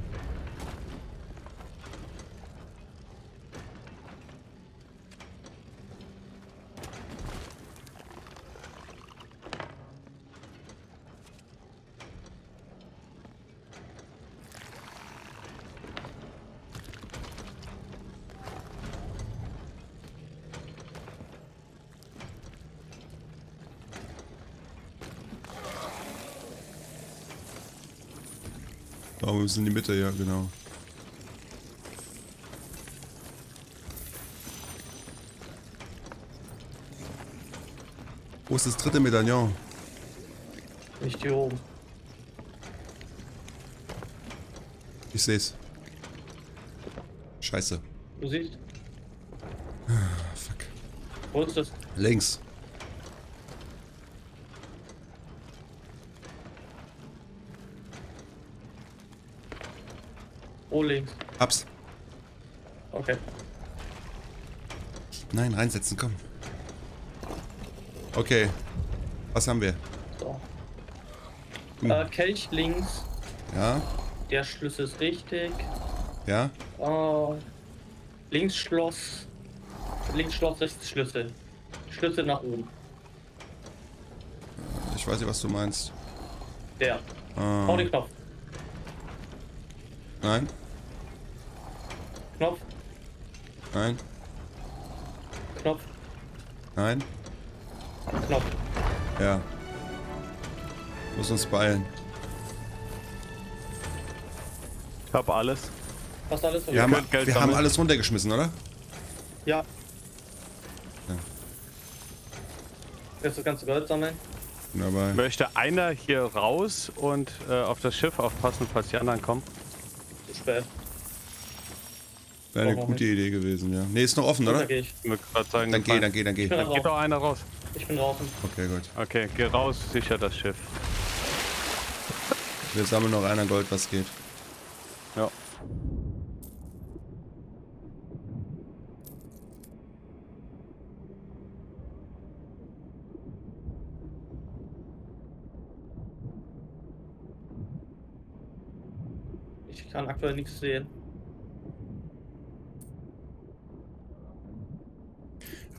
Müssen in die Mitte, ja, genau. Wo ist das dritte Medaillon? Nicht hier oben. Ich seh's. Scheiße. Du siehst? Ah, fuck. Wo ist das? Links. Oh, links. Hab's. Okay. Nein, reinsetzen, komm. Okay. Was haben wir? So. Hm. Äh, Kelch links. Ja, Der Schlüssel ist richtig. ja. Äh, links Schloss. Links Schloss, rechts Schlüssel. Schlüssel nach oben. Ich weiß nicht, was du meinst. Der. Hau Ah, den Knopf. nein, Knopf. Nein, Knopf. nein. Knopf. Ja. Muss uns beeilen. Ich hab alles. Hast alles? Wir, haben, Geld wir haben alles runtergeschmissen, oder? Ja. Ja. Jetzt das ganze Gold sammeln. Wunderbar. Möchte einer hier raus und äh, auf das Schiff aufpassen, falls die anderen kommen? Zu spät. Wäre eine gute Idee gewesen, ja. Ne, ist noch offen, oder? gehe ich. Ich würde gerade sagen, Dann geh, dann geh, dann geh. Dann geht doch einer raus. Ich bin draußen. Okay, gut. Okay, geh raus, sicher das Schiff. Wir sammeln noch einer Gold, was geht. Ja. Ich kann aktuell nichts sehen.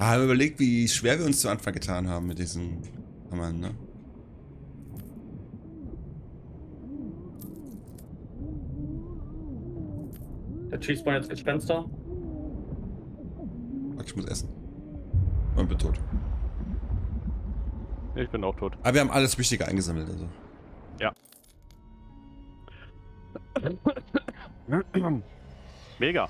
Ah, haben wir überlegt, wie schwer wir uns zu Anfang getan haben mit diesen Hammern, ne? Der Cheese Spawn jetzt Gespenster. Fuck, ich muss essen. Und bin tot. Ich bin auch tot. Aber wir haben alles Wichtige eingesammelt, also. Ja. Mega.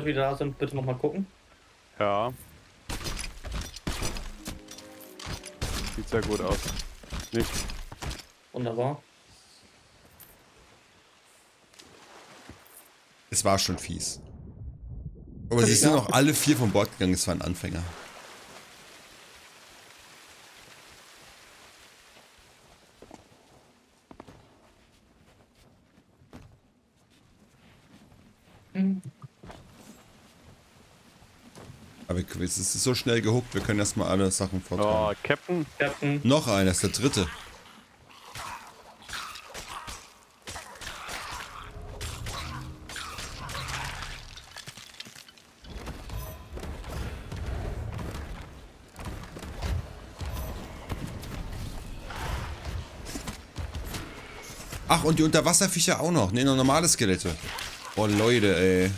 Sobald wir da sind, bitte nochmal gucken. Ja. Sieht sehr gut aus. Nicht. Wunderbar. Es war schon fies. Aber sie sind Ja. auch alle vier von Bord gegangen, es waren Anfänger. Aber es ist so schnell gehuckt, wir können erstmal alle Sachen Oh, vortragen. Captain. Captain. Noch einer, ist der dritte. Ach, und die Unterwasserviecher auch noch. Ne, noch normale Skelette. Oh, Leute, ey.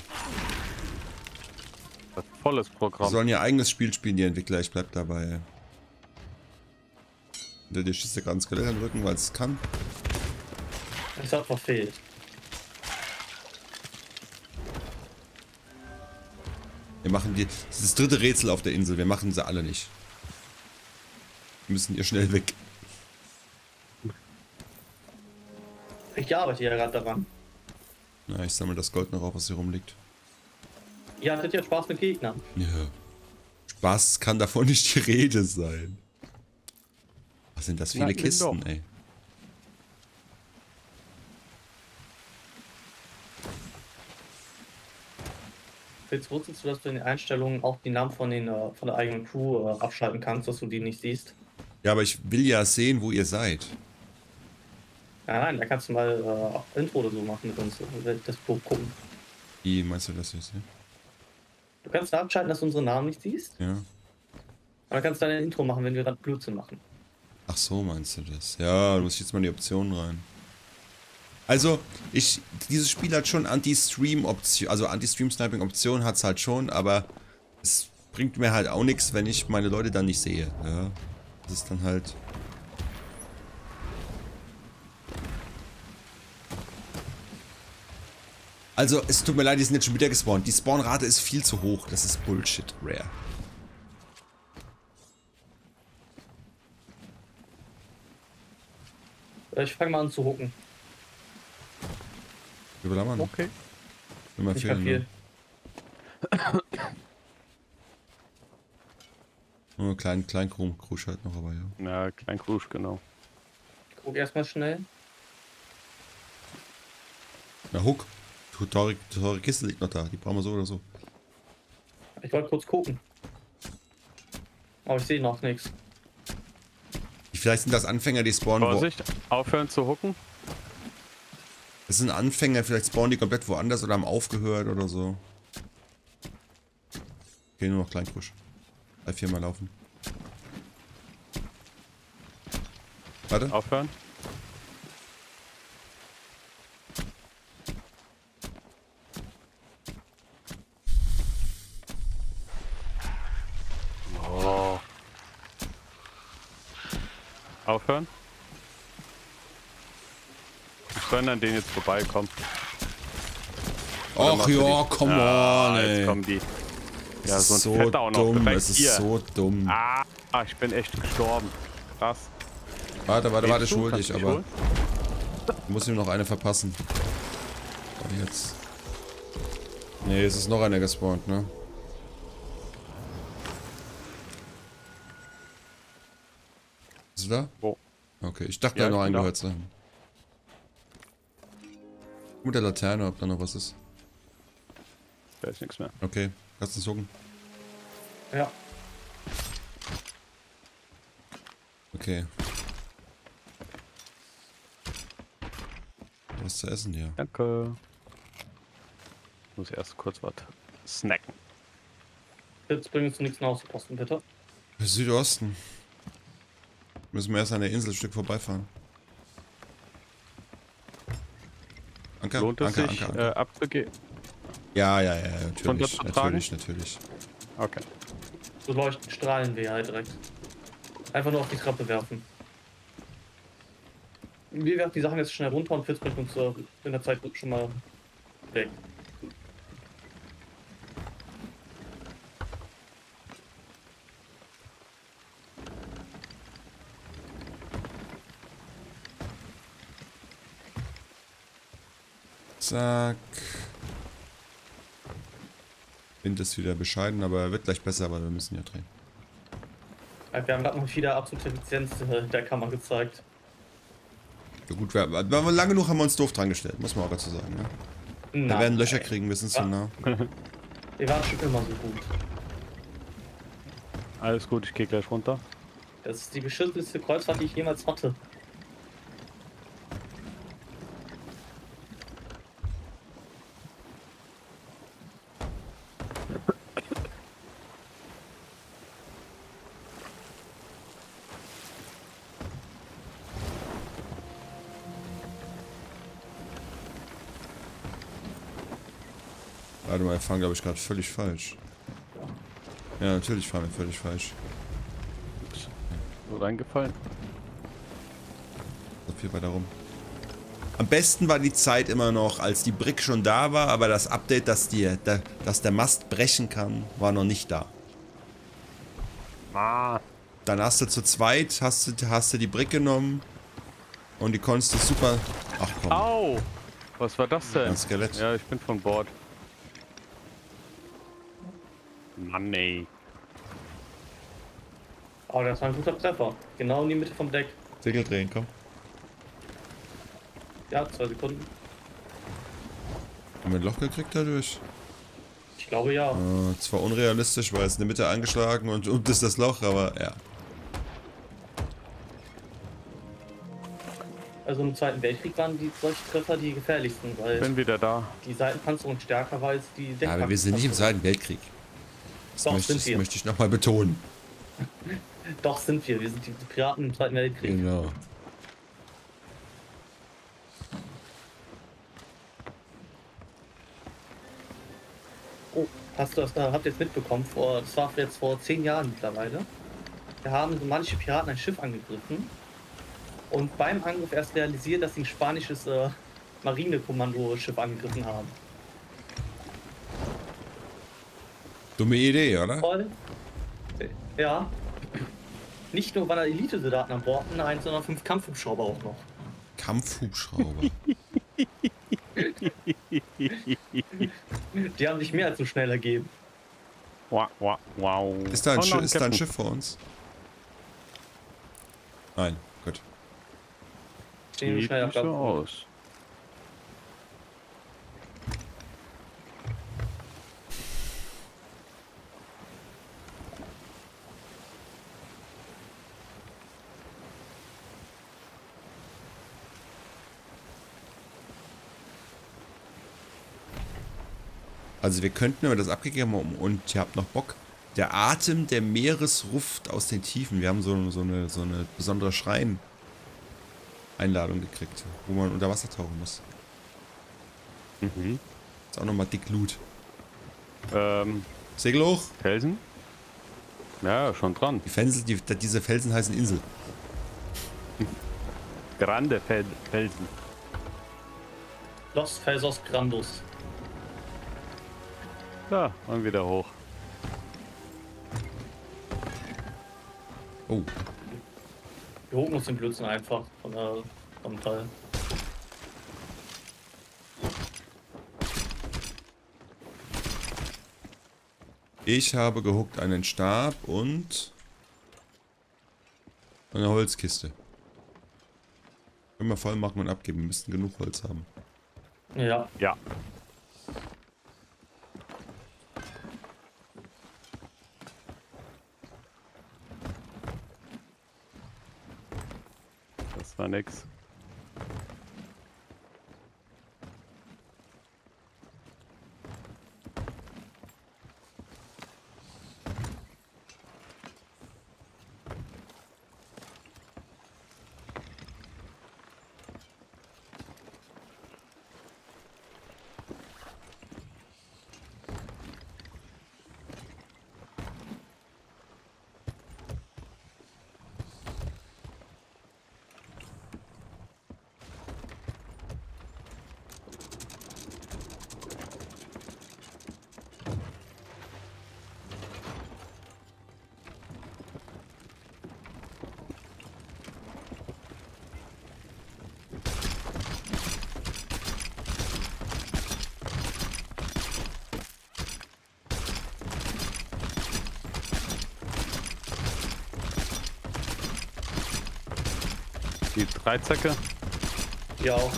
Volles Die Programm. sollen ihr eigenes Spiel spielen, die Entwickler. Ich bleib dabei. Der dir schießt ja gerade ein Skelett an den Rücken, weil es kann. Es Es hat verfehlt. Wir machen die. Das ist das dritte Rätsel auf der Insel. Wir machen sie alle nicht. Wir müssen hier schnell weg. Ich arbeite ja gerade daran. Na, ich sammle das Gold noch auf, was hier rumliegt. Ihr hattet ja Spaß mit Gegnern. Ja. Spaß kann davon nicht die Rede sein. Was sind das viele Na, Kisten, doch. ey? Fitz, wusstest du, dass du in den Einstellungen auch die Namen von, den, äh, von der eigenen Crew äh, abschalten kannst, dass du die nicht siehst? Ja, aber ich will ja sehen, wo ihr seid. Ja, nein, da kannst du mal äh, Intro oder so machen mit uns. äh, Das gucken. Wie meinst du das jetzt? Ja? Du kannst da abschalten, dass du unsere Namen nicht siehst. ja. Aber dann kannst du dann ein Intro machen, wenn wir gerade Blödsinn machen. Ach so, meinst du das? Ja, da muss ich jetzt mal in die Optionen rein. Also, ich, dieses Spiel hat schon Anti-Stream-Option, also Anti-Stream-Sniping-Option hat es halt schon, aber es bringt mir halt auch nichts, wenn ich meine Leute dann nicht sehe. Ja, das ist dann halt. Also, es tut mir leid, die sind jetzt schon wieder gespawnt. Die Spawnrate ist viel zu hoch. Das ist Bullshit, Rare. Äh, Ich fange mal an zu hucken. Noch? Okay. Immer Nicht viel, viel. Nur einen kleinen, kleinen Krumm, Krusch halt noch, aber ja. Ja, Klein Krusch, genau. Ich guck erstmal schnell. Na, Hook. Teure, teure Kiste liegt noch da. Die brauchen wir so oder so. Ich wollte kurz gucken. Aber ich sehe noch nichts. Vielleicht sind das Anfänger, die spawnen wo. Vorsicht, aufhören zu hucken. Das sind Anfänger, vielleicht spawnen die komplett woanders oder haben aufgehört oder so. Okay, nur noch Kleinkrusch. Drei, viermal laufen. Warte. Aufhören. Aufhören. Ich soll an denen jetzt vorbeikommen. Och du ja, come ah, on, Jetzt ey. kommen die. Ja, so ein so Fetter auch noch. dumm, es ist Hier. so dumm. Ah, ich bin echt gestorben. Krass. Warte, warte, warte, ich hol dich, aber holen? ich muss ihm noch eine verpassen. Aber jetzt. Nee, es ist noch einer gespawnt, ne? Bist du da? Wo? Okay, ich dachte, Ja, da noch eingehört zu haben. Mit der Laterne, ob da noch was ist. Da ist nichts mehr. Okay, kannst du suchen? Ja. Okay. Was zu essen hier? Danke. Ich muss erst kurz was snacken. Jetzt bringst du nichts nach posten, bitte. Südosten. Müssen wir erst an der Insel ein Stück vorbeifahren. Anker, Lohnt es Anker, sich Anker, Anker. Äh, abzugehen? Ja, ja, ja, natürlich, natürlich, natürlich. Okay. So leuchten strahlen wir halt direkt. Einfach nur auf die Treppe werfen. Wir werfen die Sachen jetzt schnell runter und Fitz bringt uns äh, in der Zeit schon mal weg. Zack. Wind ist wieder bescheiden, aber er wird gleich besser, aber wir müssen ja drehen. Wir haben gerade noch wieder absolute Effizienz der Kammer gezeigt. Ja gut, wir, wir, lange genug haben wir uns doof dran gestellt, muss man auch dazu sagen. Ne? Wir Nein, werden Löcher kriegen, wir sind zu nah. Wir waren schon immer so gut. Alles gut, ich gehe gleich runter. Das ist die beschissenste Kreuzfahrt, die ich jemals hatte. Fahren glaube ich gerade völlig falsch. Ja, natürlich fahren wir völlig falsch. So reingefallen. So viel weiter rum. Am besten war die Zeit immer noch, als die Brick schon da war, aber das Update, dass, die, da, dass der Mast brechen kann, war noch nicht da. Ah, Dann hast du zu zweit, hast du, hast du die Brick genommen und die konntest du super... Ach komm, au! Was war das denn? ein Skelett. Ja, ich bin von Bord. Mann, ey. Aber das war ein guter Treffer. Genau in die Mitte vom Deck. Segel drehen, komm. Ja, zwei Sekunden. Haben wir ein Loch gekriegt dadurch? Ich glaube ja. Äh, zwar unrealistisch, weil es in der Mitte angeschlagen und unten ist das Loch, aber ja. Also im Zweiten Weltkrieg waren die solche Treffer die gefährlichsten, weil Bin wieder da. die Seitenpanzerung stärker war als die Deckpanzerung. Aber wir sind nicht im Zweiten Weltkrieg. Das, Doch, möchte, sind das wir. möchte ich nochmal betonen. Doch, sind wir. Wir sind die Piraten im Zweiten Weltkrieg. Genau. Oh, hast du das, äh, habt ihr jetzt mitbekommen? Vor, das war jetzt vor zehn Jahren mittlerweile. Da haben so manche Piraten ein Schiff angegriffen und beim Angriff erst realisiert, dass sie ein spanisches äh, Marinekommando-Schiff angegriffen haben. Dumme Idee, oder? Ja. Nicht nur waren da Elite-Soldaten an Bord, nein, sondern fünf Kampfhubschrauber auch noch. Kampfhubschrauber. Die haben sich mehr als so schnell ergeben. Wow, wow, wow. Ist da ein, Oh, noch ist da ein. Schiff vor uns? Nein, gut. Stehen Sieht schnell nicht so ab. aus. Also wir könnten, wenn wir das abgegeben haben und ihr habt noch Bock, der Atem der Meeresruft aus den Tiefen. Wir haben so, so, eine, so eine besondere Schrein-Einladung gekriegt, wo man unter Wasser tauchen muss. Mhm. Ist auch nochmal dick Loot. Ähm, Segel hoch. Felsen? Ja, schon dran. Die Felsen, die, diese Felsen heißen Insel. Grande Fel Felsen. Los Felsos Grandus. Da, und wieder hoch. Oh, Wir holen uns den Blödsinn einfach von der, vom Teil. ich habe gehuckt einen Stab und eine Holzkiste. Können wir voll machen und abgeben. Wir müssten genug Holz haben. Ja, Ja. Das war nix. Die Dreizacke ja auch.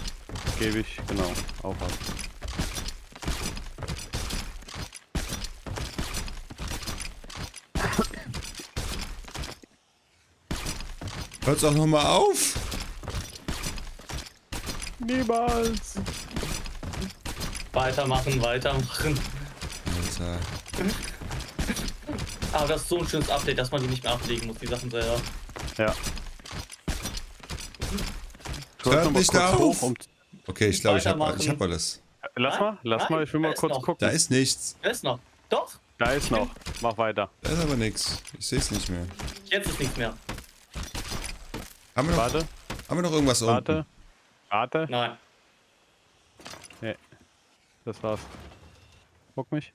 gebe ich, genau, auch ab. Hört's auch nochmal auf! Niemals! Weitermachen, weitermachen. Alter. Aber das ist so ein schönes Update, dass man die nicht mehr ablegen muss, die Sachen selber. Ja. Ich Hört nicht kurz auf. um Okay, ich glaube, ich habe ich hab alles. Lass mal, lass nein, mal, ich will da mal kurz noch. gucken. Da ist nichts. Da ist noch. Doch, Da ist noch. Mach weiter. Da ist aber nichts. Ich sehe es nicht mehr. jetzt ist nichts mehr. Haben wir noch, Warte, haben wir noch irgendwas warte. unten? Warte. Nein. Nee. Das war's. Guck mich.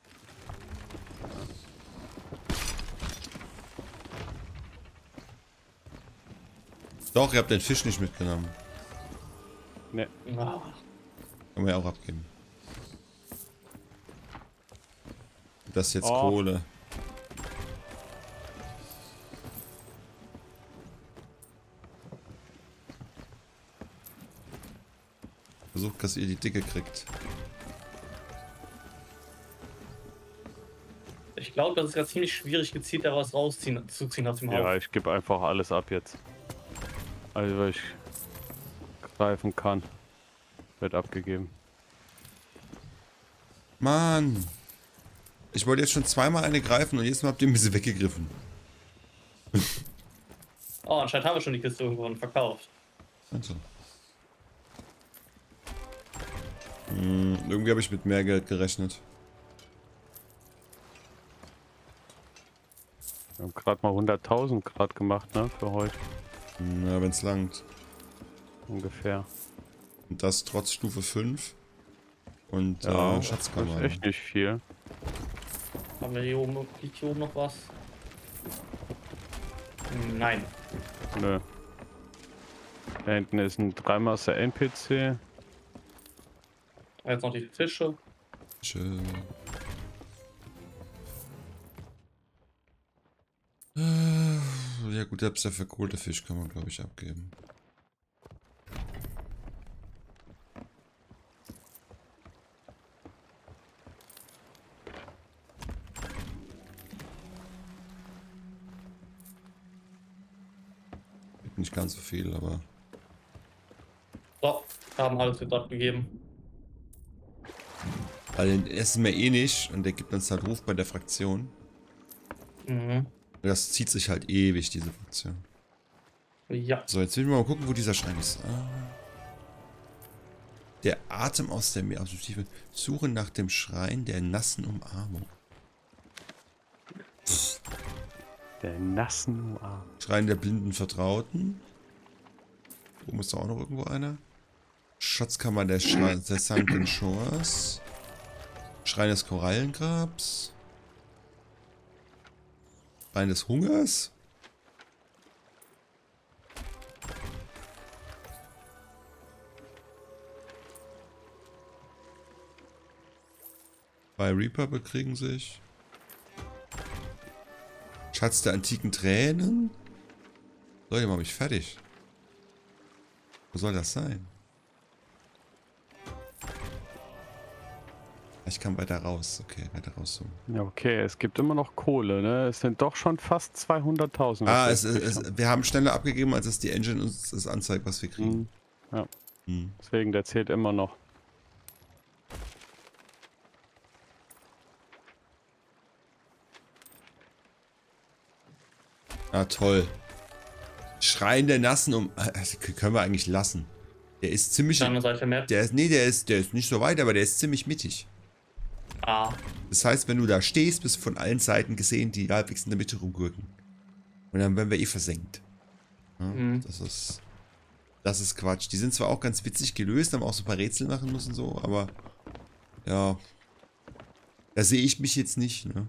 Doch, ihr habt den Fisch nicht mitgenommen. Nee. Ah, Können wir ja auch abgeben. Das ist jetzt Oh. Kohle. Versucht, dass ihr die Dicke kriegt. Ich glaube, das ist gerade ziemlich schwierig, gezielt da was rausziehen, zu ziehen aus dem Ja, Haufen. ich gebe einfach alles ab jetzt. Also, ich greifen kann, wird abgegeben. Mann! Ich wollte jetzt schon zweimal eine greifen und jedes Mal habt ihr mir sie weggegriffen. Oh, anscheinend haben wir schon die Kiste irgendwann verkauft. Also. Hm, irgendwie habe ich mit mehr Geld gerechnet. Wir haben gerade mal 100.000 Grad gemacht, ne, für heute Na, wenn es langt. Ungefähr. Und das trotz Stufe 5. Und Ja, äh, das Schatzkammer. ist echt nicht viel. Haben wir hier oben, liegt hier oben noch was? Nein. Nö. Da hinten ist ein Dreimaster NPC. Jetzt noch die Fische. Schön. Äh, Ja gut, selbst der verkohlte Fisch kann man glaube ich abgeben. Nicht ganz so viel, aber So, haben alles jetzt abgegeben. weil den essen wir eh nicht und der gibt uns halt Ruf bei der Fraktion. Mhm. Das zieht sich halt ewig, diese Fraktion. Ja. So, jetzt will ich mal gucken, wo dieser Schrein ist. Ah. Der Atem aus der Meer, aus dem Tiefen. Suche nach dem Schrein der nassen Umarmung. Der nassen Umarm. Schrein der blinden Vertrauten. Oben ist da auch noch irgendwo einer. Schatzkammer der, Schrein der Sunken Shores. Schrein des Korallengrabs. Schrein des Hungers. Bei Reaper bekriegen sich. Schatz der antiken Tränen. Leute, mach mich fertig. Wo soll das sein? Ich kann weiter raus. Okay, weiter raus. So. Ja, okay, es gibt immer noch Kohle, ne? Es sind doch schon fast 200.000. Ah, es, wir es, haben. wir haben schneller abgegeben, als es die Engine uns das anzeigt, was wir kriegen. Mhm. Ja, Hm. deswegen, der zählt immer noch. Ah, toll. Schrein der Nassen um. Also, können wir eigentlich lassen. Der ist ziemlich. Der ist. Nee, der ist, der ist nicht so weit, aber der ist ziemlich mittig. Ah. Das heißt, wenn du da stehst, bist du von allen Seiten gesehen, die halbwegs in der Mitte rumgurken. Und dann werden wir eh versenkt. Ja, Mhm. Das ist. Das ist Quatsch. Die sind zwar auch ganz witzig gelöst, haben auch so ein paar Rätsel machen müssen, so, aber. Ja. Da sehe ich mich jetzt nicht, ne?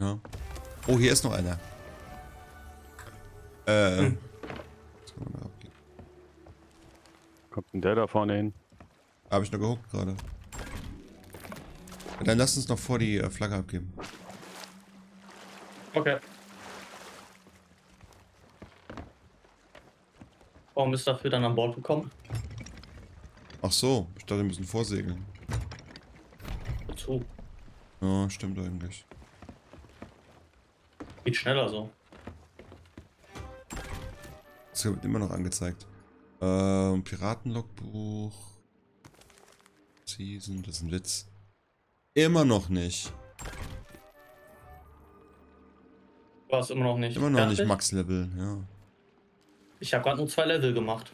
Ja. Oh, hier ist noch einer. Äh. Hm. Kommt denn der da vorne hin? Habe ich noch gehuckt gerade. Dann lass uns noch vor die äh, Flagge abgeben. Okay. Warum ist dafür dann an Bord gekommen? Ach so, ich dachte, wir müssen vorsegeln. Wozu? Ja, stimmt eigentlich. Geht schneller so. Das wird immer noch angezeigt. Ähm, Piratenlogbuch. Season, das ist ein Witz. Immer noch nicht. War es immer noch nicht. Immer noch fertig? nicht Max-Level, ja. Ich habe gerade nur zwei Level gemacht.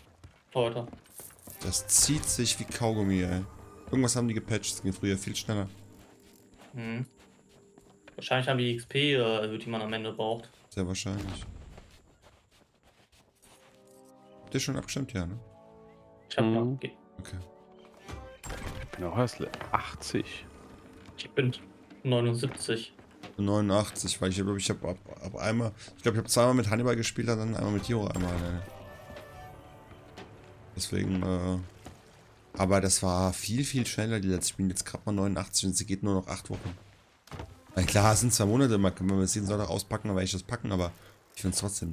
Heute. Das zieht sich wie Kaugummi, ey. Irgendwas haben die gepatcht, es ging früher viel schneller. Mhm. Wahrscheinlich haben die XP, äh, die man am Ende braucht. Sehr wahrscheinlich. Habt ihr schon abgestimmt? Ja, ne? Ich habe Mhm. okay. Okay. bin auch erst 80. Ich bin 79. 89, weil ich glaube, ich habe ab, ab einmal, ich glaube, ich habe zweimal mit Hannibal gespielt, dann einmal mit Jiro einmal. Ne? Deswegen, äh, aber das war viel, viel schneller, die letzte Spiele. Jetzt gerade mal 89 und sie geht nur noch 8 Wochen. Na klar, es sind zwei Monate, man kann es jeden Sonntag auspacken, werde ich das packen, aber ich finde es trotzdem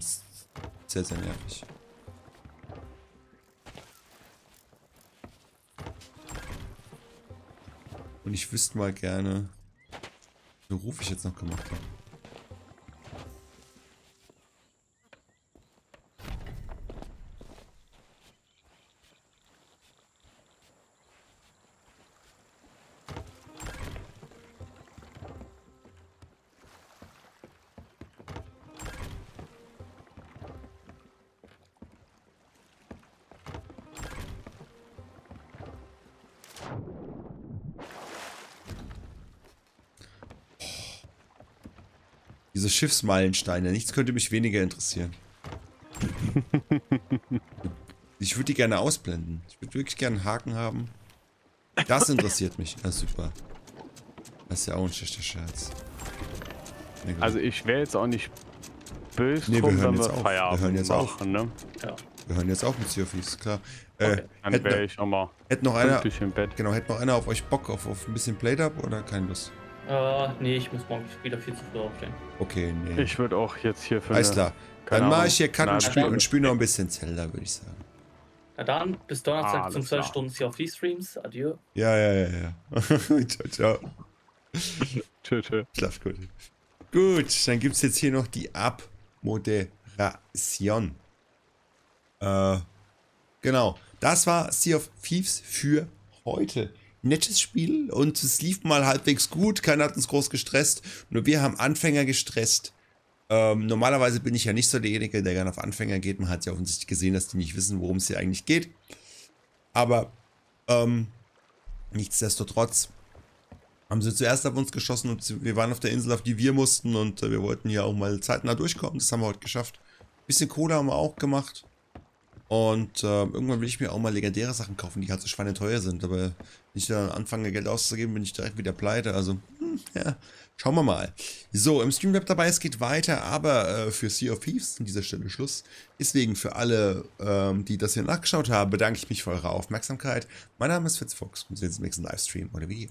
sehr, sehr nervig. Und ich wüsste mal gerne, welchen Beruf ich jetzt noch gemacht habe. Schiffsmeilensteine. Nichts könnte mich weniger interessieren. ich würde die gerne ausblenden. Ich würde wirklich gerne einen Haken haben. Das interessiert mich. Ja, super. Das ist ja auch ein schlechter Scherz. Nee, also ich wäre jetzt auch nicht böse nee, drum, wir hören wenn jetzt wir auf. Feierabend Wir hören jetzt machen, auf. Ne? Ja. Wir hören jetzt auch mit Thieves, klar. Okay. Äh, Dann hätte, wäre ich auch mal hätte noch einer, genau, hätte noch einer auf euch Bock auf, auf ein bisschen Played-Up oder keine Lust? Äh, nee, ich muss morgen wieder viel zu früh aufstehen. Okay, nee. Ich würde auch jetzt hier für Alles klar. Dann mache ich hier Cut und spiele spiel noch ein bisschen Zelda, würde ich sagen. Na dann, bis Donnerstag Alles zum 12 klar. Stunden Sea of Thieves Streams. Adieu. Ja, ja, ja, ja. ciao, ciao. Tschö, tschö. Schlaf gut. Gut, dann gibt es jetzt hier noch die Abmoderation. Äh, genau. Das war Sea of Thieves für heute. Nettes Spiel und es lief mal halbwegs gut. Keiner hat uns groß gestresst. Nur wir haben Anfänger gestresst. Ähm, normalerweise bin ich ja nicht so derjenige, der gerne auf Anfänger geht. Man hat ja offensichtlich gesehen, dass die nicht wissen, worum es hier eigentlich geht. Aber ähm, nichtsdestotrotz haben sie zuerst auf uns geschossen und wir waren auf der Insel, auf die wir mussten und äh, wir wollten ja auch mal zeitnah durchkommen. Das haben wir heute geschafft. Bisschen Kohle haben wir auch gemacht. Und äh, irgendwann will ich mir auch mal legendäre Sachen kaufen, die halt so schweineteuer sind. Aber wenn ich dann anfange, Geld auszugeben, bin ich direkt wieder pleite. Also, hm, ja, schauen wir mal. So, im Stream bleibt dabei, es geht weiter, aber äh, für Sea of Thieves an dieser Stelle Schluss. Deswegen für alle, ähm, die das hier nachgeschaut haben, bedanke ich mich für eure Aufmerksamkeit. Mein Name ist Fitzfox und wir sehen uns im nächsten Livestream oder Video.